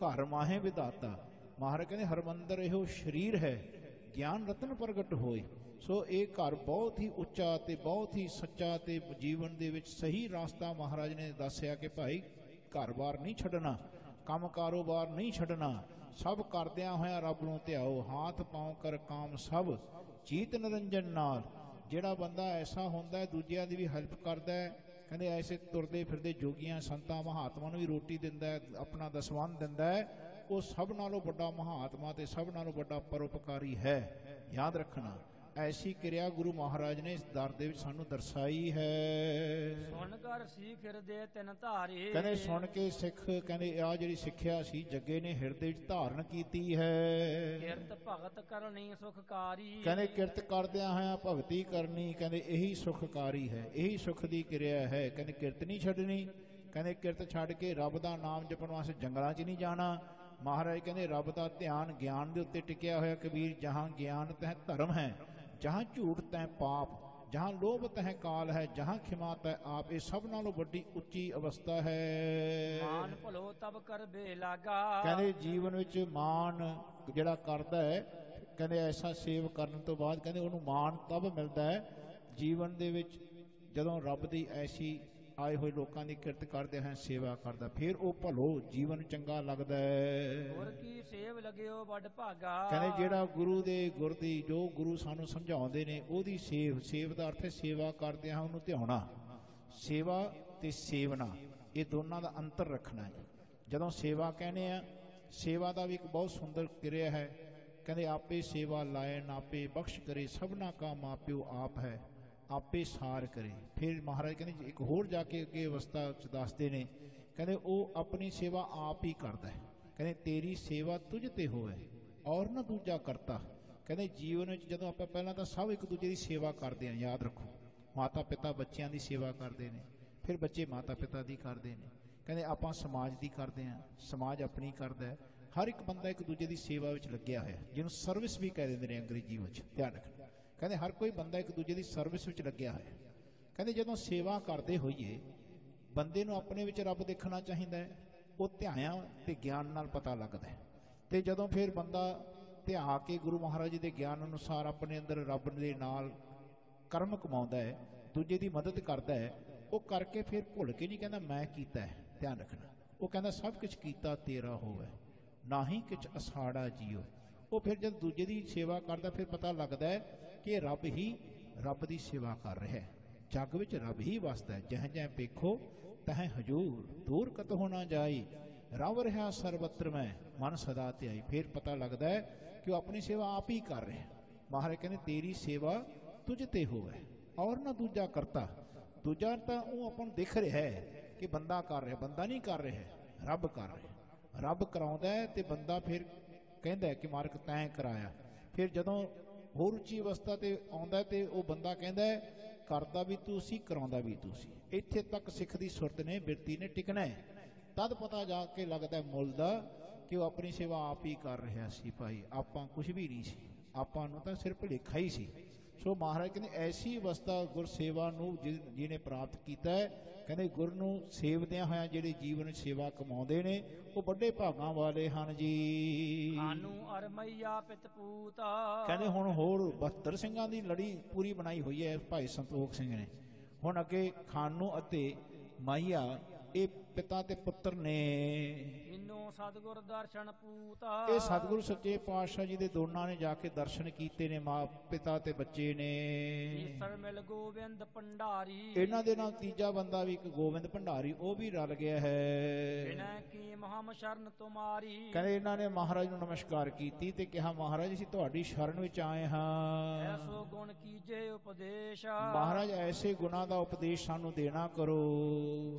ਘਰ ਮਾਹੇ ਵਿਦਾਤਾ ਮਹਾਰਾਜ ਕਹਿੰਦੇ, ਹਰਮੰਦਰ ਇਹੋ ਸ਼ਰੀਰ ਹੈ, ਗਿਆਨ ਰਤਨ ਪ੍ਰਗਟ ਹੋਏ। ਸੋ ਇਹ ਘਰ ਬਹੁਤ ਹੀ ਉੱਚਾ ਤੇ ਬਹੁਤ ਹੀ ਸੱਚਾ ਤੇ ਜੀਵਨ ਦੇ ਵਿੱਚ ਸਹੀ ਰਾਸਤਾ ਮਹਾਰਾਜ ਨੇ ਦੱਸਿਆ ਕਿ ਭਾਈ ਘਰ-ਬਾਰ ਨਹੀਂ ਛੱਡਣਾ, ਕੰਮ ਕਾਰੋਬਾਰ ਨਹੀਂ ਛੱਡਣਾ, ਸਭ ਕਰਦਿਆਂ ਹੋਇਆਂ ਰੱਬ ਨੂੰ ਧਿਆਓ, ਹਾਥ ਪਾਉ ਕਰ ਕਾਮ ਸਭ ਚੀਤ ਨਿਰੰਜਨ ਨਾਲ। ਜਿਹੜਾ ਬੰਦਾ ਐਸਾ ਹੁੰਦਾ ਹੈ, ਦੂਜਿਆਂ ਦੀ ਵੀ ਹੈਲਪ ਕਰਦਾ ਹੈ, ਕਹਿੰਦੇ ਐਸੇ ਤੁਰਦੇ ਫਿਰਦੇ ਜੋਗੀਆਂ ਸੰਤਾਂ ਮਹਾਤਮਾ ਨੂੰ ਵੀ ਰੋਟੀ ਦਿੰਦਾ ਹੈ, ਆਪਣਾ ਦਸਵੰਧ ਦਿੰਦਾ ਹੈ, ਉਹ ਸਭ ਨਾਲੋਂ ਵੱਡਾ ਮਹਾਤਮਾ ਤੇ ਸਭ ਨਾਲੋਂ ਵੱਡਾ ਪਰਉਪਕਾਰੀ ਹੈ। ਯਾਦ ਰੱਖਣਾ ਐਸੀ ਕਿਰਿਆ ਗੁਰੂ ਮਹਾਰਾਜ ਨੇ ਇਸ ਦਰ ਦੇ ਵਿੱਚ ਸਾਨੂੰ ਦਰਸਾਈ ਹੈ। ਸੁਣ ਕਰ ਸੀਖ ਹਿਰਦੇ ਤਿਨ ਧਾਰੇ। ਕਹਿੰਦੇ ਸੁਣ ਕੇ ਸਿੱਖ ਕਹਿੰਦੇ ਆ ਜਿਹੜੀ ਸਿੱਖਿਆ ਸੀ ਜੱਗੇ ਨੇ ਹਿਰਦੇ ਵਿੱਚ ਧਾਰਨ ਕੀਤੀ ਹੈ। ਕਿਰਤ ਭਗਤ ਕਰਨੀ ਸੁਖਕਾਰੀ। ਕਹਿੰਦੇ ਕਿਰਤ ਕਰਦਿਆਂ ਹੋਇਆਂ ਭਗਤੀ ਕਰਨੀ ਕਹਿੰਦੇ ਇਹੀ ਸੁਖਕਾਰੀ ਹੈ ਇਹੀ ਸੁਖ ਦੀ ਕਿਰਿਆ ਹੈ। ਕਹਿੰਦੇ ਕਿਰਤ ਨਹੀਂ ਛੱਡਣੀ ਕਹਿੰਦੇ ਕਿਰਤ ਛੱਡ ਕੇ ਰੱਬ ਦਾ ਨਾਮ ਜਪਣ ਵਾਸਤੇ ਜੰਗਲਾਂ 'ਚ ਨਹੀਂ ਜਾਣਾ। ਮਹਾਰਾਜ ਕਹਿੰਦੇ ਰੱਬ ਦਾ ਧਿਆਨ ਗਿਆਨ ਦੇ ਉੱਤੇ ਟਿਕਿਆ ਹੋਇਆ ਕਬੀਰ ਜਹਾਂ ਗਿਆਨ ਤਹਿ ਧਰਮ ਹੈ। ਜਹਾਂ ਝੂਠ ਤਹਿ ਪਾਪ ਜਹਾਂ ਲੋਭ ਤਹਿ ਕਾਲ ਹੈ ਜਹਾਂ ਖਿਮਾ ਤਹਿ ਆਪ ਇਹ ਸਭ ਨਾਲੋਂ ਵੱਡੀ ਉੱਚੀ ਅਵਸਥਾ ਹੈ। ਮਾਨ ਭਲੋ ਤਬ ਕਰ ਬੇ ਲਾਗਾ ਕਹਿੰਦੇ ਜੀਵਨ ਵਿੱਚ ਮਾਣ ਜਿਹੜਾ ਕਰਦਾ ਹੈ ਕਹਿੰਦੇ ਐਸਾ ਸੇਵ ਕਰਨ ਤੋਂ ਬਾਅਦ ਕਹਿੰਦੇ ਉਹਨੂੰ ਮਾਣ ਤਬ ਮਿਲਦਾ ਹੈ ਜੀਵਨ ਦੇ ਵਿੱਚ ਜਦੋਂ ਰੱਬ ਦੀ ਐਸੀ ਆਏ ਹੋਏ ਲੋਕਾਂ ਦੀ ਕਿਰਤ ਕਰਦੇ ਹਨ ਸੇਵਾ ਕਰਦਾ। ਫਿਰ ਉਹ ਭਲੋ ਜੀਵਨ ਚੰਗਾ ਲੱਗਦਾ ਹੈ। ਗੁਰ ਕੀ ਸੇਵ ਲਗਿਓ ਵੱਡ ਭਾਗਾ। ਕਹਿੰਦੇ ਜਿਹੜਾ ਗੁਰੂ ਦੇ ਗੁਰ ਦੀ ਜੋ ਗੁਰੂ ਸਾਨੂੰ ਸਮਝਾਉਂਦੇ ਨੇ ਉਹਦੀ ਸੇਵ ਸੇਵ ਦਾ ਅਰਥ ਹੈ ਸੇਵਾ ਕਰਦੇ ਹਾਂ ਉਹਨੂੰ ਧਿਆਉਣਾ। ਸੇਵਾ ਤੇ ਸੇਵਨਾ ਇਹ ਦੋਨਾਂ ਦਾ ਅੰਤਰ ਰੱਖਣਾ ਹੈ। ਜਦੋਂ ਸੇਵਾ ਕਹਿੰਦੇ ਆ ਸੇਵਾ ਦਾ ਵੀ ਇੱਕ ਬਹੁਤ ਸੁੰਦਰ ਕਿਰਿਆ ਹੈ। ਕਹਿੰਦੇ ਆਪੇ ਸੇਵਾ ਲਾਏ ਨਾਪੇ ਬਖਸ਼ ਕਰੇ ਸਭਨਾ ਕਾ ਮਾਪਿਓ ਆਪ ਹੈ। ਆਪੇ ਸਾਰ ਕਰੇ। ਫਿਰ ਮਹਾਰਾਜ ਕਹਿੰਦੇ ਇੱਕ ਹੋਰ ਜਾ ਕੇ ਅੱਗੇ ਅਵਸਥਾ ਚ ਦੱਸਦੇ ਨੇ। ਕਹਿੰਦੇ, ਉਹ ਆਪਣੀ ਸੇਵਾ ਆਪ ਹੀ ਕਰਦਾ ਹੈ। ਕਹਿੰਦੇ, ਤੇਰੀ ਸੇਵਾ ਤੁਝ ਤੇ ਹੋਵੇ ਔਰ ਨਾ ਦੂਜਾ ਕਰਤਾ। ਕਹਿੰਦੇ, ਜੀਵਨ ਵਿੱਚ ਜਦੋਂ ਆਪਾਂ ਪਹਿਲਾਂ ਤਾਂ ਸਭ ਇੱਕ ਦੂਜੇ ਦੀ ਸੇਵਾ ਕਰਦੇ ਆਂ ਯਾਦ ਰੱਖੋ। ਮਾਤਾ ਪਿਤਾ ਬੱਚਿਆਂ ਦੀ ਸੇਵਾ ਕਰਦੇ ਨੇ, ਫਿਰ ਬੱਚੇ ਮਾਤਾ ਪਿਤਾ ਦੀ ਕਰਦੇ ਨੇ। ਕਹਿੰਦੇ, ਆਪਾਂ ਸਮਾਜ ਦੀ ਕਰਦੇ ਆਂ ਸਮਾਜ ਆਪਣੀ ਕਰਦਾ ਹੈ। ਹਰ ਇੱਕ ਬੰਦਾ ਇੱਕ ਦੂਜੇ ਦੀ ਸੇਵਾ ਵਿੱਚ ਲੱਗਿਆ ਹੋਇਆ ਜਿਹਨੂੰ ਸਰਵਿਸ ਵੀ ਕਹਿ ਦਿੰਦੇ ਨੇ ਅੰਗਰੇਜ਼ੀ ਵਿੱਚ, ਧਿਆਨ ਰੱਖਣਾ। ਕਹਿੰਦੇ ਹਰ ਕੋਈ ਬੰਦਾ ਇੱਕ ਦੂਜੇ ਦੀ ਸਰਵਿਸ ਵਿੱਚ ਲੱਗਿਆ ਹੋਇਆ ਹੈ। ਕਹਿੰਦੇ ਜਦੋਂ ਸੇਵਾ ਕਰਦੇ ਹੋਈਏ, ਬੰਦੇ ਨੂੰ ਆਪਣੇ ਵਿੱਚ ਰੱਬ ਦੇਖਣਾ ਚਾਹੀਦਾ ਹੈ, ਉਹ ਧਿਆਇਆ ਤੇ ਗਿਆਨ ਨਾਲ ਪਤਾ ਲੱਗਦਾ ਹੈ। ਤੇ ਜਦੋਂ ਫਿਰ ਬੰਦਾ ਧਿਆ ਕੇ ਗੁਰੂ ਮਹਾਰਾਜ ਜੀ ਦੇ ਗਿਆਨ ਅਨੁਸਾਰ ਆਪਣੇ ਅੰਦਰ ਰੱਬ ਦੇ ਨਾਲ ਕਰਮ ਕਮਾਉਂਦਾ ਹੈ, ਦੂਜੇ ਦੀ ਮਦਦ ਕਰਦਾ ਹੈ, ਉਹ ਕਰਕੇ ਫਿਰ ਭੁੱਲ ਕੇ ਨਹੀਂ ਕਹਿੰਦਾ ਮੈਂ ਕੀਤਾ ਹੈ, ਧਿਆਨ ਰੱਖਣਾ। ਉਹ ਕਹਿੰਦਾ ਸਭ ਕੁਝ ਕੀਤਾ ਤੇਰਾ ਹੋਵੇ ਨਾ ਹੀ ਕਿਛ ਅਸਾੜਾ ਜੀਓ। ਉਹ ਫਿਰ ਜਦ ਦੂਜੇ ਦੀ ਸੇਵਾ ਕਰਦਾ ਫਿਰ ਪਤਾ ਲੱਗਦਾ ਹੈ ਕਿ ਰੱਬ ਹੀ ਰੱਬ ਦੀ ਸੇਵਾ ਕਰ ਰਿਹਾ ਹੈ। ਜੱਗ ਵਿੱਚ ਰੱਬ ਹੀ ਵਸਦਾ ਹੈ। ਜਹ ਜਹ ਵੇਖੋ ਤਹ ਹਜੂਰ, ਦੂਰ ਕਤ ਹੋਣਾ ਜਾਈ। ਰਵ ਰਿਹਾ ਸਰਬਤਰ ਮੈਂ, ਮਨ ਸਦਾ ਤੇ ਆਈ ਫਿਰ ਪਤਾ ਲੱਗਦਾ ਹੈ ਕਿ ਉਹ ਆਪਣੀ ਸੇਵਾ ਆਪ ਹੀ ਕਰ ਰਿਹਾ ਮਹਾਰਾਜ ਕਹਿੰਦੇ, ਤੇਰੀ ਸੇਵਾ ਤੁਝ ਤੇ ਹੋਵੇ ਔਰ ਨਾ ਦੂਜਾ ਕਰਤਾ। ਦੂਜਾ ਤਾਂ ਉਹ ਆਪਾਂ ਨੂੰ ਦਿਖ ਰਿਹਾ ਹੈ ਕਿ ਬੰਦਾ ਕਰ ਰਿਹਾ, ਬੰਦਾ ਨਹੀਂ ਕਰ ਰਿਹਾ, ਰੱਬ ਕਰ ਰਿਹਾ ਰੱਬ ਕਰਾਉਂਦਾ ਹੈ ਤੇ ਬੰਦਾ ਫਿਰ ਕਹਿੰਦਾ ਕਿ ਮਾਰਕ ਤੈਂ ਕਰਾਇਆ। ਫਿਰ ਜਦੋਂ ਹੋਰ ਉੱਚੀ ਅਵਸਥਾ ਤੇ ਆਉਂਦਾ ਹੈ ਤੇ ਉਹ ਬੰਦਾ ਕਹਿੰਦਾ ਕਰਦਾ ਵੀ ਤੂੰ ਸੀ ਕਰਾਉਂਦਾ ਵੀ ਤੂੰ ਸੀ ਇੱਥੇ ਤੱਕ ਸਿੱਖ ਦੀ ਸੁਰਤ ਨੇ, ਬਿਰਤੀ ਨੇ ਟਿਕਣਾ ਹੈ। ਤਦ ਪਤਾ ਜਾ ਕੇ ਲੱਗਦਾ ਮੁੱਲ ਦਾ ਕਿ ਉਹ ਆਪਣੀ ਸੇਵਾ ਆਪ ਹੀ ਕਰ ਰਿਹਾ ਸੀ ਭਾਈ। ਆਪਾਂ ਕੁਝ ਵੀ ਨਹੀਂ ਸੀ। ਆਪਾਂ ਨੂੰ ਤਾਂ ਸਿਰਫ ਭੁਲੇਖਾ ਹੀ ਸੀ। ਸੋ ਮਹਾਰਾਜ ਕਹਿੰਦੇ ਐਸੀ ਅਵਸਥਾ ਗੁਰ ਸੇਵਾ ਨੂੰ ਜਿਹਨੇ ਪ੍ਰਾਪਤ ਕੀਤਾ ਹੈ ਕਹਿੰਦੇ ਗੁਰ ਨੂੰ ਸੇਵਦਿਆਂ ਹੋਇਆਂ ਜਿਹੜੇ ਜੀਵਨ ਸੇਵਾ ਕਮਾਉਂਦੇ ਨੇ ਉਹ ਵੱਡੇ ਭਾਗਾਂ ਵਾਲੇ ਹਨ ਜੀ। ਖਾਨੂ ਅਰਮਈਆ ਪਿਤ ਪੂਤ। ਕਹਿੰਦੇ ਹੁਣ ਹੋਰ 72 ਸਿੰਘਾਂ ਦੀ ਲੜੀ ਪੂਰੀ ਬਣਾਈ ਹੋਈ ਹੈ ਭਾਈ ਸੰਤੋਖ ਸਿੰਘ ਨੇ। ਹੁਣ ਅੱਗੇ ਖਾਨੂ ਅਤੇ ਮਾਈਆ ਇਹ ਪਿਤਾ ਤੇ ਪੁੱਤਰ ਨੇ। ਇਨੋ ਸਤਗੁਰ ਦਰਸ਼ਨ ਪੂਤ। ਇਹ ਸਤਿਗੁਰੂ ਸੱਚੇ ਪਾਤਸ਼ਾਹ ਜੀ ਦੇ ਦੋਨਾਂ ਨੇ ਜਾ ਕੇ ਦਰਸ਼ਨ ਕੀਤੇ ਨੇ ਮਾਂ ਪਿਤਾ ਤੇ ਬੱਚੇ ਨੇ। ਈਸਰ ਮਿਲ ਗੋਬਿੰਦ ਭੰਡਾਰੀ। ਇਹਨਾਂ ਦੇ ਨਾਲ ਤੀਜਾ ਬੰਦਾ ਵੀ ਇੱਕ ਗੋਬਿੰਦ ਭੰਡਾਰੀ ਉਹ ਵੀ ਰਲ ਗਿਆ ਹੈ। ਬਿਨੈ ਕੀ ਮਹਮ ਸ਼ਰਨ ਤੁਮਾਰੀ। ਕਹਿੰਦੇ ਇਹਨਾਂ ਨੇ ਮਹਾਰਾਜ ਨੂੰ ਨਮਸਕਾਰ ਕੀਤੀ ਤੇ ਕਿਹਾ ਮਹਾਰਾਜ ਅਸੀਂ ਤੁਹਾਡੀ ਸ਼ਰਨ ਵਿੱਚ ਆਏ ਹਾਂ। ਐਸੋ ਗੁਣ ਕੀਜੇ ਉਪਦੇਸ਼। ਮਹਾਰਾਜ ਐਸੇ ਗੁਣਾ ਦਾ ਉਪਦੇਸ਼ ਸਾਨੂੰ ਦੇਣਾ ਕਰੋ।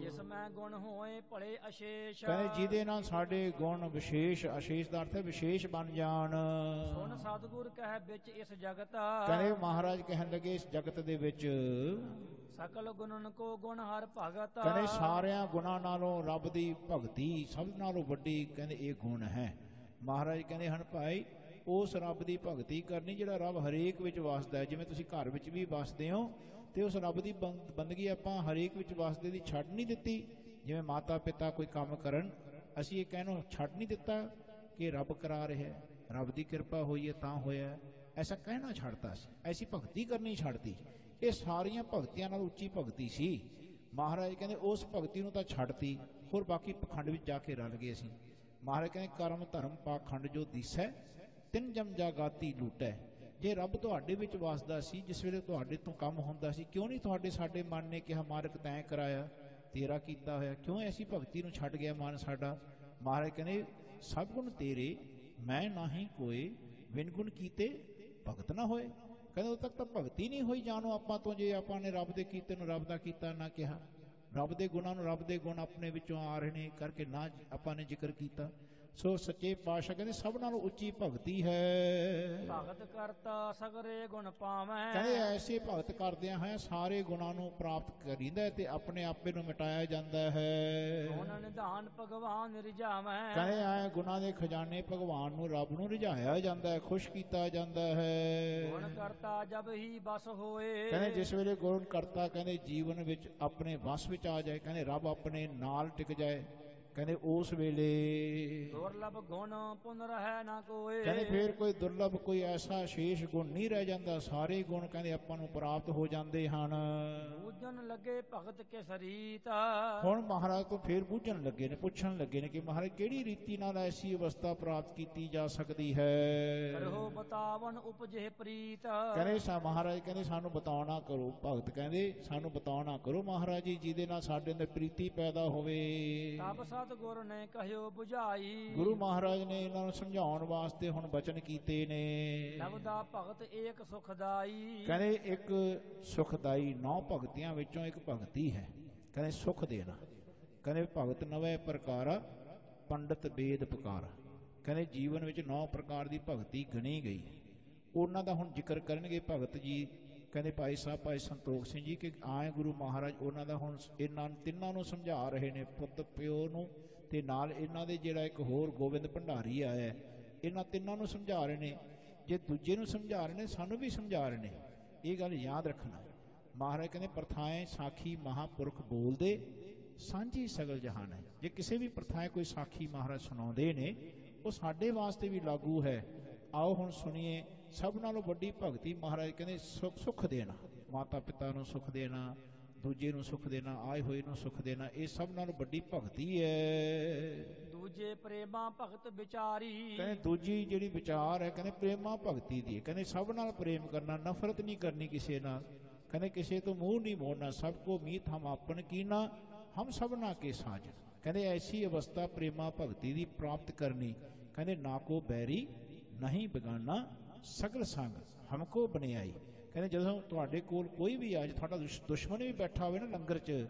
ਜਿਸ ਮੈਂ ਗੁਣ ਹੋਏ ਭਲੇ ਅਸ਼ੇਸ਼। ਕਹਿੰਦੇ ਜਿਹਦੇ ਨਾਲ ਸਾਡੇ ਗੁਣ ਵਿਸ਼ੇਸ਼ ਅਸ਼ੇਸ਼ ਦਾ ਅਰਥ ਹੈ ਵਿਸ਼ੇਸ਼ ਬਣ ਜਾਣ। ਸੁਣ ਸਤਗੁਰ ਕਹਿ ਵਿੱਚ ਇਸ ਜਗਤ। ਕਹਿੰਦੇ ਮਹਾਰਾਜ ਕਹਿਣ ਲੱਗੇ ਇਸ ਜਗਤ ਦੇ ਵਿੱਚ। ਸਕਲ ਗੁਣਨ ਕੋ ਗੁਣ ਹਰ ਭਗਤ। ਕਹਿੰਦੇ ਸਾਰਿਆਂ ਗੁਣਾਂ ਨਾਲੋਂ ਰੱਬ ਦੀ ਭਗਤੀ ਸਭ ਨਾਲੋਂ ਵੱਡੀ ਕਹਿੰਦੇ ਇਹ ਗੁਣ ਹੈ। ਮਹਾਰਾਜ ਕਹਿੰਦੇ ਹਨ ਭਾਈ ਉਸ ਰੱਬ ਦੀ ਭਗਤੀ ਕਰਨੀ ਜਿਹੜਾ ਰੱਬ ਹਰੇਕ ਵਿੱਚ ਵਸਦਾ ਹੈ। ਜਿਵੇਂ ਤੁਸੀਂ ਘਰ ਵਿੱਚ ਵੀ ਵਸਦੇ ਹੋ ਤੇ ਉਸ ਰੱਬ ਦੀ ਬੰਦਗੀ ਆਪਾਂ ਹਰੇਕ ਵਿੱਚ ਵਸਦੇ ਦੀ ਛੱਡ ਨਹੀਂ ਦਿੱਤੀ। ਜਿਵੇਂ ਮਾਤਾ ਪਿਤਾ ਕੋਈ ਕੰਮ ਕਰਨ ਅਸੀਂ ਇਹ ਕਹਿਣੋ ਛੱਡ ਨਹੀਂ ਦਿੱਤਾ ਕਿ ਰੱਬ ਕਰਾ ਰਿਹਾ ਹੈ, ਰੱਬ ਦੀ ਕਿਰਪਾ ਹੋਈ ਹੈ, ਤਾਂ ਹੋਇਆ ਐਸਾ ਕਹਿਣਾ ਛੱਡਤਾ ਸੀ। ਐਸੀ ਭਗਤੀ ਕਰਨੀ ਛੱਡਤੀ। ਇਹ ਸਾਰੀਆਂ ਭਗਤੀਆਂ ਨਾਲ ਉੱਚੀ ਭਗਤੀ ਸੀ। ਮਹਾਰਾਜ ਕਹਿੰਦੇ, ਉਸ ਭਗਤੀ ਨੂੰ ਤਾਂ ਛੱਡਤੀ। ਹੋਰ ਬਾਕੀ ਪਖੰਡ ਵਿੱਚ ਜਾ ਕੇ ਰਲ ਗਏ ਸੀ ਮਹਾਰਾਜ ਕਹਿੰਦੇ, ਕਰਮ ਧਰਮ ਪਾਖੰਡ ਜੋ ਦਿਸੈ, ਤਿੰਨ ਜਮ ਜਾਗਾਤੀ ਲੂਟੈ। ਜੇ ਰੱਬ ਤੁਹਾਡੇ ਵਿੱਚ ਵਸਦਾ ਸੀ, ਜਿਸ ਵੇਲੇ ਤੁਹਾਡੇ ਤੋਂ ਕੰਮ ਹੁੰਦਾ ਸੀ, ਕਿਉਂ ਨਹੀਂ ਤੁਹਾਡੇ ਸਾਡੇ ਮਨ ਨੇ ਕਿਹਾ, ਮਾਰਕ ਤੈਂ ਕਰਾਇਆ? ਤੇਰਾ ਕੀਤਾ ਹੋਇਆ? ਕਿਉਂ ਐਸੀ ਭਗਤੀ ਨੂੰ ਛੱਡ ਗਿਆ ਮਨ ਸਾਡਾ? ਮਹਾਰਾਜ ਕਹਿੰਦੇ, ਸਭ ਗੁਣ ਤੇਰੇ, ਮੈਂ ਨਾਹੀ ਕੋਏ ਵਿਨ ਗੁਣ ਕੀਤੇ ਭਗਤ ਨਾ ਹੋਏ। ਕਹਿੰਦੇ, ਉਦੋਂ ਤੱਕ ਤਾਂ ਭਗਤੀ ਨਹੀਂ ਹੋਈ ਜਾਣੋ ਆਪਾਂ ਤੋਂ, ਜੇ ਆਪਾਂ ਨੇ ਰੱਬ ਦੇ ਕੀਤੇ ਨੂੰ ਰੱਬ ਦਾ ਕੀਤਾ ਨਾ ਕਿਹਾ। ਰੱਬ ਦੇ ਗੁਣਾਂ ਨੂੰ ਰੱਬ ਦੇ ਗੁਣ ਆਪਣੇ ਵਿੱਚੋਂ ਆ ਰਹੇ ਨੇ, ਕਰਕੇ ਨਾ ਆਪਾਂ ਨੇ ਜ਼ਿਕਰ ਕੀਤਾ। ਸੋ ਸੱਚੇ ਪਾਤਸ਼ਾਹ ਕਹਿੰਦੇ ਸਭ ਨਾਲੋਂ ਉੱਚੀ ਭਗਤੀ ਹੈ। ਭਗਤ ਕਰਤਾ ਸਗਰੇ ਗੁਣ ਪਾਵੈ। ਕਹਿੰਦੇ ਐਸੇ ਭਗਤ ਕਰਦਿਆਂ ਹੈ ਸਾਰੇ ਗੁਣਾਂ ਨੂੰ ਪ੍ਰਾਪਤ ਕਰੀਂਦਾ ਤੇ ਆਪਣੇ ਆਪੇ ਨੂੰ ਮਿਟਾਇਆ ਜਾਂਦਾ ਹੈ। ਗੁਣ ਨਿਧਾਨ ਭਗਵਾਨ ਰਿਜਾਵੈ ਕਹਿੰਦੇ ਆਏ ਗੁਣਾਂ ਦੇ ਖਜ਼ਾਨੇ ਭਗਵਾਨ ਨੂੰ ਰੱਬ ਨੂੰ ਰਿਝਾਇਆ ਜਾਂਦਾ ਹੈ ਖੁਸ਼ ਕੀਤਾ ਜਾਂਦਾ ਹੈ। ਗੁਣ ਕਰਤਾ ਜਬ ਹੀ ਬਸ ਹੋਏ। ਕਹਿੰਦੇ ਜਿਸ ਵੇਲੇ ਗੁਣ ਕਰਤਾ ਕਹਿੰਦੇ ਜੀਵਨ ਵਿੱਚ ਆਪਣੇ ਵਸ ਵਿੱਚ ਆ ਜਾਏ ਕਹਿੰਦੇ ਰੱਬ ਆਪਣੇ ਨਾਲ ਟਿਕ ਜਾਏ। ਕਹਿੰਦੇ ਉਸ ਵੇਲੇ ਦੁਰਲਭ ਗੁਣ ਪੁਨ ਰਹਿ ਨਾ ਕੋਏ। ਕਹਿੰਦੇ ਫੇਰ ਕੋਈ ਦੁਰਲਭ ਕੋਈ ਐਸਾ ਸ਼ੇਸ਼ ਗੁਣ ਨਹੀਂ ਰਹਿ ਜਾਂਦਾ ਸਾਰੇ ਗੁਣ ਕਹਿੰਦੇ ਆਪਾਂ ਨੂੰ ਪ੍ਰਾਪਤ ਹੋ ਜਾਂਦੇ ਹਨ। ਪੂਜਨ ਲੱਗੇ ਭਗਤ ਕੇ ਸਰੀਤ ਹੁਣ ਮਹਾਰਾਜ ਤੋਂ ਫੇਰ ਬੁੱਝਣ ਲੱਗੇ ਨੇ ਪੁੱਛਣ ਲੱਗੇ ਨੇ ਕਿ ਮਹਾਰਾਜ ਕਿਹੜੀ ਰੀਤੀ ਨਾਲ ਐਸੀ ਅਵਸਥਾ ਪ੍ਰਾਪਤ ਕੀਤੀ ਜਾ ਸਕਦੀ ਹੈ? ਕਰੋ ਬਤਾਵਨ ਉਪਜੇ ਪ੍ਰੀਤ। ਕਹਿੰਦੇ ਸਾ ਮਹਾਰਾਜ ਕਹਿੰਦੇ ਸਾਨੂੰ ਬਤਾਉਣਾ ਕਰੋ ਭਗਤ ਕਹਿੰਦੇ ਸਾਨੂੰ ਬਤਾਉਣਾ ਕਰੋ ਮਹਾਰਾਜ ਜੀ ਜਿਹਦੇ ਨਾਲ ਸਾਡੇ ਅੰਦਰ ਪ੍ਰੀਤੀ ਪੈਦਾ ਹੋਵੇ। ਤਬ ਸਤ ਗੁਰ ਨੇ ਕਹਿਓ 부ਝਾਈ ਗੁਰੂ ਮਹਾਰਾਜ ਨੇ ਇਹਨਾਂ ਨੂੰ ਸਮਝਾਉਣ ਵਾਸਤੇ ਹੁਣ ਬਚਨ ਕੀਤੇ ਨੇ। ਲਬਦਾ ਭਗਤ ਏਕ ਸੁਖਦਾਈ। ਕਹਿੰਦੇ ਇੱਕ ਸੁਖਦਾਈ ਨੌ ਭਗਤੀਆਂ ਵਿੱਚੋਂ ਇੱਕ ਭਗਤੀ ਹੈ। ਕਹਿੰਦੇ ਸੁਖ ਦੇਣਾ। ਕਹਿੰਦੇ ਭਗਤ ਨਵੇਂ ਪ੍ਰਕਾਰਾ ਪੰਡਤ ਵੇਦ ਪੁਕਾਰਾ। ਕਹਿੰਦੇ ਜੀਵਨ ਵਿੱਚ ਨੌ ਪ੍ਰਕਾਰ ਦੀ ਭਗਤੀ ਗਣੀ ਗਈ। ਉਹਨਾਂ ਦਾ ਹੁਣ ਜ਼ਿਕਰ ਕਰਨਗੇ ਭਗਤ ਜੀ ਕਹਿੰਦੇ ਭਾਈ ਸਾਹਿਬ, ਭਾਈ ਸੰਤੋਖ ਸਿੰਘ ਜੀ ਕਿ ਆਏ ਗੁਰੂ ਮਹਾਰਾਜ ਉਹਨਾਂ ਦਾ ਹੁਣ ਇਹਨਾਂ ਤਿੰਨਾਂ ਨੂੰ ਸਮਝਾ ਰਹੇ ਨੇ, ਪੁੱਤ ਪਿਓ ਨੂੰ ਤੇ ਨਾਲ ਇਹਨਾਂ ਦੇ ਜਿਹੜਾ ਇੱਕ ਹੋਰ ਗੋਬਿੰਦ ਭੰਡਾਰੀ ਆਇਆ ਇਹਨਾਂ ਤਿੰਨਾਂ ਨੂੰ ਸਮਝਾ ਰਹੇ ਨੇ। ਜੇ ਦੂਜੇ ਨੂੰ ਸਮਝਾ ਰਹੇ ਨੇ, ਸਾਨੂੰ ਵੀ ਸਮਝਾ ਰਹੇ ਨੇ। ਇਹ ਗੱਲ ਯਾਦ ਰੱਖਣਾ। ਮਹਾਰਾਜ ਕਹਿੰਦੇ, ਪ੍ਰਥਾਏ ਸਾਖੀ ਮਹਾਪੁਰਖ ਬੋਲਦੇ, ਸਾਂਝੀ ਸਗਲ ਜਹਾਨ ਹੈ। ਜੇ ਕਿਸੇ ਵੀ ਪ੍ਰਥਾਏ ਕੋਈ ਸਾਖੀ ਮਹਾਰਾਜ ਸੁਣਾਉਂਦੇ ਨੇ, ਉਹ ਸਾਡੇ ਵਾਸਤੇ ਵੀ ਲਾਗੂ ਹੈ। ਆਓ ਹੁਣ ਸੁਣੀਏ ਸਭ ਨਾਲੋਂ ਵੱਡੀ ਭਗਤੀ ਮਹਾਰਾਜ ਕਹਿੰਦੇ ਸੁਖ ਸੁਖ ਦੇਣਾ। ਮਾਤਾ ਪਿਤਾ ਨੂੰ ਸੁਖ ਦੇਣਾ ਦੂਜੇ ਨੂੰ ਸੁਖ ਦੇਣਾ ਆਏ ਹੋਏ ਨੂੰ ਸੁਖ ਦੇਣਾ ਇਹ ਸਭ ਨਾਲੋਂ ਵੱਡੀ ਭਗਤੀ ਹੈ। ਦੂਜੇ ਪ੍ਰੇਮਾ ਭਗਤ ਵਿਚਾਰੀ। ਕਹਿੰਦੇ ਦੂਜੀ ਜਿਹੜੀ ਵਿਚਾਰ ਹੈ ਕਹਿੰਦੇ ਪ੍ਰੇਮਾ ਭਗਤੀ ਦੀ ਹੈ। ਕਹਿੰਦੇ ਸਭ ਨਾਲ ਪ੍ਰੇਮ ਕਰਨਾ ਨਫ਼ਰਤ ਨਹੀਂ ਕਰਨੀ ਕਿਸੇ ਨਾਲ। ਕਹਿੰਦੇ ਕਿਸੇ ਤੋਂ ਮੂੰਹ ਨਹੀਂ ਮੋੜਨਾ ਸਭ ਕੋ ਮੀਤ ਹਮ ਆਪਨ ਕੀਨਾ ਹਮ ਸਭਨਾ ਕੇ ਸਾਜਨ ਕਹਿੰਦੇ ਐਸੀ ਅਵਸਥਾ ਪ੍ਰੇਮਾ ਭਗਤੀ ਦੀ ਪ੍ਰਾਪਤ ਕਰਨੀ। ਕਹਿੰਦੇ ਨਾ ਕੋ ਬੈਰੀ ਨਹੀਂ ਬਿਗਾਨਾ। ਸਗਲ ਸੰਗ ਹਮਕੋ ਬਣਾਈ ਕਹਿੰਦੇ ਜਦੋਂ ਤੁਹਾਡੇ ਕੋਲ ਕੋਈ ਵੀ ਆ, ਜੇ ਤੁਹਾਡਾ ਦੁਸ਼- ਦੁਸ਼ਮਣ ਵੀ ਬੈਠਾ ਹੋਵੇ ਨਾ ਲੰਗਰ 'ਚ,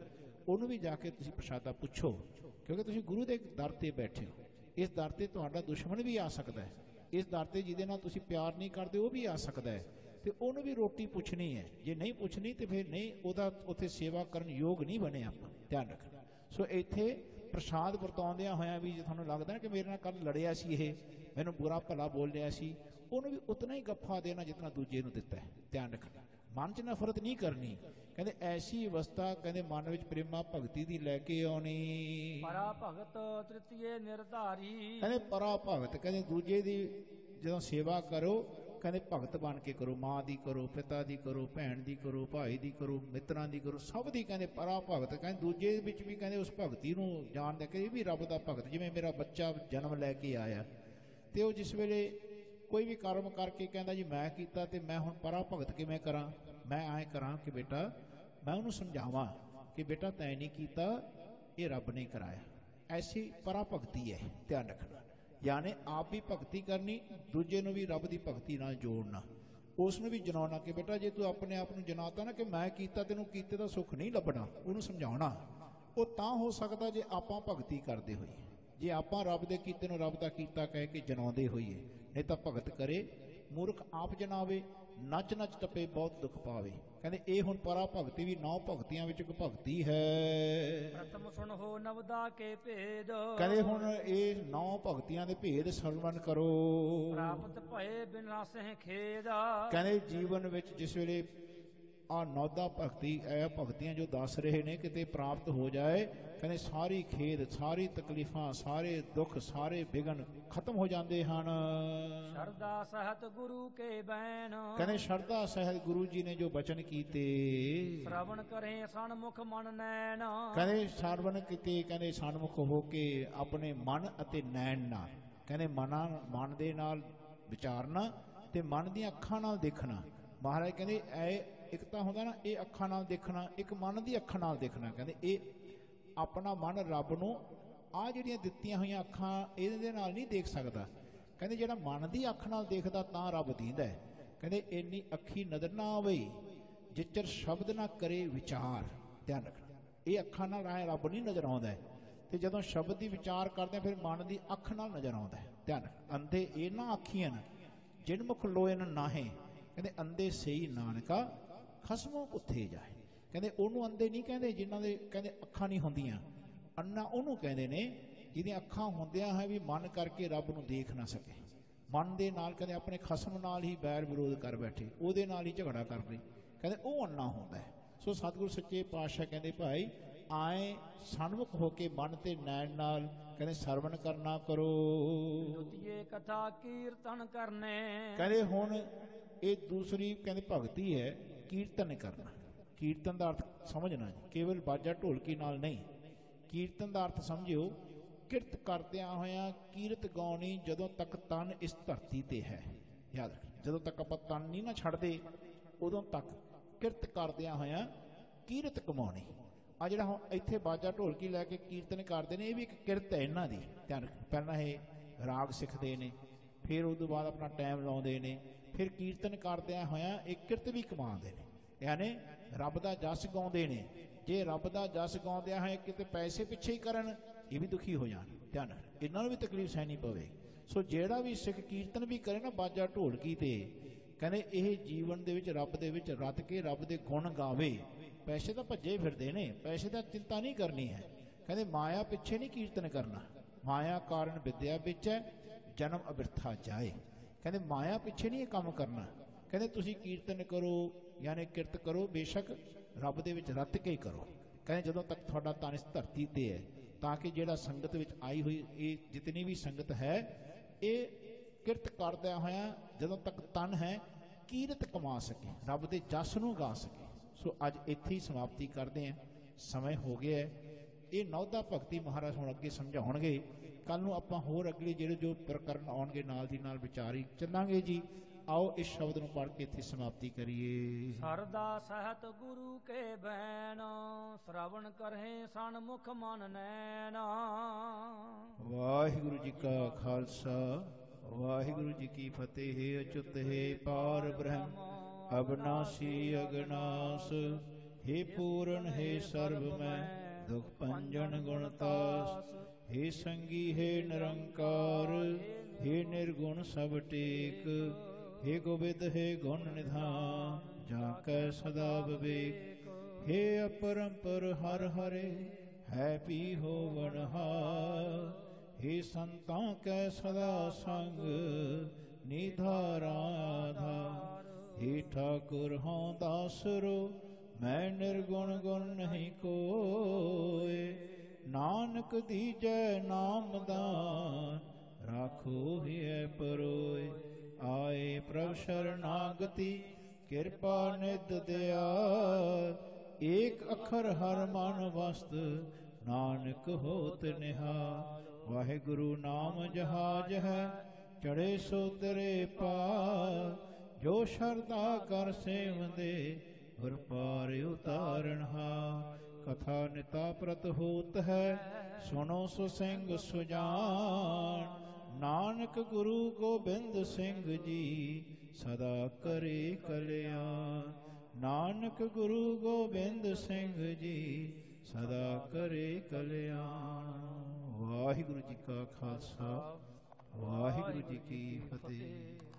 ਉਹਨੂੰ ਵੀ ਜਾ ਕੇ ਤੁਸੀਂ ਪ੍ਰਸ਼ਾਦਾ ਪੁੱਛੋ, ਕਿਉਂਕਿ ਤੁਸੀਂ ਗੁਰੂ ਦੇ ਦਰ ਤੇ ਬੈਠੇ ਹੋ। ਇਸ ਦਰ ਤੇ ਤੁਹਾਡਾ ਦੁਸ਼ਮਣ ਵੀ ਆ ਸਕਦਾ ਹੈ। ਇਸ ਦਰ ਤੇ ਜਿਹਦੇ ਨਾਲ ਤੁਸੀਂ ਪਿਆਰ ਨਹੀਂ ਕਰਦੇ, ਉਹ ਵੀ ਆ ਸਕਦਾ ਹੈ। ਤੇ ਉਹਨੂੰ ਵੀ ਰੋਟੀ ਪੁੱਛਣੀ ਹੈ। ਜੇ ਨਹੀਂ ਪੁੱਛਣੀ, ਤੇ ਫਿਰ ਨਹੀਂ, ਉਹਦਾ ਉੱਥੇ ਸੇਵਾ ਕਰਨ ਯੋਗ ਨਹੀਂ ਬਣੇ ਆਪਾਂ। ਧਿਆਨ ਰੱਖਣਾ। ਸੋ ਇੱਥੇ ਪ੍ਰਸਾਦ ਵਰਤਾਉਂਦਿਆਂ ਹੋਇਆਂ ਵੀ ਜੇ ਤੁਹਾਨੂੰ ਲੱਗਦਾ ਨਾ ਕਿ ਮੇਰੇ ਨਾਲ ਕੱਲ ਲੜਿਆ ਸੀ ਇਹ, ਮੈਨੂੰ ਬੁਰਾ ਭਲਾ ਬੋਲ ਰਿਹਾ ਸੀ ਉਹਨੂੰ ਵੀ ਉਤਨਾ ਹੀ ਗੱਫਾ ਦੇਣਾ ਜਿਤਨਾ ਦੂਜੇ ਨੂੰ ਦਿੱਤਾ ਹੈ ਧਿਆਨ ਰੱਖਣਾ। ਮਨ 'ਚ ਨਫ਼ਰਤ ਨਹੀਂ ਕਰਨੀ। ਕਹਿੰਦੇ ਐਸੀ ਅਵਸਥਾ ਕਹਿੰਦੇ ਮਨ ਵਿੱਚ ਪ੍ਰੇਮਾ ਭਗਤੀ ਦੀ ਲੈ ਕੇ ਆਉਣੀ। ਪਰਾ ਭਗਤ ਤ੍ਰਿਤੀਏ ਨਿਰਧਾਰੀ। ਕਹਿੰਦੇ ਪਰਾ ਭਗਤ ਕਹਿੰਦੇ ਦੂਜੇ ਦੀ ਜਦੋਂ ਸੇਵਾ ਕਰੋ ਕਹਿੰਦੇ ਭਗਤ ਬਣ ਕੇ ਕਰੋ ਮਾਂ ਦੀ ਕਰੋ ਪਿਤਾ ਦੀ ਕਰੋ ਭੈਣ ਦੀ ਕਰੋ ਭਾਈ ਦੀ ਕਰੋ ਮਿੱਤਰਾਂ ਦੀ ਕਰੋ ਸਭ ਦੀ ਕਹਿੰਦੇ ਪਰਾ ਭਗਤ ਕਹਿੰਦੇ ਦੂਜੇ ਵਿੱਚ ਵੀ ਕਹਿੰਦੇ ਉਸ ਭਗਤੀ ਨੂੰ ਜਾਣਦੇ ਕਿ ਇਹ ਵੀ ਰੱਬ ਦਾ ਭਗਤ ਜਿਵੇਂ ਮੇਰਾ ਬੱਚਾ ਜਨਮ ਲੈ ਕੇ ਆਇਆ। ਤੇ ਉਹ ਜਿਸ ਵੇਲੇ ਕੋਈ ਵੀ ਕਰਮ ਕਰਕੇ ਕਹਿੰਦਾ ਜੀ ਮੈਂ ਕੀਤਾ ਤੇ ਮੈਂ ਹੁਣ ਪਰਾ ਭਗਤ ਕਿਵੇਂ ਕਰਾਂ? ਮੈਂ ਐਂ ਕਰਾਂ ਕਿ ਬੇਟਾ, ਮੈਂ ਉਹਨੂੰ ਸਮਝਾਵਾਂ ਕਿ ਬੇਟਾ ਤੈਂ ਨਹੀਂ ਕੀਤਾ, ਇਹ ਰੱਬ ਨੇ ਕਰਾਇਆ। ਐਸੀ ਪਰਾ ਭਗਤੀ ਹੈ, ਧਿਆਨ ਰੱਖਣਾ। ਯਾਨੀ ਆਪ ਵੀ ਭਗਤੀ ਕਰਨੀ, ਦੂਜੇ ਨੂੰ ਵੀ ਰੱਬ ਦੀ ਭਗਤੀ ਨਾਲ ਜੋੜਨਾ। ਉਸ ਨੂੰ ਵੀ ਜਨਾਉਣਾ ਕਿ ਬੇਟਾ ਜੇ ਤੂੰ ਆਪਣੇ ਆਪ ਨੂੰ ਜਨਾਤਾ ਨਾ ਕਿ ਮੈਂ ਕੀਤਾ, ਤੈਨੂੰ ਕੀਤੇ ਦਾ ਸੁੱਖ ਨਹੀਂ ਲੱਭਣਾ, ਉਹਨੂੰ ਸਮਝਾਉਣਾ। ਉਹ ਤਾਂ ਹੋ ਸਕਦਾ ਜੇ ਆਪਾਂ ਭਗਤੀ ਕਰਦੇ ਹੋਈਏ। ਜੇ ਆਪਾਂ ਰੱਬ ਦੇ ਕੀਤੇ ਨੂੰ ਰੱਬ ਦਾ ਕੀਤਾ ਕਹਿ ਕੇ ਜਨਾਉਂਦੇ ਹੋਈਏ ਨਹੀਂ ਤਾਂ ਭਗਤ ਕਰੇ ਮੂਰਖ ਆਪ ਜਨਾਵੇ ਨੱਚ ਨੱਚ ਟੱਪੇ ਬਹੁਤ ਦੁੱਖ ਪਾਵੇ। ਕਹਿੰਦੇ ਇਹ ਹੁਣ ਪਰਾ ਭਗਤੀ ਵੀ ਨੌ ਭਗਤੀਆਂ ਵਿੱਚ ਇੱਕ ਭਗਤੀ ਹੈ। ਪ੍ਰਥਮ ਸੁਣ ਹੋ ਨਵਦਾ ਕੇ ਭੇਦ। ਕਹਿੰਦੇ ਹੁਣ ਇਹ ਨੌ ਭਗਤੀਆਂ ਦੇ ਭੇਦ ਸਰਵਣ ਕਰੋ। ਪ੍ਰਾਪਤ ਭਏ ਬਿਨਾ ਸਹਿ ਖੇਦ। ਕਹਿੰਦੇ ਜੀਵਨ ਵਿੱਚ ਜਿਸ ਵੇਲੇ ਆ ਨੌਦਾ ਭਗਤੀ ਇਹ ਭਗਤੀਆਂ ਜੋ ਦੱਸ ਰਹੇ ਨੇ ਕਿਤੇ ਪ੍ਰਾਪਤ ਹੋ ਜਾਏ ਕਹਿੰਦੇ ਸਾਰੀ ਖੇਦ ਸਾਰੀ ਤਕਲੀਫਾਂ ਸਾਰੇ ਦੁੱਖ ਸਾਰੇ ਵਿਗਨ ਖਤਮ ਹੋ ਜਾਂਦੇ ਹਨ। ਸ਼ਰਦਾ ਸਹਤ ਗੁਰੂ ਕੇ ਬੈਨ ਕਹਿੰਦੇ ਸ਼ਰਧਾ ਸਹਿਤ ਗੁਰੂ ਜੀ ਨੇ ਜੋ ਬਚਨ ਕੀਤੇ। ਸ਼ਰਵਣ ਕਰੇ ਸਨਮੁਖ ਮਨ ਨੈਣ। ਕਹਿੰਦੇ ਸਰਵਨ ਕੀਤੇ ਕਹਿੰਦੇ ਸਨਮੁਖ ਹੋ ਕੇ ਆਪਣੇ ਮਨ ਅਤੇ ਨੈਣ ਨਾਲ। ਕਹਿੰਦੇ ਮਨਾਂ ਮਨ ਦੇ ਨਾਲ ਵਿਚਾਰਨਾ ਤੇ ਮਨ ਦੀਆਂ ਅੱਖਾਂ ਨਾਲ ਦੇਖਣਾ। ਮਹਾਰਾਜ ਕਹਿੰਦੇ ਇਹ ਇੱਕ ਤਾਂ ਹੁੰਦਾ ਨਾ ਇਹ ਅੱਖਾਂ ਨਾਲ ਦੇਖਣਾ ਇੱਕ ਮਨ ਦੀ ਅੱਖਾਂ ਨਾਲ ਦੇਖਣਾ। ਕਹਿੰਦੇ ਇਹ ਆਪਣਾ ਮਨ ਰੱਬ ਨੂੰ ਆ ਜਿਹੜੀਆਂ ਦਿੱਤੀਆਂ ਹੋਈਆਂ ਅੱਖਾਂ ਇਹਦੇ ਨਾਲ ਨਹੀਂ ਦੇਖ ਸਕਦਾ। ਕਹਿੰਦੇ ਜਿਹੜਾ ਮਨ ਦੀ ਅੱਖ ਨਾਲ ਦੇਖਦਾ ਤਾਂ ਰੱਬ ਦੀਂਦਾ ਹੈ। ਕਹਿੰਦੇ ਇੰਨੀ ਅੱਖੀ ਨਜ਼ਰ ਨਾ ਆਵੇ, ਜਿੱਚਰ ਸ਼ਬਦ ਨਾ ਕਰੇ ਵਿਚਾਰ। ਧਿਆਨ ਰੱਖਣਾ। ਇਹ ਅੱਖਾਂ ਨਾਲ ਰਾਏ ਰੱਬ ਨਹੀਂ ਨਜ਼ਰ ਆਉਂਦਾ ਹੈ। ਤੇ ਜਦੋਂ ਸ਼ਬਦ ਦੀ ਵਿਚਾਰ ਕਰਦੇ ਫਿਰ ਮਨ ਦੀ ਅੱਖ ਨਾਲ ਨਜ਼ਰ ਆਉਂਦਾ ਧਿਆਨ ਰੱਖ। ਅੰਧੇ ਇਹ ਅੱਖੀਆਂ ਜਿਨ ਮੁਖ ਲੋਇਨ ਨਾਹੇ। ਕਹਿੰਦੇ ਅੰਧੇ ਸਹੀ ਨਾਨਕਾ ਖਸਮੋਂ ਉੱਥੇ ਜਾਏ। ਕਹਿੰਦੇ ਉਹਨੂੰ ਅੰਧੇ ਨਹੀਂ ਕਹਿੰਦੇ ਜਿਨ੍ਹਾਂ ਦੇ ਕਹਿੰਦੇ ਅੱਖਾਂ ਨਹੀਂ ਹੁੰਦੀਆਂ। ਅੰਨਾ ਉਹਨੂੰ ਕਹਿੰਦੇ ਨੇ ਜਿਹਦੀਆਂ ਅੱਖਾਂ ਹੁੰਦਿਆਂ ਹੈ ਵੀ ਮਨ ਕਰਕੇ ਰੱਬ ਨੂੰ ਦੇਖ ਨਾ ਸਕੇ। ਮਨ ਦੇ ਨਾਲ ਕਹਿੰਦੇ ਆਪਣੇ ਖਸਮ ਨਾਲ ਹੀ ਬੈਰ ਵਿਰੋਧ ਕਰ ਬੈਠੇ ਉਹਦੇ ਨਾਲ ਹੀ ਝਗੜਾ ਕਰਦੇ। ਕਹਿੰਦੇ ਉਹ ਅੰਨਾ ਹੁੰਦਾ ਸੋ ਸਤਿਗੁਰ ਸੱਚੇ ਪਾਤਸ਼ਾਹ ਕਹਿੰਦੇ ਭਾਈ ਆਏ ਸਨਮੁਖ ਹੋ ਕੇ ਮਨ ਤੇ ਨੈਣ ਨਾਲ ਕਹਿੰਦੇ ਸਰਵਣ ਕਰਨਾ ਕਰੋ। ਦੁਤੀਏ ਕਥਾ ਕੀਰਤਨ ਕਰਨੇ। ਕਹਿੰਦੇ ਹੁਣ ਇਹ ਦੂਸਰੀ ਕਹਿੰਦੇ ਭਗਤੀ ਹੈ ਕੀਰਤਨ ਕਰਨਾ। ਕੀਰਤਨ ਦਾ ਅਰਥ ਸਮਝਣਾ ਜੀ, ਕੇਵਲ ਬਾਜਾ ਢੋਲਕੀ ਨਾਲ ਨਹੀਂ। ਕੀਰਤਨ ਦਾ ਅਰਥ ਸਮਝਿਓ, ਕਿਰਤ ਕਰਦਿਆਂ ਹੋਇਆਂ ਕੀਰਤ ਗਾਉਣੀ ਜਦੋਂ ਤੱਕ ਤਨ ਇਸ ਧਰਤੀ ਤੇ ਹੈ। ਯਾਦ ਰੱਖ ਜਦੋਂ ਤੱਕ ਆਪਾਂ ਤਨ ਨਹੀਂ ਨਾ ਛੱਡਦੇ, ਉਦੋਂ ਤੱਕ ਕਿਰਤ ਕਰਦਿਆਂ ਹੋਇਆਂ ਕੀਰਤ ਕਮਾਉਣੀ। ਆ ਜਿਹੜਾ ਹੁਣ ਇੱਥੇ ਬਾਜਾ ਢੋਲਕੀ ਲੈ ਕੇ ਕੀਰਤਨ ਕਰਦੇ ਨੇ, ਇਹ ਵੀ ਇੱਕ ਕਿਰਤ ਹੈ ਇਹਨਾਂ ਦੀ। ਧਿਆਨ ਰੱਖ ਪਹਿਲਾਂ ਇਹ ਰਾਗ ਸਿੱਖਦੇ ਨੇ, ਫਿਰ ਉਸ ਤੋਂ ਬਾਅਦ ਆਪਣਾ ਟਾਈਮ ਲਾਉਂਦੇ ਨੇ, ਫਿਰ ਕੀਰਤਨ ਕਰਦਿਆਂ ਹੋਇਆਂ ਇਹ ਕਿਰਤ ਵੀ ਕਮਾਉਂਦੇ ਨੇ। ਯਾਨੀ ਰੱਬ ਦਾ ਜਸ ਗਾਉਂਦੇ ਨੇ। ਜੇ ਰੱਬ ਦਾ ਜਸ ਗਾਉਂਦਿਆਂ ਹੈ ਕਿਤੇ ਪੈਸੇ ਪਿੱਛੇ ਹੀ ਕਰਨ, ਇਹ ਵੀ ਦੁਖੀ ਹੋ ਜਾਣ। ਧਿਆਨ ਇਹਨਾਂ ਨੂੰ ਵੀ ਤਕਲੀਫ ਸਹਿਣੀ ਪਵੇ। ਸੋ ਜਿਹੜਾ ਵੀ ਸਿੱਖ ਕੀਰਤਨ ਵੀ ਕਰੇ ਨਾ, ਬਾਜਾ ਢੋਲਕੀ ਤੇ, ਕਹਿੰਦੇ ਇਹ ਜੀਵਨ ਦੇ ਵਿੱਚ, ਰੱਬ ਦੇ ਵਿੱਚ ਰਤ ਕੇ ਰੱਬ ਦੇ ਗੁਣ ਗਾਵੇ। ਪੈਸੇ ਤਾਂ ਭੱਜੇ ਫਿਰਦੇ ਨੇ, ਪੈਸੇ ਦਾ ਚਿੰਤਾ ਨਹੀਂ ਕਰਨੀ ਹੈ। ਕਹਿੰਦੇ ਮਾਇਆ ਪਿੱਛੇ ਨਹੀਂ ਕੀਰਤਨ ਕਰਨਾ। ਮਾਇਆ ਕਾਰਨ ਵਿਦਿਆ ਵਿੱਚ ਹੈ ਜਨਮ ਅਬਿਰਥਾ ਜਾਏ। ਕਹਿੰਦੇ ਮਾਇਆ ਪਿੱਛੇ ਨਹੀਂ ਇਹ ਕੰਮ ਕਰਨਾ। ਕਹਿੰਦੇ ਤੁਸੀਂ ਕੀਰਤਨ ਕਰੋ ਯਾਨੀ ਕਿਰਤ ਕਰੋ, ਬੇਸ਼ੱਕ ਰੱਬ ਦੇ ਵਿੱਚ ਰੱਤ ਕੇ ਕਰੋ। ਕਹਿੰਦੇ ਜਦੋਂ ਤੱਕ ਤੁਹਾਡਾ ਤਨ ਇਸ ਧਰਤੀ ਤੇ ਹੈ, ਤਾਂ ਕਿ ਜਿਹੜਾ ਸੰਗਤ ਵਿੱਚ ਆਈ ਹੋਈ, ਇਹ ਜਿਤਨੀ ਵੀ ਸੰਗਤ ਹੈ, ਇਹ ਕਿਰਤ ਕਰਦਿਆਂ ਹੋਇਆਂ ਜਦੋਂ ਤੱਕ ਤਨ ਹੈ, ਕੀਰਤ ਕਮਾ ਸਕੇ, ਰੱਬ ਦੇ ਜਸ ਨੂੰ ਗਾ ਸਕੇ। ਸੋ ਅੱਜ ਇੱਥੇ ਹੀ ਸਮਾਪਤੀ ਕਰਦੇ ਹਾਂ। ਸਮੇਂ ਹੋ ਗਿਆ ਹੈ। ਇਹ ਨੌਦਾ ਭਗਤੀ ਮਹਾਰਾਜ ਹੁਣ ਅੱਗੇ ਸਮਝਾਉਣਗੇ। ਕੱਲ ਨੂੰ ਆਪਾਂ ਹੋਰ ਅਗਲੇ ਜਿਹੜੇ ਜੋ ਪ੍ਰਕਰਨ ਆਉਣਗੇ, ਨਾਲ ਦੀ ਨਾਲ ਵਿਚਾਰੀ ਚੱਲਾਂਗੇ ਜੀ। ਆਓ ਇਸ ਸ਼ਬਦ ਨੂੰ ਪੜ੍ਹ ਕੇ ਇੱਥੇ ਸਮਾਪਤੀ ਕਰੀਏ ਸਰਦਾ ਸਹਤ ਗੁਰੂ ਕੇ ਬੈਨ ਸ਼ਰਵਣ ਕਰਹਿ ਸਨਮੁਖ ਮਨ ਨੈਣ ਵਾਹਿਗੁਰੂ ਜੀ ਕਾ ਖਾਲਸਾ ਵਾਹਿਗੁਰੂ ਜੀ ਕੀ ਫਤਿਹ ਅਚੁੱਤ ਹੈ ਪਾਰ ਬ੍ਰਹਮ ਅਬਨਾਸੀ ਅਗਨਾਸ हे ਪੂਰਨ ਹੈ ਸਰਬ ਮੈਂ ਦੁਖ ਭੰਜਨ ਗੁਣਤਾਸ हे ਸੰਗੀ ਹੈ ਨਿਰੰਕਾਰ हे ਨਿਰਗੁਣ ਸਭ ਟੇਕ ਹੇ ਗੋਬਿੰਦ, ਹੇ ਗੁਣ ਨਿਧਾਨ, ਜਾ ਕੈ ਸਦਾ ਵਿਵੇਕ। ਹੇ ਅਪਰੰਪਰ ਹਰ ਹਰੇ, ਹੈ ਪੀ ਹੋਵਨ ਹਾਰ। ਹੇ ਸੰਤਾਂ, ਕੈ ਸਦਾ ਸੰਗ ਨਿਧਾਰਾਧਾ ਹੇ ਠਾਕੁਰ ਹਉ ਦਾਸਰੋ ਮੈਂ ਨਿਰਗੁਣ ਗੁਣ ਨਹੀਂ ਕੋਏ। ਨਾਨਕ ਦੀਜੈ ਨਾਮ ਦਾਨ, ਰਾਖੋ ਹੈ ਪਰੋਏ। ਆਏ ਪ੍ਰਭ ਸ਼ਰਨਾਗਤੀ ਕਿਰਪਾ ਨਿਦ ਦਿਆ। ਏਕ ਅਖਰ ਹਰ ਮਨ ਵਸਤ, ਨਾਨਕ ਹੋਤ ਨਿਹਾ। ਵਾਹਿਗੁਰੂ ਨਾਮ ਜਹਾਜ ਹੈ, ਚੜੇ ਸੋ ਤੇਰੇ ਪਾਰ। ਜੋ ਸ਼ਰਧਾ ਕਰ ਸੇਵੰਦੇ, ਗੁਰ ਪਾਰ ਉਤਾਰਨਹਾ ਕਥਾ ਨਿਤਾ ਪ੍ਰਤ ਹੋਤ ਹੈ, ਸੁਣੋ ਸੁ ਸਿੰਘ ਸੁਜਾਨ। ਨਾਨਕ ਗੁਰੂ ਗੋਬਿੰਦ ਸਿੰਘ ਜੀ ਸਦਾ ਕਰੇ ਕਲਿਆਣ। ਨਾਨਕ ਗੁਰੂ ਗੋਬਿੰਦ ਸਿੰਘ ਜੀ ਸਦਾ ਕਰੇ ਕਲਿਆਣ। ਵਾਹਿਗੁਰੂ ਜੀ ਕਾ ਖਾਲਸਾ, ਵਾਹਿਗੁਰੂ ਜੀ ਕੀ ਫਤਿਹ।